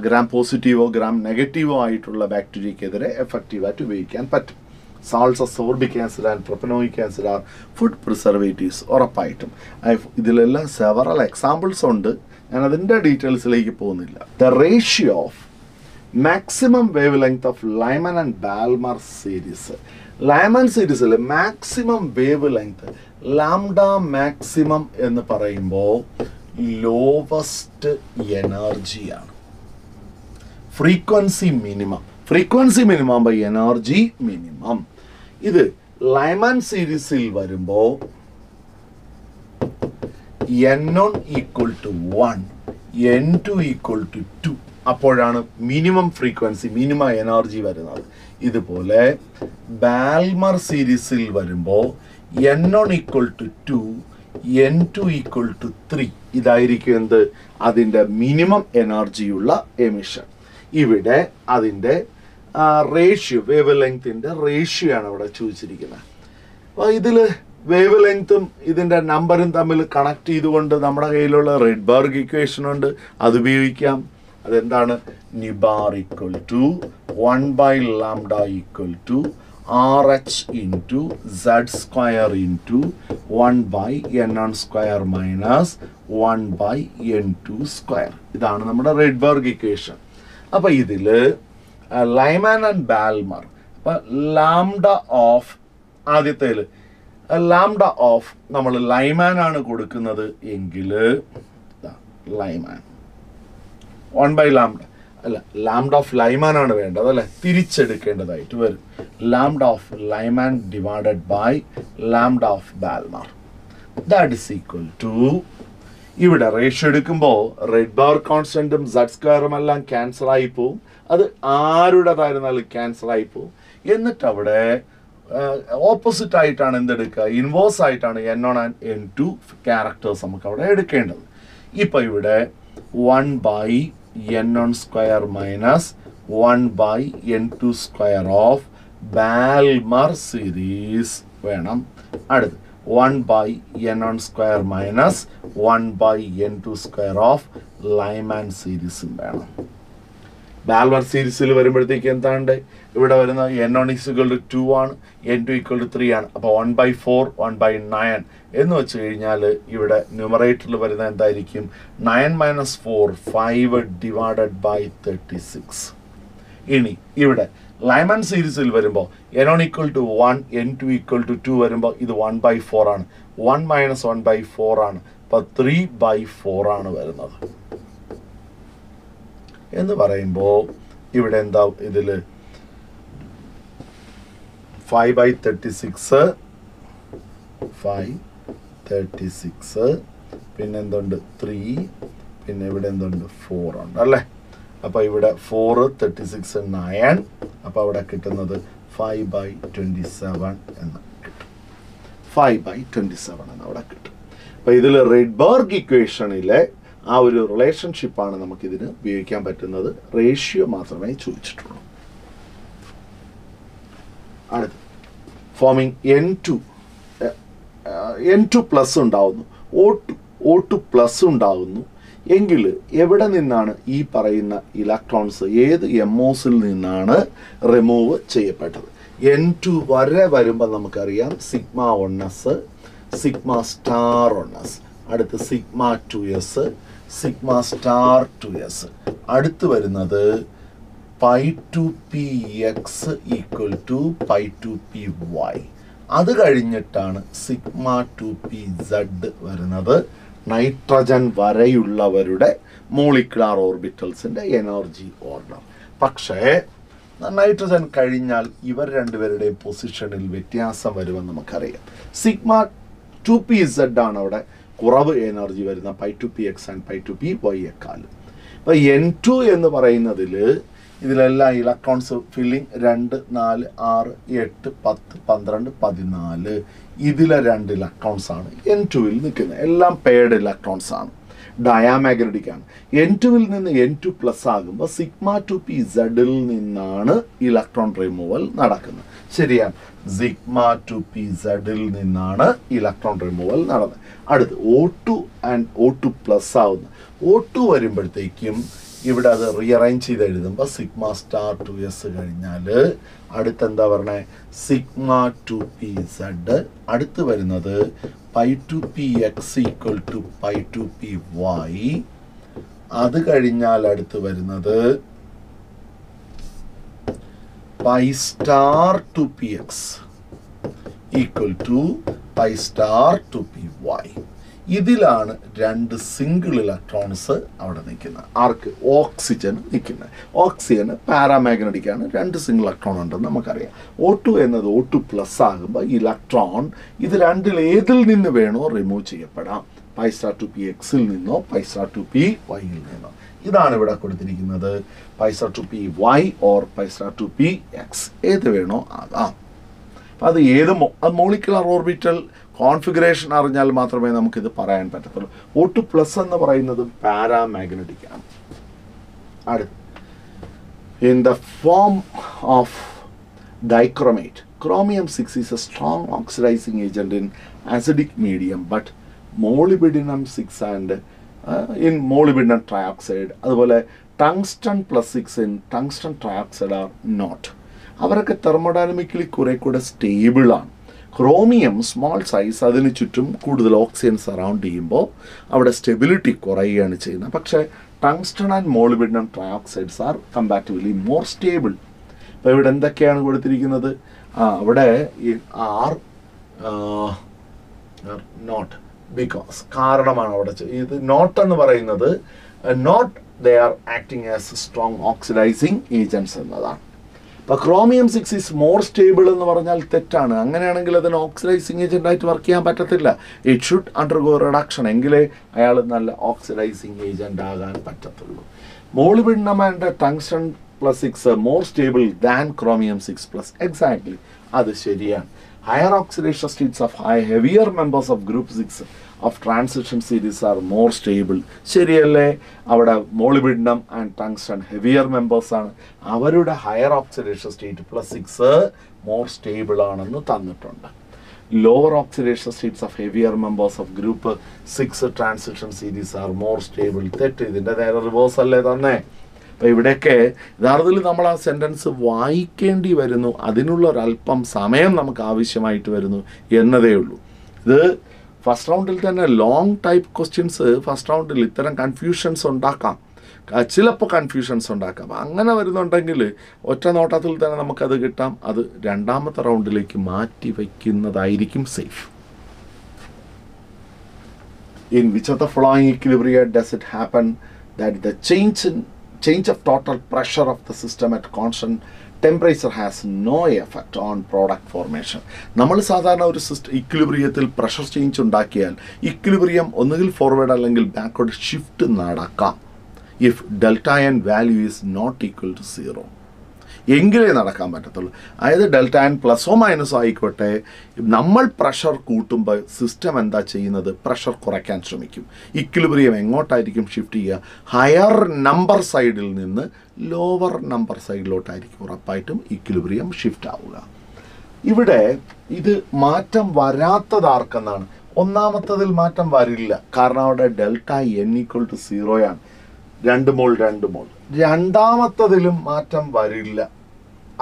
A: ഗ്രാം പോസിറ്റീവോ ഗ്രാം നെഗറ്റീവോ ആയിട്ടുള്ള ബാക്ടീരിയക്കെതിരെ എഫക്റ്റീവായിട്ട് ഉപയോഗിക്കാൻ പറ്റും. Salts sorbic acid and propanoic acid are food preservatives ഉറപ്പായിട്ടും. ഇതിലെല്ലാം സെവറൽ എക്സാമ്പിൾസ് ഉണ്ട്. ഞാൻ അതിന്റെ ഡീറ്റെയിൽസിലേക്ക് പോകുന്നില്ല. The ratio of maximum wavelength of Lyman and Balmer series Lyman സീരീസിൽ maximum wavelength lambda maximum എന്ന് പറയുമ്പോൾ ലോവസ്റ്റ് എനർജിയാണ് frequency minimum frequency minimum by energy minimum ഇത് ലൈമാൻ സീരീസിൽ വരുമ്പോൾ n one equal to one n two equal to two അപ്പോഴാണ് minimum frequency minimum energy വരുന്നത്. ഇതുപോലെ ബാൽമർ സീരീസിൽ വരുമ്പോൾ n one equal to two n two equal to three ഇതായിരിക്കും എന്ത്? അതിന്റെ മിനിമം എനർജിയുള്ള എമിഷൻ ഇവിടെ അതിന്റെ റേഷ്യോ വേവ് ലെങ്ത്തിന്റെ റേഷ്യോ ആണ് ഇവിടെ ചോദിച്ചിരിക്കുന്നത്. അപ്പോൾ ഇതിൽ വേവ് ലെങ്ത്തും ഇതിന്റെ നമ്പറും തമ്മിൽ കണക്ട് ചെയ്തുകൊണ്ട് നമ്മുടെ കയ്യിലുള്ള റെഡ് ബാർഗ് ഇക്വേഷൻ ഉണ്ട്. അത് ഉപയോഗിക്കാം. അതെന്താണ്? Nu bar equal to one by lambda equal to R H into Z square into one by n one square minus one by n two square ഇതാണ് നമ്മുടെ റെഡ് ബർഗ് ഇക്വേഷൻ അപ്പോൾ ഇതിൽ Lyman and Balmer. അപ്പോൾ lambda of ആദ്യത്തേൽ lambda of നമ്മൾ Lyman ആണ് കൊടുക്കുന്നത് എങ്കിൽ ലൈമാൻ. One by lambda. അല്ല ലാംഡ ഓഫ് ലൈമാൻ ആണ് വേണ്ടത് അല്ലെ? തിരിച്ചെടുക്കേണ്ടതായിട്ട് വരും. Lambda of Lyman divided by lambda of Balmer. That is equal to ഇവിടെ റേഷ്യോ എടുക്കുമ്പോൾ റെഡ് ബാർ കോൺസ്റ്റന്റും സഡ് സ്ക്വയറും എല്ലാം ക്യാൻസൽ ആയി പോവും. അത് ആരുടേതായിരുന്നാലും ക്യാൻസൽ ആയി പോവും എന്നിട്ട് അവിടെ ഓപ്പോസിറ്റ് ആയിട്ടാണ് എന്തെടുക്കുക? ഇൻവേഴ്സ് ആയിട്ടാണ് n one and n two characters നമുക്ക് അവിടെ എടുക്കേണ്ടത്. ഇപ്പം ഇവിടെ one by n one square minus one by n two square of Balmer series വേണം. അടുത്ത് one by n one square minus one by n two square of Lyman സീരീസും വേണം. Balmer സീരീസിൽ വരുമ്പോഴത്തേക്ക് എന്താണ്ട്? ഇവിടെ വരുന്ന n one equal to two ആണ് n two equal to three ആണ്. അപ്പോൾ one by four one by nine എന്ന് വെച്ച് കഴിഞ്ഞാൽ ഇവിടെ ന്യൂമറേറ്ററിൽ വരുന്ന എന്തായിരിക്കും? Nine minus four five divided by thirty six ഇനി ഇവിടെ ലൈമൻ സീരീസിൽ വരുമ്പോൾ n one equal to one n two equal to two വരുമ്പോൾ ഇത് വൺ ബൈ ഫോർ ആണ്. One minus one by four ആണ്. അപ്പോൾ ത്രീ ബൈ ഫോർ ആണ് വരുന്നത്. എന്ന് പറയുമ്പോൾ ഇവിടെ എന്താ ഇതിൽ five by thirty six five thirty six പിന്നെ എന്തുണ്ട്? ത്രീ പിന്നെ ഇവിടെ എന്തുണ്ട്? ഫോർ ഉണ്ട് അല്ലേ? അപ്പോൾ ഇവിടെ ഫോർ തേർട്ടി സിക്സ് നയൻ അപ്പോൾ അവിടെ കിട്ടുന്നത് ഫൈവ് ബൈ ട്വന്റി സെവൻ എന്ന് കിട്ടും. ഫൈവ് ബൈ ട്വന്റി സെവൻ എന്ന് അവിടെ കിട്ടും. അപ്പോൾ ഇതിൽ റെഡ്ബർഗ് ഇക്വേഷനിലെ ആ ഒരു റിലേഷൻഷിപ്പാണ് നമുക്കിതിന് ഉപയോഗിക്കാൻ പറ്റുന്നത്. റേഷ്യോ മാത്രമേ ചോദിച്ചിട്ടുള്ളൂ. അടുത്ത്. Forming N two N two plus ഉണ്ടാവുന്നു. O two O two plus ഉണ്ടാകുന്നു എങ്കിൽ എവിടെ നിന്നാണ് ഈ പറയുന്ന ഇലക്ട്രോൺസ് ഏത് എം ഒസിൽ നിന്നാണ് റിമൂവ് ചെയ്യപ്പെട്ടത്? എൻ ടു വരെ വരുമ്പോൾ നമുക്കറിയാം sigma one S sigma star one S അടുത്ത് sigma two S sigma star two S അടുത്ത് വരുന്നത് pi two P X equal to pi two P Y അത് കഴിഞ്ഞിട്ടാണ് സിഗ്മ ടു പി സെഡ് വരുന്നത് നൈട്രജൻ വരെയുള്ളവരുടെ മോളിക്കുലാർ ഓർബിറ്റൽസിന്റെ എനർജി ഓർഡർ. പക്ഷേ nitrogen കഴിഞ്ഞാൽ ഇവർ രണ്ടുപേരുടെയും പൊസിഷനിൽ വ്യത്യാസം വരുമെന്ന് നമുക്കറിയാം. സിഗ്മ ടു പി സെഡ് ആണ് അവിടെ കുറവ് എനർജി വരുന്ന pi two P X and pi two P Y equal. അപ്പോൾ എൻ ടു എന്ന് പറയുന്നതിൽ ഇതിലെല്ലാം ഇലക്ട്രോൺസ് ഫില്ലിംഗ് രണ്ട് നാല് ആറ് എട്ട് പത്ത് പന്ത്രണ്ട് പതിനാല്. ഇതിലെ രണ്ട് ഇലക്ട്രോൺസ് ആണ് എൻ ടുവിൽ നിൽക്കുന്നത്. എല്ലാം പേഡ് ഇലക്ട്രോൺസ് ആണ്. ഡയാമാഗ്നറ്റിക് ആണ്. എൻ ടുവിൽ നിന്ന് എൻ ടു പ്ലസ് ആകുമ്പോൾ സിഗ്മ ടു പി സെഡിൽ നിന്നാണ് ഇലക്ട്രോൺ റിമൂവൽ നടക്കുന്നത്. ശരിയാണ്. സിഗ്മ ടു പി സെഡിൽ നിന്നാണ് ഇലക്ട്രോൺ റിമൂവൽ നടന്നത്. അടുത്ത് O two and O two plus ആവുന്നു. ഒ ടു വരുമ്പോഴത്തേക്കും ഇവിടെ അത് റീഅറേഞ്ച് ചെയ്ത് എഴുതുമ്പോൾ സിഗ്മ സ്റ്റാർ ടു എസ് കഴിഞ്ഞാൽ അടുത്ത് എന്താ പറഞ്ഞേ? സിഗ്മ ടു പി സെഡ് അടുത്ത് വരുന്നത് pi two P X equal to pi two P Y അത് കഴിഞ്ഞാൽ അടുത്ത് വരുന്നത് pi star two pi star two P Y. ഇതിലാണ് രണ്ട് സിംഗിൾ ഇലക്ട്രോൺസ് അവിടെ നിൽക്കുന്നത്. ആർക്ക്? ഓക്സിജൻ നിൽക്കുന്നത്. ഓക്സിജൻ പാരാമാഗ്നറ്റിക് ആണ് രണ്ട് സിംഗിൾ ഇലക്ട്രോൺ ഉണ്ടെന്ന് നമുക്കറിയാം. ഒ ടു എന്നത് ഒ ടു പ്ലസ് ആകുമ്പോൾ ഇലക്ട്രോൺ ഇത് രണ്ടിൽ ഏതിൽ നിന്ന് വേണോ റിമൂവ് ചെയ്യപ്പെടാം. പൈസ ടു പി എക്സിൽ നിന്നോ പൈസ ടു പി വൈയിൽ നിന്നോ. ഇതാണ് ഇവിടെ കൊടുത്തിരിക്കുന്നത്. Pi star two P Y or pi star two P X ഏത് വേണോ ആകാം അപ്പം അത് ഏത് അത് മോളിക്കുലർ ഓർബിറ്റൽ കോൺഫിഗറേഷൻ അറിഞ്ഞാൽ മാത്രമേ നമുക്കിത് പറയാൻ പറ്റത്തുള്ളൂ. ഒ ടു പ്ലസ് എന്ന് പറയുന്നത് പാരാമാഗ്നറ്റിക് ആണ്. അടുത്ത്. In the form of dichromate chromium 6 is a strong oxidising agent in acidic medium but molybdenum 6 and uh, molybdenum trioxide, അതുപോലെ tungsten plus six in tungsten trioxide are not അവരൊക്കെ thermodynamically കുറെ കൂടെ സ്റ്റേബിളാണ് chromium small size അതിന് ചുറ്റും കൂടുതൽ oxygen surround ചെയ്യുമ്പോൾ അവിടെ stability കുറയുകയാണ് ചെയ്യുന്നത്. പക്ഷേ tungsten and molybdenum trioxides are comparatively more stable അപ്പോൾ ഇവിടെ എന്തൊക്കെയാണ് കൊടുത്തിരിക്കുന്നത്? അവിടെ ആർ നോട്ട് ബിക്കോസ് കാരണമാണ് അവിടെ ഇത് നോട്ട് എന്ന് പറയുന്നത് not they are acting as strong oxidising agents എന്നതാണ്. അപ്പോൾ chromium six is more stable എന്ന് പറഞ്ഞാൽ തെറ്റാണ്. അങ്ങനെയാണെങ്കിൽ അതിന് ഓക്സിഡൈസിങ് ഏജന്റ് ആയിട്ട് വർക്ക് ചെയ്യാൻ പറ്റത്തില്ല. ഇറ്റ് ഷുഡ് അണ്ടർഗോ റിഡക്ഷൻ എങ്കിലേ അയാൾ നല്ല ഓക്സിഡൈസിങ് ഏജന്റ് ആകാൻ പറ്റത്തുള്ളൂ. Molybdenum and tungsten plus six more stable than chromium six plus exactly അത് ശരിയാണ്. Higher oxidation states of high heavier members of group six of transition series are more stable ശരിയല്ലേ? അവിടെ molybdenum and tungsten heavier members ആണ്. അവരുടെ higher oxidation state plus six more stable ആണെന്ന് തന്നിട്ടുണ്ട്. Lower oxidation states of heavier members of group six transition series are more stable തെറ്റ്. ഇതിന്റെ നേരെ reverse അല്ലേ തന്നെ? അപ്പോൾ ഇവിടെയൊക്കെ യഥാർത്ഥത്തിൽ നമ്മൾ ആ സെന്റൻസ് വായിക്കേണ്ടി വരുന്നു. അതിനുള്ള ഒരല്പം സമയം നമുക്ക് ആവശ്യമായിട്ട് വരുന്നു എന്നതേ ഉള്ളൂ. ഇത് ഫസ്റ്റ് റൗണ്ടിൽ തന്നെ ലോങ് ടൈപ്പ് ക്വസ്റ്റ്യൻസ് ഫസ്റ്റ് റൗണ്ടിൽ ഇത്തരം കൺഫ്യൂഷൻസ് ഉണ്ടാക്കാം. ചിലപ്പോൾ കൺഫ്യൂഷൻസ് ഉണ്ടാക്കാം. അങ്ങനെ വരുന്നുണ്ടെങ്കിൽ ഒറ്റ നോട്ടത്തിൽ തന്നെ നമുക്കത് കിട്ടാം. അത് രണ്ടാമത്തെ റൗണ്ടിലേക്ക് മാറ്റി വയ്ക്കുന്നതായിരിക്കും safe in which of the following equilibria does it happen that the change in change of total pressure of the system at constant temperature has no effect on product formation നമ്മൾ സാധാരണ ഒരു സിസ്റ്റം ഇക്വിലിബ്രിയത്തിൽ pressure change ഉണ്ടാക്കിയാൽ equilibrium ഒന്നുകിൽ forward അല്ലെങ്കിൽ backward shift നടക്കാം. If delta n value is not equal to zero എങ്കിലേ നടക്കാൻ പറ്റത്തുള്ളൂ. അതായത് ഡെൽറ്റ ആൻഡ് പ്ലസോ മൈനസോ ആയിക്കോട്ടെ നമ്മൾ പ്രഷർ കൂട്ടുമ്പോൾ സിസ്റ്റം എന്താ ചെയ്യുന്നത്? പ്രഷർ കുറയ്ക്കാൻ ശ്രമിക്കും. ഇക്വിലിബ്രിയം എങ്ങോട്ടായിരിക്കും ഷിഫ്റ്റ് ചെയ്യുക? ഹയർ നമ്പർ സൈഡിൽ നിന്ന് ലോവർ നമ്പർ സൈഡിലോട്ടായിരിക്കും ഉറപ്പായിട്ടും ഇക്വിലിബ്രിയം ഷിഫ്റ്റ് ആവുക. ഇവിടെ ഇത് മാറ്റം വരാത്തത് ആർക്കെന്നാണ് ഒന്നാമത്തതിൽ മാറ്റം വരില്ല. കാരണം അവിടെ ഡെൽറ്റ എൻ ഈക്വൽ ടു സീറോയാണ് രണ്ട് മോൾ രണ്ട് മോൾ. രണ്ടാമത്തതിലും മാറ്റം വരില്ല.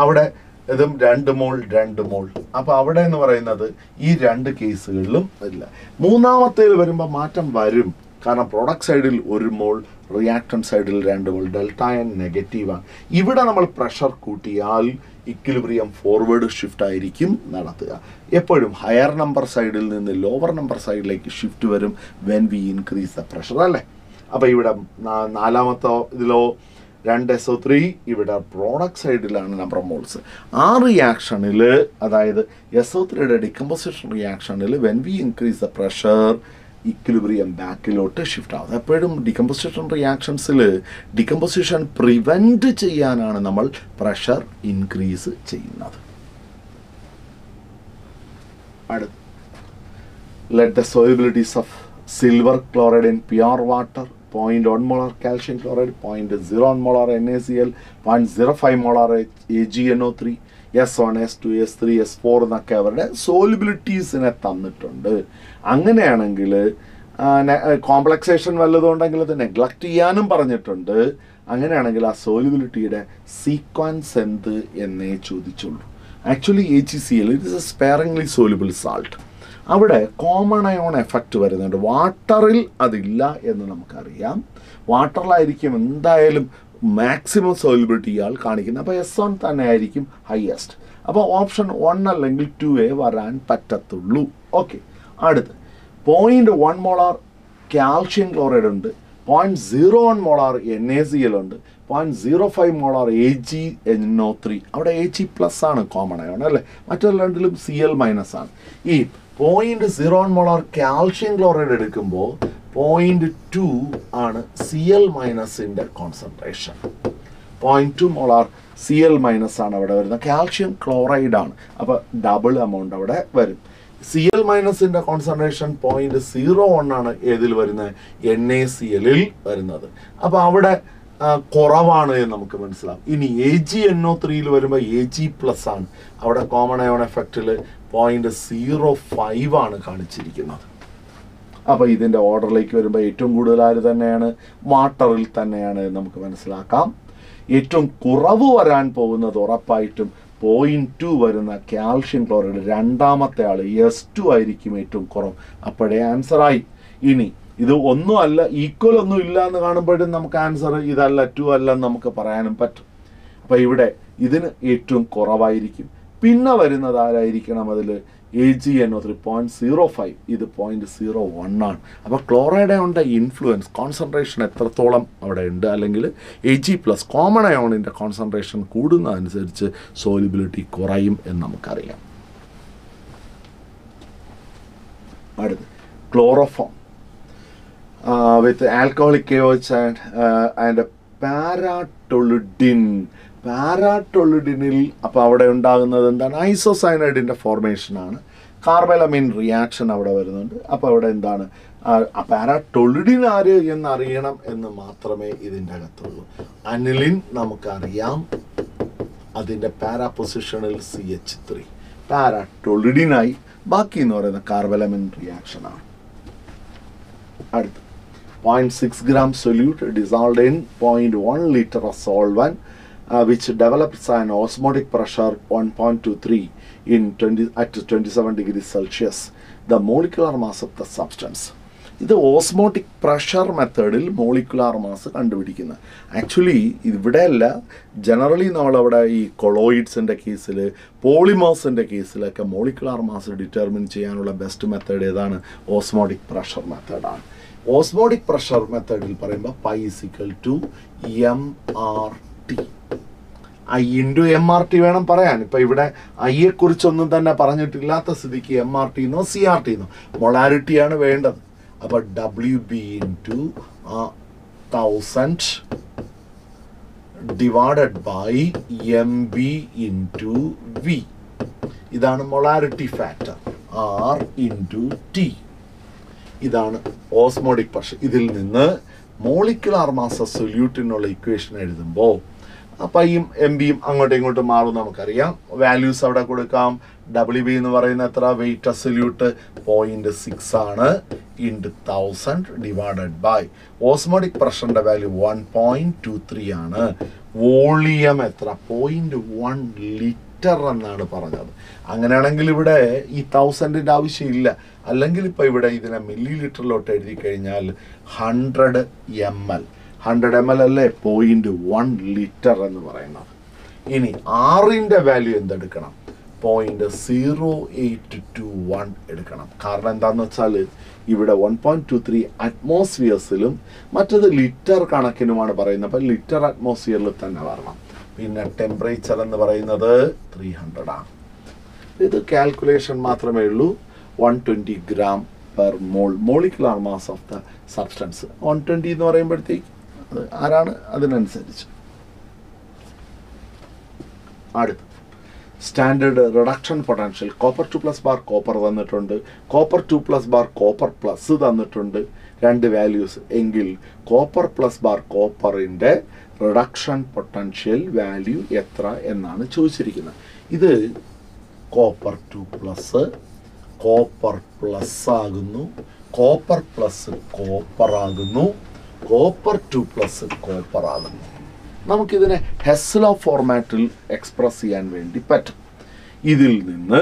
A: അവിടെ ഇതും രണ്ട് മോൾ രണ്ട് മോൾ. അപ്പോൾ അവിടെ എന്ന് പറയുന്നത് ഈ രണ്ട് കേസുകളിലും ഇല്ല മൂന്നാമത്തേൽ വരുമ്പോൾ മാറ്റം വരും. കാരണം പ്രൊഡക്റ്റ് സൈഡിൽ ഒരു മോൾ റിയാക്ടൻ സൈഡിൽ രണ്ട് മോൾ ഡെൽറ്റ എൻ നെഗറ്റീവാണ് ഇവിടെ നമ്മൾ പ്രഷർ കൂട്ടിയാൽ ഇക്വിലിബ്രിയം ഫോർവേഡ് ഷിഫ്റ്റ് ആയിരിക്കും നടത്തുക. എപ്പോഴും ഹയർ നമ്പർ സൈഡിൽ നിന്ന് ലോവർ നമ്പർ സൈഡിലേക്ക് ഷിഫ്റ്റ് വരും when we increase the pressure അല്ലേ? അപ്പോൾ ഇവിടെ നാലാമത്തോ ഇതിലോ രണ്ട് എസ് ഒ ത്രീ ഇവിടെ പ്രോഡക്റ്റ് സൈഡിലാണ് നമ്പർ മോൾസ് ആ റിയാക്ഷനിൽ അതായത് എസ് ഒ ത്രീയുടെ decomposition റിയാക്ഷനിൽ when we increase the pressure equilibrium ബാക്കിലോട്ട് ഷിഫ്റ്റ് ആവും. എപ്പോഴും ഡിക്കമ്പോസിഷൻ റിയാക്ഷൻസിൽ ഡിക്കമ്പോസിഷൻ പ്രിവെന്റ് ചെയ്യാനാണ് നമ്മൾ പ്രഷർ ഇൻക്രീസ് ചെയ്യുന്നത്. അടുത്ത്. Let molar N A C L in pure water 0.1 molar calcium chloride 0.01 molar NaCl 0.05 molar AgNO3 S1 S2 S3 S4 എന്നൊക്കെ അവരുടെ സോലിബിലിറ്റീസിനെ തന്നിട്ടുണ്ട്. അങ്ങനെയാണെങ്കിൽ കോംപ്ലക്സേഷൻ വല്ലതുകൊണ്ടെങ്കിൽ അത് നെഗ്ലക്ട് ചെയ്യാനും പറഞ്ഞിട്ടുണ്ട്. അങ്ങനെയാണെങ്കിൽ ആ സോലിബിലിറ്റിയുടെ സീക്വൻസ് എന്ത് എന്നേ ചോദിച്ചുള്ളൂ. Actually A G C L it is a sparingly soluble salt അവിടെ കോമൺ അയോൺ എഫക്റ്റ് വരുന്നുണ്ട്. വാട്ടറിൽ അതില്ല എന്ന് നമുക്കറിയാം. വാട്ടറിലായിരിക്കും എന്തായാലും മാക്സിമം സോലിബിലിറ്റി ഇയാൾ കാണിക്കുന്നത്. അപ്പോൾ എസ് വൺ തന്നെ ആയിരിക്കും ഹയസ്റ്റ് അപ്പോൾ ഓപ്ഷൻ വൺ അല്ലെങ്കിൽ ടു എ വരാൻ പറ്റത്തുള്ളൂ. ഓക്കെ അടുത്ത്. Point one molar calcium chloride ഉണ്ട്. Point zero one molar N A C L ഉണ്ട്. Point zero five molar A G N O three അവിടെ എ ജി പ്ലസ് ആണ് common ആയോണ്ട് അല്ലേ? മറ്റൊരു രണ്ടിലും സി എൽ മൈനസ് ആണ്. ഈ point zero molar calcium chloride എടുക്കുമ്പോൾ പോയിന്റ് ടു ആണ് C L മൈനസിന്റെ concentration point two molar C L minus ആണ് അവിടെ വരുന്നത്. കാൽഷ്യം ക്ലോറൈഡ് ആണ്. അപ്പോൾ ഡബിൾ എമൗണ്ട് അവിടെ വരും. സി എൽ മൈനസിന്റെ കോൺസെൻട്രേഷൻ പോയിന്റ് സീറോ വൺ ആണ് ഏതിൽ വരുന്നത്? എൻ എ സി എല്ലിൽ വരുന്നത്. അപ്പോൾ അവിടെ കുറവാണ് എന്ന് നമുക്ക് മനസ്സിലാവും. ഇനി എ ജി എൻ ഒ ത്രീയിൽ വരുമ്പോൾ എ ജി പ്ലസ് ആണ്. അവിടെ കോമൺ അയോൺ എഫക്റ്റിൽ പോയിന്റ് സീറോ ഫൈവ് ആണ് കാണിച്ചിരിക്കുന്നത്. അപ്പോൾ ഇതിന്റെ ഓർഡറിലേക്ക് വരുമ്പോൾ ഏറ്റവും കൂടുതൽ ആര് തന്നെയാണ്? വാട്ടറിൽ തന്നെയാണ് നമുക്ക് മനസ്സിലാക്കാം. ഏറ്റവും കുറവ് വരാൻ പോകുന്നത് ഉറപ്പായിട്ടും പോയിന്റ് ടു വരുന്ന കാൽഷ്യം ക്ലോറൈഡ് രണ്ടാമത്തെ ആൾ എസ് ടു ആയിരിക്കും ഏറ്റവും കുറവ്. അപ്പോഴേ ആൻസറായി ഇനി ഇത് ഒന്നും അല്ല ഈക്വൽ ഒന്നും ഇല്ല എന്ന് കാണുമ്പോഴും നമുക്ക് ആൻസർ ഇതല്ല ടു അല്ല എന്ന് നമുക്ക് പറയാനും പറ്റും. അപ്പൊ ഇവിടെ ഇതിന് ഏറ്റവും കുറവായിരിക്കും. പിന്നെ വരുന്നത് ആരായിരിക്കണം അതിൽ? A G N three point zero five ഇത് പോയിന്റ് സീറോ വൺ ആണ്. അപ്പോൾ ക്ലോറൈഡ് അയോണിന്റെ ഇൻഫ്ലുവൻസ് കോൺസെൻട്രേഷൻ എത്രത്തോളം അവിടെ ഉണ്ട്? അല്ലെങ്കിൽ എ ജി പ്ലസ് കോമൺ അയോണിന്റെ കോൺസെൻട്രേഷൻ കൂടുന്നതനുസരിച്ച് സോലിബിലിറ്റി കുറയും എന്ന് നമുക്കറിയാം. അടുത്ത് chloroform with alcoholic alcoholic and and paratoluidine പാരാട്ടൊളിഡിനിൽ അപ്പോൾ അവിടെ ഉണ്ടാകുന്നത് എന്താണ്? ഐസോസൈനൈഡിന്റെ ഫോർമേഷനാണ് കാർബലമിൻ റിയാക്ഷൻ അവിടെ വരുന്നുണ്ട്. അപ്പോൾ അവിടെ എന്താണ്? പാരാട്ടൊളിഡിൻ ആര് എന്നറിയണം എന്ന് മാത്രമേ ഇതിന്റെ അകത്തുള്ളൂ. അനിലിൻ നമുക്കറിയാം. അതിന്റെ പാരാ പൊസിഷനിൽ സി എച്ച് ത്രീ പാരാട്ടൊളിഡിനായി ബാക്കി എന്ന് പറയുന്ന കാർബലമിൻ റിയാക്ഷനാണ് അടുത്ത്. Point six gram solute dissolved in point one litre osmotic pressure one point two three in twenty at twenty seven degree Celsius the molecular mass of the substance ഇത് osmotic pressure മെത്തേഡിൽ molecular mass കണ്ടുപിടിക്കുന്നത് actually ഇവിടെയല്ല generally നമ്മളവിടെ ഈ കൊളോയിഡ്സിന്റെ കേസിൽ പോളിമേഴ്സിന്റെ കേസിലൊക്കെ മോളിക്കുലാർ മാസ് ഡിറ്റർമിൻ ചെയ്യാനുള്ള ബെസ്റ്റ് മെത്തേഡ് ഏതാണ്? ഓസ്മോട്ടിക് പ്രഷർ മെത്തേഡാണ് ഓസ്മോട്ടിക് പ്രഷർ മെത്തേഡിൽ പറയുമ്പോൾ pi is equal to M R T. I into M R T വേണം പറയാൻ. ഇപ്പം ഇവിടെ ഐയെ കുറിച്ചൊന്നും തന്നെ പറഞ്ഞിട്ടില്ലാത്ത സ്ഥിതിക്ക് എം ആർ ടി എന്നോ സി ആർ ടി എന്നോ മൊളാരിറ്റിയാണ് വേണ്ടത്. അപ്പൊ W B into thousand divided by M B into V ഇതാണ് molarity factor R into T ഇതാണ് ഓസ്മോഡിക് പ്രഷർ ഇതിൽ നിന്ന് മോളിക്കുലാർ മാസ സൊല്യൂട്ടിനുള്ള ഇക്വേഷൻ എഴുതുമ്പോൾ പൈയും എം ബിയും അങ്ങോട്ടും ഇങ്ങോട്ടും മാറും നമുക്കറിയാം. വാല്യൂസ് അവിടെ കൊടുക്കാം. ഡബ്ല്യു ബി എന്ന് പറയുന്ന എത്ര? Weight of solute point six ആണ്. In thousand divided by osmotic പ്രഷറിന്റെ value one point two three ആണ്. വോളിയം എത്ര? പോയിന്റ് വൺ ലിറ്റർ എന്നാണ് പറഞ്ഞത്. അങ്ങനെയാണെങ്കിൽ ഇവിടെ ഈ തൗസൻഡിന്റെ ആവശ്യമില്ല. അല്ലെങ്കിൽ ഇപ്പൊ ഇവിടെ ഇതിനെ മില്ലി ലിറ്ററിലോട്ട് എഴുതി കഴിഞ്ഞാൽ hundred M L hundred M L അല്ലേ? പോയിന്റ് വൺ ലിറ്റർ എന്ന് പറയുന്നത്. ഇനി ആറിന്റെ value എന്തെടുക്കണം? Point zero eight two one എടുക്കണം. കാരണം എന്താന്ന് വെച്ചാൽ ഇവിടെ വൺ പോയിന്റ് ടു ത്രീ അറ്റ്മോസ്ഫിയേഴ്സിലും മറ്റത് ലിറ്റർ കണക്കിനുമാണ് പറയുന്നത്. അപ്പം ലിറ്റർ അറ്റ്മോസ്ഫിയറിൽ തന്നെ വരണം. പിന്നെ ടെമ്പറേച്ചർ എന്ന് പറയുന്നത് ത്രീ ഹൺഡ്രഡ് ആണ്. ഇത് കാൽക്കുലേഷൻ മാത്രമേ ഉള്ളൂ. One twenty gram per mole molecular mass of the substance one twenty എന്ന് പറയുമ്പോഴത്തേക്ക് അത് ആരാണ് അതിനനുസരിച്ച്? അടുത്ത്. Standard reduction potential. Copper two plus bar copper തന്നിട്ടുണ്ട്. Copper two plus bar copper plus തന്നിട്ടുണ്ട്. രണ്ട് വാല്യൂസ് എങ്കിൽ കോപ്പർ പ്ലസ് ബാർ കോപ്പറിന്റെ റിഡക്ഷൻ പൊട്ടൻഷ്യൽ വാല്യൂ എത്ര എന്നാണ് ചോദിച്ചിരിക്കുന്നത്. ഇത് copper two plus copper plus ആകുന്നു. കോപ്പർ പ്ലസ് കോപ്പർ ആകുന്നു. കോപ്പർ ടു പ്ലസ് ആകുന്നു നമുക്കിതിനെ ഹെസ്ലോ ഫോർമാറ്റിൽ എക്സ്പ്രസ് ചെയ്യാൻ വേണ്ടി പറ്റും. ഇതിൽ നിന്ന്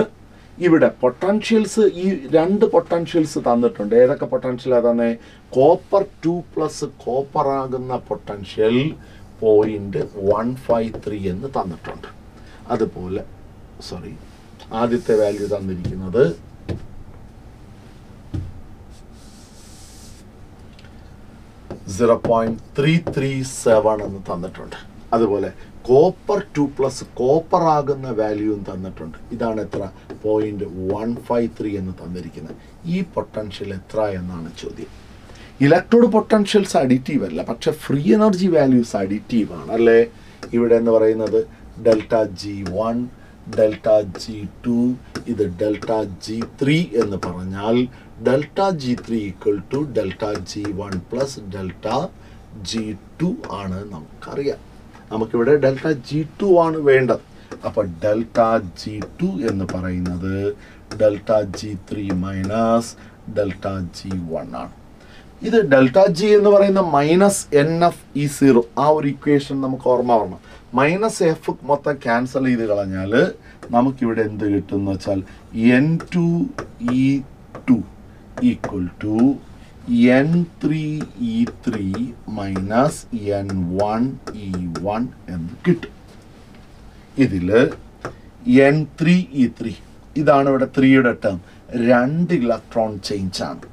A: ഇവിടെ പൊട്ടൻഷ്യൽസ് ഈ രണ്ട് പൊട്ടൻഷ്യൽസ് തന്നിട്ടുണ്ട്. ഏതൊക്കെ പൊട്ടൻഷ്യലാണ് തന്നെ? കോപ്പർ ടു പ്ലസ് കോപ്പർ ആകുന്ന potential point one five three എന്ന് തന്നിട്ടുണ്ട്. അതുപോലെ സോറി ആദ്യത്തെ വാല്യൂ തന്നിരിക്കുന്നത് zero point three three seven എന്ന് തന്നിട്ടുണ്ട്. അതുപോലെ കോപ്പർ ടു പ്ലസ് കോപ്പർ ആകുന്ന വാല്യൂവും തന്നിട്ടുണ്ട്. ഇതാണ് എത്ര? പോയിന്റ് വൺ ഫൈവ് ത്രീ എന്ന് തന്നിരിക്കുന്നത്. ഈ പൊട്ടൻഷ്യൽ എത്ര എന്നാണ് ചോദ്യം. ഇലക്ട്രോഡ് പൊട്ടൻഷ്യൽസ് അഡിറ്റീവ് അല്ല പക്ഷെ ഫ്രീ എനർജി വാല്യൂസ് അഡിറ്റീവ് ആണ് അല്ലേ? ഇവിടെ എന്ന് പറയുന്നത് delta G one delta G two ഇത് ഡെൽറ്റ ജി ത്രീ എന്ന് പറഞ്ഞാൽ delta G three equal to delta G one plus delta G two ആണ് നമുക്കറിയാം. നമുക്കിവിടെ ഡെൽറ്റ ജി ടു ആണ് വേണ്ടത്. അപ്പോൾ ഡെൽറ്റ ജി ടു എന്ന് പറയുന്നത് delta G three minus delta G one ആണ്. ഇത് ഡെൽറ്റ ജി എന്ന് പറയുന്ന minus N F E zero ആ ഒരു ഇക്വേഷൻ നമുക്ക് ഓർമ്മ വരണം. മൈനസ് എഫ് മൊത്തം ക്യാൻസൽ ചെയ്ത് കളഞ്ഞാൽ നമുക്കിവിടെ എന്ത് കിട്ടും എന്ന് വെച്ചാൽ N two E two equal to N three E three minus N one E one എന്ന് കിട്ടും. ഇതിൽ എൻ ത്രീ ഇ ത്രീ ഇതാണ് ഇവിടെ ത്രീയുടെ ടേം രണ്ട് ഇലക്ട്രോൺ ചേഞ്ച് ആണ്.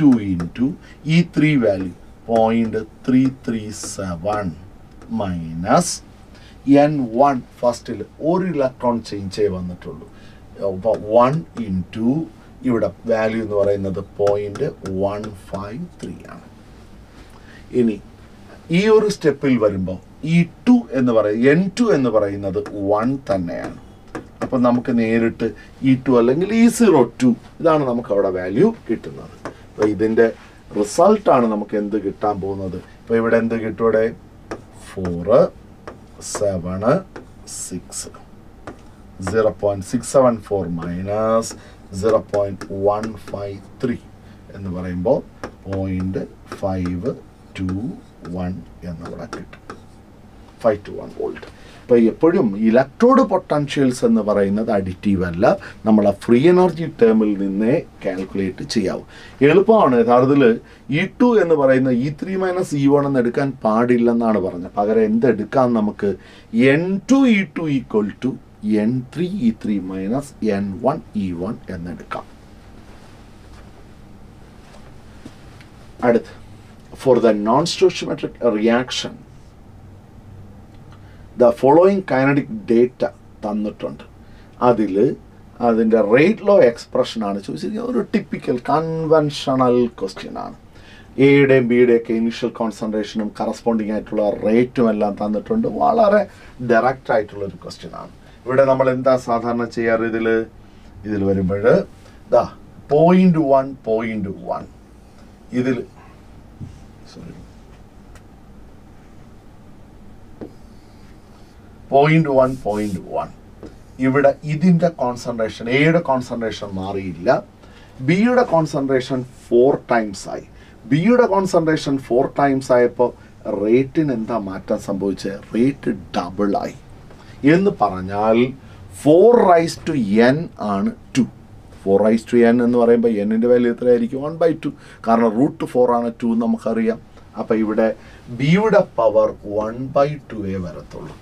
A: Two into E three value point three three seven minus N one ഫസ്റ്റിൽ ഒരു ഇലക്ട്രോൺ ചേഞ്ചേ വന്നിട്ടുള്ളൂ. വൺ ഇന്റു ഇവിടെ വാല്യൂ എന്ന് പറയുന്നത് പോയിന്റ് വൺ ഫൈവ് ത്രീ ആണ്. ഇനി ഈ ഒരു സ്റ്റെപ്പിൽ വരുമ്പോൾ ഈ ടു എന്ന് പറയുന്നത് എൻ ടു എന്ന് പറയുന്നത് വൺ തന്നെയാണ്. അപ്പം നമുക്ക് നേരിട്ട് ഈ ടു അല്ലെങ്കിൽ ഈ സീറോ ടു ഇതാണ് നമുക്ക് അവിടെ വാല്യൂ കിട്ടുന്നത്. അപ്പോൾ ഇതിന്റെ റിസൾട്ടാണ് നമുക്ക് എന്ത് കിട്ടാൻ പോകുന്നത്? ഇപ്പോൾ ഇവിടെ എന്ത് കിട്ടും ഇവിടെ? Four seven six zero point six seven four minus zero point one five three എന്ന് പറയുമ്പോൾ പോയിന്റ് ഫൈവ് ടു വൺ എന്നിവിടെ കിട്ടും. ഫൈവ് ടു വൺ വോൾട്ട് ഇപ്പോൾ എപ്പോഴും ഇലക്ട്രോഡ് പൊട്ടൻഷ്യൽസ് എന്ന് പറയുന്നത് അഡിറ്റീവ് അല്ല. നമ്മൾ ആ ഫ്രീ എനർജി ടേമിൽ നിന്നേ കാൽക്കുലേറ്റ് ചെയ്യാവും. എളുപ്പമാണ് യഥാർത്ഥത്തിൽ ഇ ടു എന്ന് പറയുന്ന E three minus E one എന്ന് എടുക്കാൻ പാടില്ലെന്നാണ് പറഞ്ഞത്. പകരം എന്തെടുക്കാം നമുക്ക്? N two E two equal to N three E three minus N one E one എന്നെടുക്കാം. അടുത്ത് for the non stoichiometric reaction the following kinetic data തന്നിട്ടുണ്ട്. അതിൽ അതിന്റെ റേറ്റ് ലോ എക്സ്പ്രഷൻ ആണ് ചോദിച്ചിരിക്കുന്നത്. ഒരു ടിപ്പിക്കൽ കൺവെൻഷണൽ ക്വസ്റ്റ്യൻ ആണ്. എയുടെയും ബിയുടെയും ഒക്കെ ഇനിഷ്യൽ കോൺസെൻട്രേഷനും കറസ്പോണ്ടിങ് ആയിട്ടുള്ള റേറ്റും എല്ലാം തന്നിട്ടുണ്ട്. വളരെ ഡയറക്റ്റ് ആയിട്ടുള്ളൊരു ക്വസ്റ്റ്യൻ ആണ്. ഇവിടെ നമ്മൾ എന്താ സാധാരണ ചെയ്യാറ് ഇതിൽ ഇതിൽ വരുമ്പോൾ ദാ പോയിന്റ് വൺ പോയിന്റ് വൺ ഇതിൽ sorry point one point one ഇവിടെ ഇതിന്റെ കോൺസെൻട്രേഷൻ എയുടെ കോൺസെൻട്രേഷൻ മാറിയില്ല. ബിയുടെ കോൺസെൻട്രേഷൻ ഫോർ ടൈംസ് ആയി. ബിയുടെ കോൺസെൻട്രേഷൻ ഫോർ ടൈംസ് ആയപ്പോൾ റേറ്റിന് എന്താ മാറ്റം സംഭവിച്ചത് റേറ്റ് ഡബിൾ ആയി. എന്ന് പറഞ്ഞാൽ ഫോർ റൈസ് ടു എൻ ആണ് two four raise to N എന്ന് പറയുമ്പോൾ എന്നിന്റെ വാല്യൂ എത്രയായിരിക്കും? വൺ ബൈ ടു കാരണം റൂട്ട് ഫോർ ആണ് ടു നമുക്കറിയാം. അപ്പോൾ ഇവിടെ ബിയുടെ പവർ വൺ ബൈ ടുവേ വരത്തുള്ളൂ.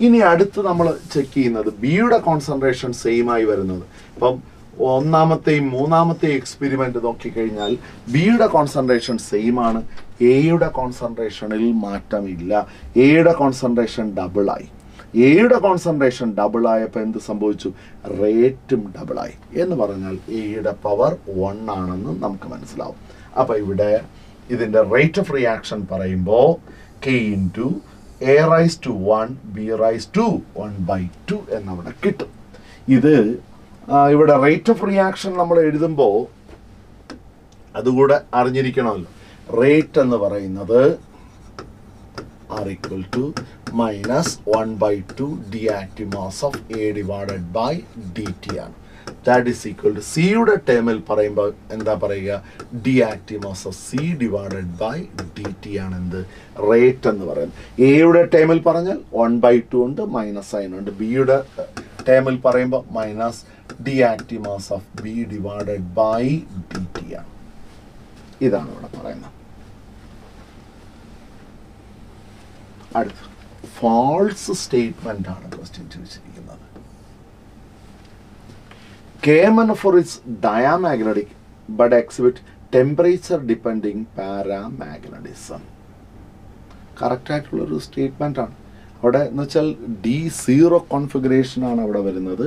A: ഇനി അടുത്ത് നമ്മൾ ചെക്ക് ചെയ്യുന്നത് ബിയുടെ കോൺസെൻട്രേഷൻ സെയിം ആയി വരുന്നത്. ഇപ്പം ഒന്നാമത്തെയും മൂന്നാമത്തെയും എക്സ്പെരിമെന്റ് നോക്കിക്കഴിഞ്ഞാൽ ബിയുടെ കോൺസെൻട്രേഷൻ സെയിം ആണ്. എയുടെ കോൺസെൻട്രേഷനിൽ മാറ്റമില്ല. എയുടെ കോൺസെൻട്രേഷൻ ഡബിളായി എയുടെ കോൺസെൻട്രേഷൻ ഡബിൾ ആയപ്പോൾ എന്ത് സംഭവിച്ചു? റേറ്റും ഡബിളായി എന്ന് പറഞ്ഞാൽ എയുടെ പവർ വൺ ആണെന്ന് നമുക്ക് മനസ്സിലാവും. അപ്പോൾ ഇവിടെ ഇതിന്റെ റേറ്റ് ഓഫ് റിയാക്ഷൻ പറയുമ്പോൾ K in to A raise to one B raise to one by two എന്നവിടെ കിട്ടും. ഇത് ഇവിടെ റേറ്റ് ഓഫ് റിയാക്ഷൻ നമ്മൾ എഴുതുമ്പോൾ അതുകൂടെ അറിഞ്ഞിരിക്കണമല്ലോ. റേറ്റ് എന്ന് പറയുന്നത് R equal to minus one by two D mass of A divided by dt ആണ്. That is equal to സിയുടെ ടേമിൽ പറയുമ്പോൾ എന്താ പറയുക? D active mass of C divided by D T ആണ് എന്ത്? റേറ്റ് എന്ന് പറയുന്നത്. എയുടെ ടേമിൽ പറഞ്ഞാൽ വൺ ബൈ ടു ഉണ്ട് മൈനസ് സൈൻ ഉണ്ട്. ബിയുടെ ടേമിൽ പറയുമ്പോൾ minus D active mass of B divided by D T ആണ്. ഇതാണ് ഇവിടെ പറയുന്നത്. അടുത്ത്. ഫാൾസ് സ്റ്റേറ്റ്മെന്റ് ആണ് ക്വസ്റ്റ്യൻ ചോദിച്ചിരിക്കുന്നത്. കേമനഫോർ is diamagnetic but exhibit temperature depending paramagnetism കറക്റ്റായിട്ടുള്ളൊരു statement ആണ്. അവിടെ എന്ന് വെച്ചാൽ ഡി സീറോ കോൺഫിഗറേഷൻ ആണ് അവിടെ വരുന്നത്.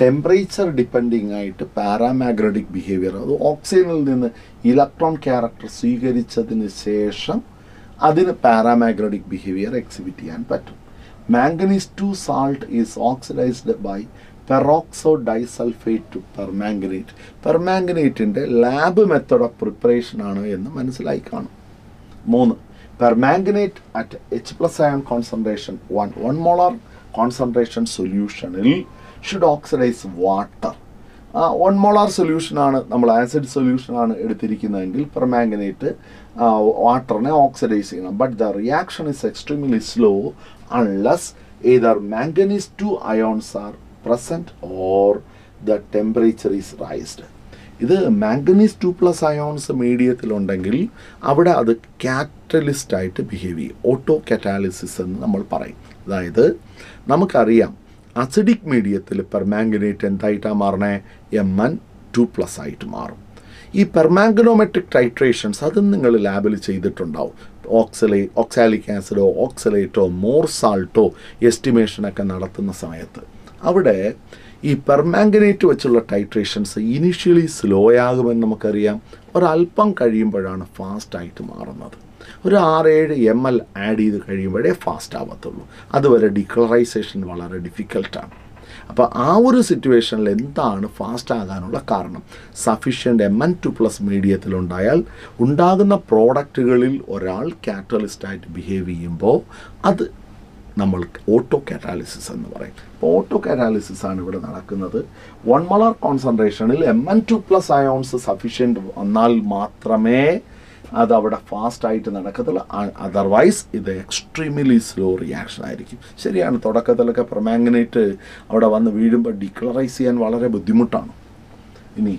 A: ടെമ്പറേച്ചർ ഡിപ്പെൻഡിങ് ആയിട്ട് പാരാമാഗ്നറ്റിക് ബിഹേവിയർ അത് ഓക്സിജനിൽ നിന്ന് ഇലക്ട്രോൺ ക്യാരക്ടർ സ്വീകരിച്ചതിന് ശേഷം അതിന് പാരാമാഗ്നറ്റിക് ബിഹേവിയർ എക്സിബിറ്റ് ചെയ്യാൻ പറ്റും. Manganese two salt is oxidised by peroxo disulphate to permanganate പെർമാംഗനേറ്റിന്റെ lab method of preparation ആണ് എന്ന് മനസ്സിലായി കാണും. മൂന്ന് permanganate at H plus ion concentration one one molar concentration സൊല്യൂഷനിൽ should oxidise water one molar സൊല്യൂഷനാണ് നമ്മൾ acid സൊല്യൂഷനാണ് എടുത്തിരിക്കുന്നതെങ്കിൽ പെർമാംഗനേറ്റ് വാട്ടറിനെ ഓക്സിഡൈസ് ചെയ്യണം. But the reaction is extremely slow unless either manganese two ions are present or the temperature is raised ഇത് manganese to plus ions മീഡിയത്തിലുണ്ടെങ്കിൽ അവിടെ അത് കാറ്റലിസ്റ്റ് ആയിട്ട് ബിഹേവ് ചെയ്യും. ഓട്ടോ കാറ്റാലിസിസ് എന്ന് നമ്മൾ പറയും. അതായത് നമുക്കറിയാം അസിഡിക് മീഡിയത്തിൽ പെർമാംഗനേറ്റ് എന്തായിട്ടാണ് മാറണേ? എം എൻ ടു പ്ലസ് ആയിട്ട് മാറും. ഈ പെർമാംഗനോമെട്രിക് ടൈട്രേഷൻസ് അതും നിങ്ങൾ ലാബിൽ ചെയ്തിട്ടുണ്ടാവും. ഓക്സലേ ഓക്സാലിക് ആസിഡോ ഓക്സലേറ്റോ മോർ സാൾട്ടോ എസ്റ്റിമേഷനൊക്കെ നടത്തുന്ന സമയത്ത് അവിടെ ഈ പെർമാംഗനേറ്റ് വെച്ചുള്ള ടൈട്രേഷൻസ് ഇനിഷ്യലി സ്ലോ ആകുമെന്ന് നമുക്കറിയാം. ഒരല്പം കഴിയുമ്പോഴാണ് ഫാസ്റ്റായിട്ട് മാറുന്നത്. ഒരു ആറേഴ് എം എൽ ആഡ് ചെയ്ത് കഴിയുമ്പോഴേ ഫാസ്റ്റ് ആവത്തുള്ളൂ. അതുവരെ ഡിക്ലറൈസേഷൻ വളരെ ഡിഫിക്കൽട്ടാണ്. അപ്പോൾ ആ ഒരു സിറ്റുവേഷനിൽ എന്താണ് ഫാസ്റ്റ് ആകാനുള്ള കാരണം? Sufficient M N two plus മീഡിയത്തിലുണ്ടായാൽ ഉണ്ടാകുന്ന പ്രോഡക്റ്റുകളിൽ ഒരാൾ കാറ്റലിസ്റ്റായിട്ട് ബിഹേവ് ചെയ്യുമ്പോൾ അത് നമ്മൾ ഓട്ടോ കാറ്റാലിസിസ് എന്ന് പറയും. അപ്പോൾ ഓട്ടോ കാറ്റാലിസിസ് ആണ് ഇവിടെ നടക്കുന്നത്. One molar കോൺസെൻട്രേഷനിൽ M N two plus ions sufficient വന്നാൽ മാത്രമേ അത് അവിടെ ഫാസ്റ്റ് ആയിട്ട് നടക്കത്തുള്ളൂ അതർവൈസ് ഇത് എക്സ്ട്രീംലി സ്ലോ റിയാക്ഷൻ ആയിരിക്കും. ശരിയാണ് തുടക്കത്തിലൊക്കെ പ്രൊമാംഗനേറ്റ് അവിടെ വന്ന് വീഴുമ്പോൾ ഡിക്ലറൈസ് ചെയ്യാൻ വളരെ ബുദ്ധിമുട്ടാണ്. ഇനി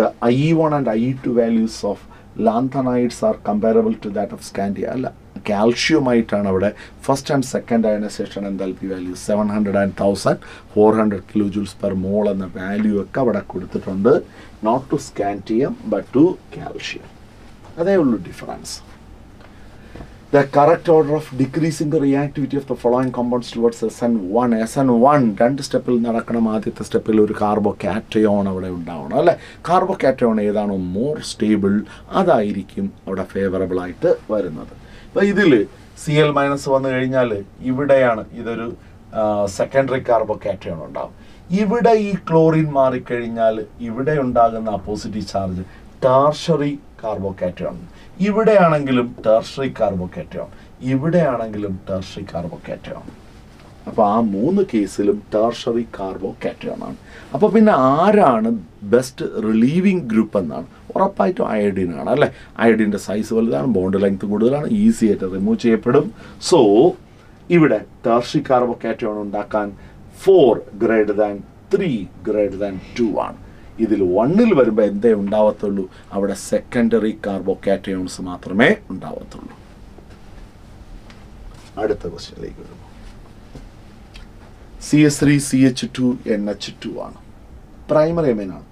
A: the I one and I two values of lanthanides are comparable to that of scandium അല്ല കാൽഷ്യമായിട്ടാണ് അവിടെ. First and second ionisation enthalpy value seven hundred and thousand four hundred kilo joules per mole എന്ന value ഒക്കെ അവിടെ കൊടുത്തിട്ടുണ്ട്. Not to scandium but to calcium അതേ ഉള്ളൂ difference the correct order of decreasing the reactivity of the following compounds towards S N one S N one രണ്ട് സ്റ്റെപ്പിൽ നടക്കണം. ആദ്യത്തെ സ്റ്റെപ്പിൽ ഒരു കാർബോ കാറ്റയോൺ അവിടെ ഉണ്ടാവണം അല്ലേ? കാർബോ കാറ്റയോൺ ഏതാണോ മോർ സ്റ്റേബിൾ അതായിരിക്കും അവിടെ ഫേവറബിൾ ആയിട്ട് വരുന്നത്. അപ്പോൾ ഇതിൽ സി എൽ മൈനസ് വന്നു കഴിഞ്ഞാൽ ഇവിടെയാണ് ഇതൊരു സെക്കൻഡറി കാർബോ കാറ്റയോൺ ഉണ്ടാവും. ഇവിടെ ഈ ക്ലോറിൻ മാറിക്കഴിഞ്ഞാൽ ഇവിടെ ഉണ്ടാകുന്ന പോസിറ്റീവ് ചാർജ് ടാർഷറി കാർബോകാറ്റയോൺ ഇവിടെയാണെങ്കിലും ടെർഷറി കാർബോകാറ്റയോൺ ഇവിടെയാണെങ്കിലും ടെർഷറി കാർബോകാറ്റയോൺ അപ്പോൾ ആ മൂന്ന് കേസിലും ടെർഷറി കാർബോകാറ്റയോൺ ആണ്. അപ്പോൾ പിന്നെ ആരാണ് ബെസ്റ്റ് റിലീവിങ് ഗ്രൂപ്പ് എന്നാണ്? ഉറപ്പായിട്ടും അയഡിൻ ആണ് അല്ലേ? അയഡിന്റെ സൈസ് വലുതാണ് ബോണ്ട് ലെങ്ത് കൂടുതലാണ് ഈസി ആയിട്ട് റിമൂവ് ചെയ്യപ്പെടും. സോ ഇവിടെ ടെർഷറി കാർബോകാറ്റയോൺ ഉണ്ടാക്കാൻ four greater than three greater than two ആണ്. ഇതിൽ വണ്ണിൽ വരുമ്പോൾ എന്തേ ഉണ്ടാവത്തുള്ളൂ? അവിടെ സെക്കൻഡറി കാർബോകാറ്റയോൺസ് മാത്രമേ ഉണ്ടാവത്തുള്ളൂ. അടുത്ത ക്വസ്റ്റ്യനിലേക്ക് വരുമ്പോൾ C S three C H two N H two ആണ്. പ്രൈമറി എമൈനാണ്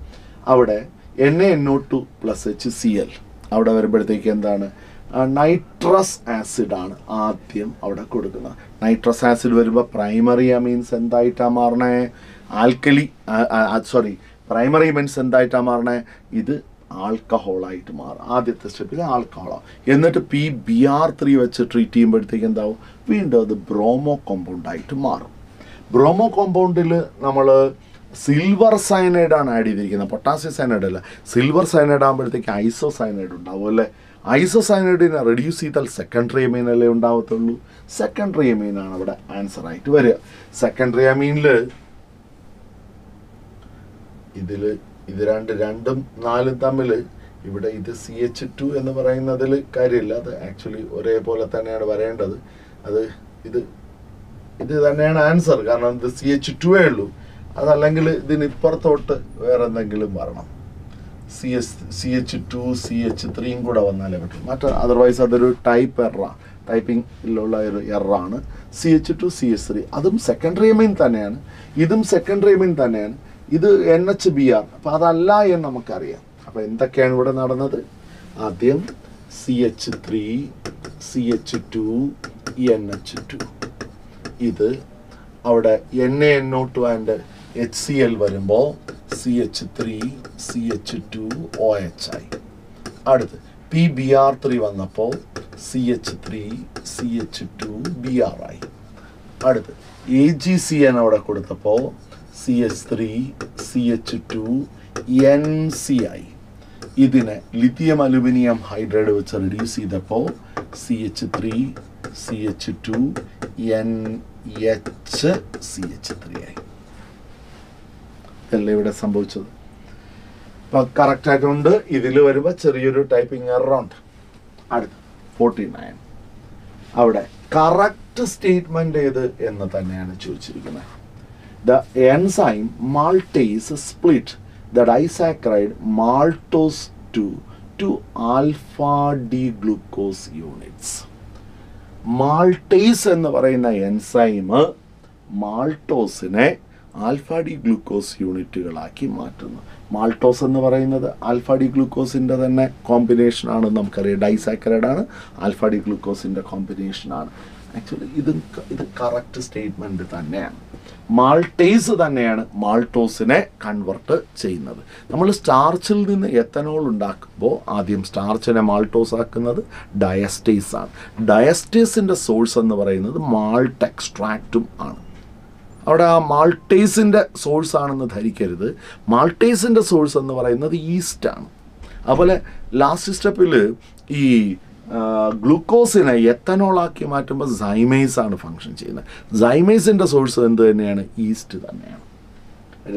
A: അവിടെ N A N O two plus H C L അവിടെ വരുമ്പോഴത്തേക്ക് എന്താണ്? നൈട്രസ് ആസിഡ് ആണ് ആദ്യം അവിടെ കൊടുക്കുന്നത്. നൈട്രസ് ആസിഡ് വരുമ്പോൾ പ്രൈമറി അമീൻസ് എന്തായിട്ടാണ് മാറണേ? ആൽക്കലി സോറി പ്രൈമറി ഇവൻസ് എന്തായിട്ടാണ് മാറണേ? ഇത് ആൾക്കഹോളായിട്ട് മാറും. ആദ്യത്തെ സ്റ്റെപ്പിൽ ആൾക്കഹോളാവും എന്നിട്ട് പി ബി ആർ ത്രീ വെച്ച് ട്രീറ്റ് ചെയ്യുമ്പോഴത്തേക്ക് എന്താവും? വീണ്ടും അത് ബ്രോമോ കോമ്പൗണ്ടായിട്ട് മാറും. ബ്രോമോ കോമ്പൗണ്ടിൽ നമ്മൾ സിൽവർ സയനൈഡ് ആണ് ആഡ് ചെയ്തിരിക്കുന്നത്. പൊട്ടാസ്യം സയനൈഡ് അല്ല. സിൽവർ സയനൈഡ് ആകുമ്പോഴത്തേക്ക് ഐസോ സയനൈഡ് ഉണ്ടാവും അല്ലേ? ഐസോ സയനൈഡിനെ റെഡ്യൂസ് ചെയ്താൽ സെക്കൻഡറി അമീൻ അല്ലേ ഉണ്ടാവത്തുള്ളൂ? സെക്കൻഡറി അമീനാണ് അവിടെ ആൻസർ ആയിട്ട് വരിക. സെക്കൻഡറി അമീനിൽ ഇതിൽ ഇത് രണ്ട് രണ്ടും നാലും തമ്മിൽ ഇവിടെ ഇത് സി എച്ച് ടു എന്ന് പറയുന്നതിൽ കാര്യമില്ല. അത് ആക്ച്വലി ഒരേപോലെ തന്നെയാണ് വരേണ്ടത് അത് ഇത് ഇത് തന്നെയാണ് ആൻസർ കാരണം ഇത് സി എച്ച് ടുവേ ഉള്ളൂ. അതല്ലെങ്കിൽ ഇതിന് ഇപ്പുറത്തോട്ട് വേറെ എന്തെങ്കിലും വരണം. C S C H two C H ത്രീയും കൂടെ വന്നാലേ പറ്റും. മറ്റേ അതർവൈസ് അതൊരു ടൈപ്പ് എറ ടൈപ്പിംഗിലുള്ള ഒരു എററാണ് C H two C H three അതും സെക്കൻഡറി മീൻ തന്നെയാണ്. ഇതും സെക്കൻഡറി മീൻ തന്നെയാണ്. ഇത് എൻ എച്ച് ബി ആർ. അപ്പം അതല്ല എന്ന് നമുക്കറിയാം. അപ്പം എന്തൊക്കെയാണ് ഇവിടെ നടന്നത്? ആദ്യം C H three C H two N H two. ഇത് അവിടെ N A N O two and H C L വരുമ്പോൾ C H three C H two O H ആയി അടുത്ത് പി ബി ആർ ത്രീ വന്നപ്പോൾ C H three C H two B R ആയി അടുത്ത് A G C N അവിടെ കൊടുത്തപ്പോൾ C H three C H two N C ആയി ഇതിനെ lithium aluminium hydride വെച്ച് റിഡ്യൂസ് ചെയ്തപ്പോൾ C H three C H two N H C H three ആയി. ഇതല്ലേ ഇവിടെ സംഭവിച്ചത്? അപ്പോൾ കറക്റ്റ് ആയിട്ടുണ്ട്. ഇതിൽ വരുമ്പോൾ ചെറിയൊരു ടൈപ്പിംഗ് എറൗണ്ട് അടുത്ത്. ഫോർട്ടി നയൻ അവിടെ കറക്റ്റ് സ്റ്റേറ്റ്മെന്റ് ഏത് എന്ന് തന്നെയാണ് ചോദിച്ചിരിക്കുന്നത്. The enzyme maltase split the disaccharide maltose to two alpha D glucose units maltase എന്ന് പറയുന്ന എൻസൈമ് മാൾട്ടോസിനെ ആൽഫ ഡി ഗ്ലൂക്കോസ് യൂണിറ്റുകളാക്കി മാറ്റുന്നു. മാൾട്ടോസ് എന്ന് പറയുന്നത് ആൽഫ ഡി ഗ്ലൂക്കോസിന്റെ തന്നെ കോമ്പിനേഷനാണ് നമുക്കറിയാം. ഡൈസാക്കറൈഡ് ആൽഫ ഡി ഗ്ലൂക്കോസിന്റെ കോമ്പിനേഷനാണ് ആക്ച്വലി ഇത് ഇത് കറക്റ്റ് സ്റ്റേറ്റ്മെന്റ് തന്നെയാണ്. മാൾട്ടേസ് തന്നെയാണ് മാൾട്ടോസിനെ കൺവെർട്ട് ചെയ്യുന്നത്. നമ്മൾ സ്റ്റാർച്ചിൽ നിന്ന് എത്തനോൾ ഉണ്ടാക്കുമ്പോൾ ആദ്യം സ്റ്റാർച്ചിനെ മാൾട്ടോസ് ആക്കുന്നത് ഡയസ്റ്റേസ് ആണ്. ഡയസ്റ്റേസിന്റെ സോഴ്സ് എന്ന് പറയുന്നത് മാൾട്ട് എക്സ്ട്രാക്റ്റും ആണ്. അവിടെ ആ മാൾട്ടേസിന്റെ സോഴ്സ് ആണെന്ന് ധരിക്കരുത്. മാൾട്ടേസിന്റെ സോഴ്സ് എന്ന് പറയുന്നത് ഈസ്റ്റ് ആണ്. അതുപോലെ ലാസ്റ്റ് സ്റ്റെപ്പിൽ ഈ ഗ്ലൂക്കോസിനെ എത്തനോളാക്കി മാറ്റുമ്പോൾ സൈമൈസ് ആണ് ഫങ്ഷൻ ചെയ്യുന്നത്. സൈമൈസിന്റെ സോഴ്സ് എന്ത് തന്നെയാണ്? ഈസ്റ്റ് തന്നെയാണ്.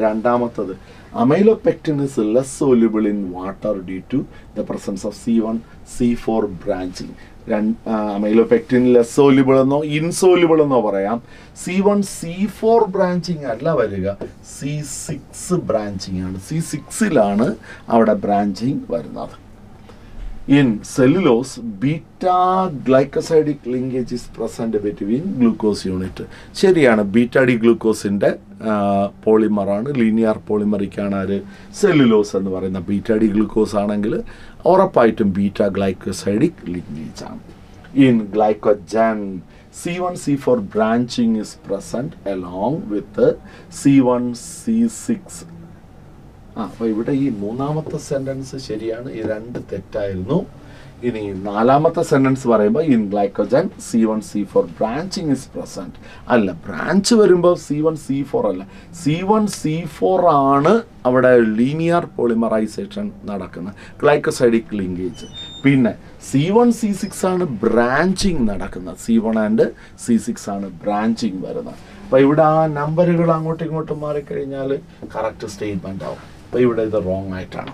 A: രണ്ടാമത്തത് amylopectin is less soluble in water due to the presence of C one C four branching രണ്ട് അമൈലോപെക്റ്റിൻ ലെസ് സോല്യൂബിൾ എന്നോ ഇൻസോല്യൂബിൾ എന്നോ പറയാം. C one C four branching അല്ല വരിക. സി സിക്സ് ബ്രാഞ്ചിങ് ആണ്. സി സിക്സിലാണ് അവിടെ ബ്രാഞ്ചിങ് വരുന്നത്. In cellulose, beta glycosidic linkage is present between glucose unit. ശരിയാണ് ബീറ്റ ഡി ഗ്ലൂക്കോസിന്റെ പോളിമറാണ് ലീനിയർ പോളിമറിക്കാണ് ആര് സെല്ലുലോസ് എന്ന് പറയുന്ന ബീറ്റ ഡി ഗ്ലൂക്കോസ് ആണെങ്കിൽ ഉറപ്പായിട്ടും ബീറ്റ ഗ്ലൈക്കോസൈഡിക് ലിങ്കേജ് ആണ് in glycogen C one C four branching is present along with C one C six ആ അപ്പോൾ ഇവിടെ ഈ മൂന്നാമത്തെ സെന്റൻസ് ശരിയാണ്. ഈ രണ്ട് തെറ്റായിരുന്നു. ഇനി നാലാമത്തെ സെന്റൻസ് പറയുമ്പോൾ in glycogen C one C four branching is present അല്ല ബ്രാഞ്ച് വരുമ്പോൾ സി വൺ സി ഫോർ അല്ല. സി വൺ സി ഫോർ ആണ് അവിടെ ലീനിയർ പോളിമറൈസേഷൻ നടക്കുന്നത്. ഗ്ലൈക്കോസൈഡിക് ലിങ്കേജ് പിന്നെ സി വൺ സി സിക്സ് ആണ് ബ്രാഞ്ചിങ് നടക്കുന്നത്. C one and C six ആണ് ബ്രാഞ്ചിങ് വരുന്നത്. അപ്പോൾ ഇവിടെ ആ നമ്പറുകൾ അങ്ങോട്ടും ഇങ്ങോട്ടും മാറിക്കഴിഞ്ഞാൽ കറക്റ്റ് സ്റ്റേറ്റ്മെന്റ് ആവും. അപ്പോൾ ഇവിടെ ഇത് റോങ് ആയിട്ടാണ്.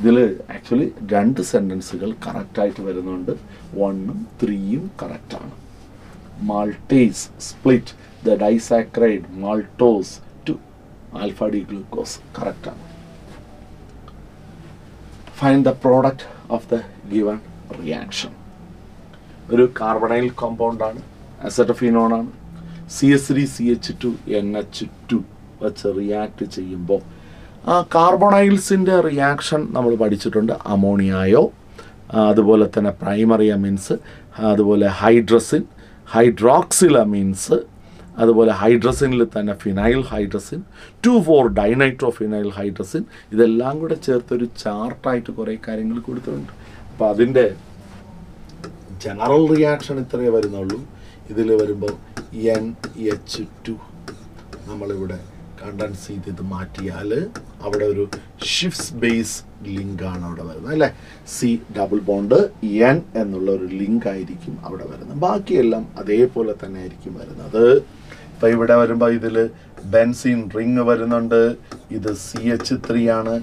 A: ഇതിൽ ആക്ച്വലി രണ്ട് സെന്റൻസുകൾ കറക്റ്റായിട്ട് വരുന്നുണ്ട്. വണ്ണും ത്രീയും കറക്റ്റാണ് maltase split the disaccharide maltose to alpha D glucose കറക്റ്റാണ് find the product of the given reaction ഒരു കാർബണൈൽ കോമ്പൗണ്ടാണ് അസറ്റഫിനോണാണ് C S three C H two N H two വെച്ച് റിയാക്ട് ചെയ്യുമ്പോൾ കാർബണൈൽസിന്റെ റിയാക്ഷൻ നമ്മൾ പഠിച്ചിട്ടുണ്ട് അമോണിയായോ അതുപോലെ തന്നെ പ്രൈമറി അമീൻസ് അതുപോലെ ഹൈഡ്രസിൻ ഹൈഡ്രോക്സിൽ അമീൻസ് അതുപോലെ ഹൈഡ്രസിനിൽ തന്നെ phenyl hydrazine two four dinitro phenyl hydrazine ഇതെല്ലാം കൂടെ ചേർത്തൊരു ചാർട്ടായിട്ട് കുറേ കാര്യങ്ങൾ കൊടുത്തിട്ടുണ്ട്. അപ്പോൾ അതിന്റെ ജനറൽ റിയാക്ഷൻ ഇത്രയേ വരുന്നുള്ളൂ. ഇതിൽ വരുമ്പോൾ എൻ എച്ച് ടു നമ്മളിവിടെ കണ്ടൻസ് ചെയ്ത് ഇത് മാറ്റിയാൽ അവിടെ ഒരു ഷിഫ്റ്റ്സ് ബേസ് ലിങ്കാണ് അവിടെ വരുന്നത് അല്ലേ? സി ഡബിൾ ബോണ്ട് എൻ എന്നുള്ള ഒരു ലിങ്ക് ആയിരിക്കും അവിടെ വരുന്നത്. ബാക്കിയെല്ലാം അതേപോലെ തന്നെ ആയിരിക്കും വരുന്നത്. ഇപ്പം ഇവിടെ വരുമ്പോൾ ഇതിൽ ബെൻസിൻ റിങ് വരുന്നുണ്ട് ഇത് സി എച്ച് ത്രീ ആണ്.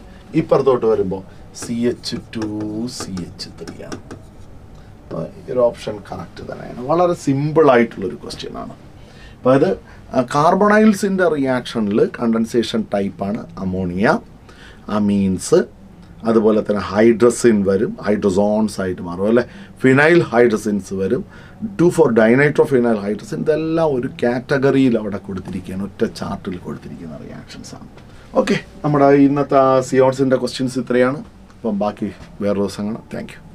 A: ഇപ്പുറത്തോട്ട് വരുമ്പോൾ C H two C H three ആണ്. ഓപ്ഷൻ കറക്റ്റ് തന്നെയാണ്. വളരെ സിമ്പിൾ ആയിട്ടുള്ളൊരു ക്വസ്റ്റ്യൻ ആണ്. അപ്പോൾ അത് കാർബണൈൽസിന്റെ റിയാക്ഷനിൽ കണ്ടൻസേഷൻ ടൈപ്പാണ് അമോണിയ അമീൻസ് അതുപോലെ തന്നെ ഹൈഡ്രസിൻ വരും ഹൈഡ്രസോൺസ് ആയിട്ട് മാറും അല്ലെ? ഫിനൈൽ ഹൈഡ്രസിൻസ് വരും. Two four dinitro phenyl hydrazine ഇതെല്ലാം ഒരു കാറ്റഗറിയിൽ അവിടെ കൊടുത്തിരിക്കുകയാണ് ഒറ്റ ചാർട്ടിൽ കൊടുത്തിരിക്കുന്ന റിയാക്ഷൻസ് ആണ്. ഓക്കെ നമ്മുടെ ഇന്നത്തെ സിയോൺസിന്റെ ക്വസ്റ്റ്യൻസ് ഇത്രയാണ്. അപ്പം ബാക്കി വേറെ ദിവസം കാണാം. താങ്ക്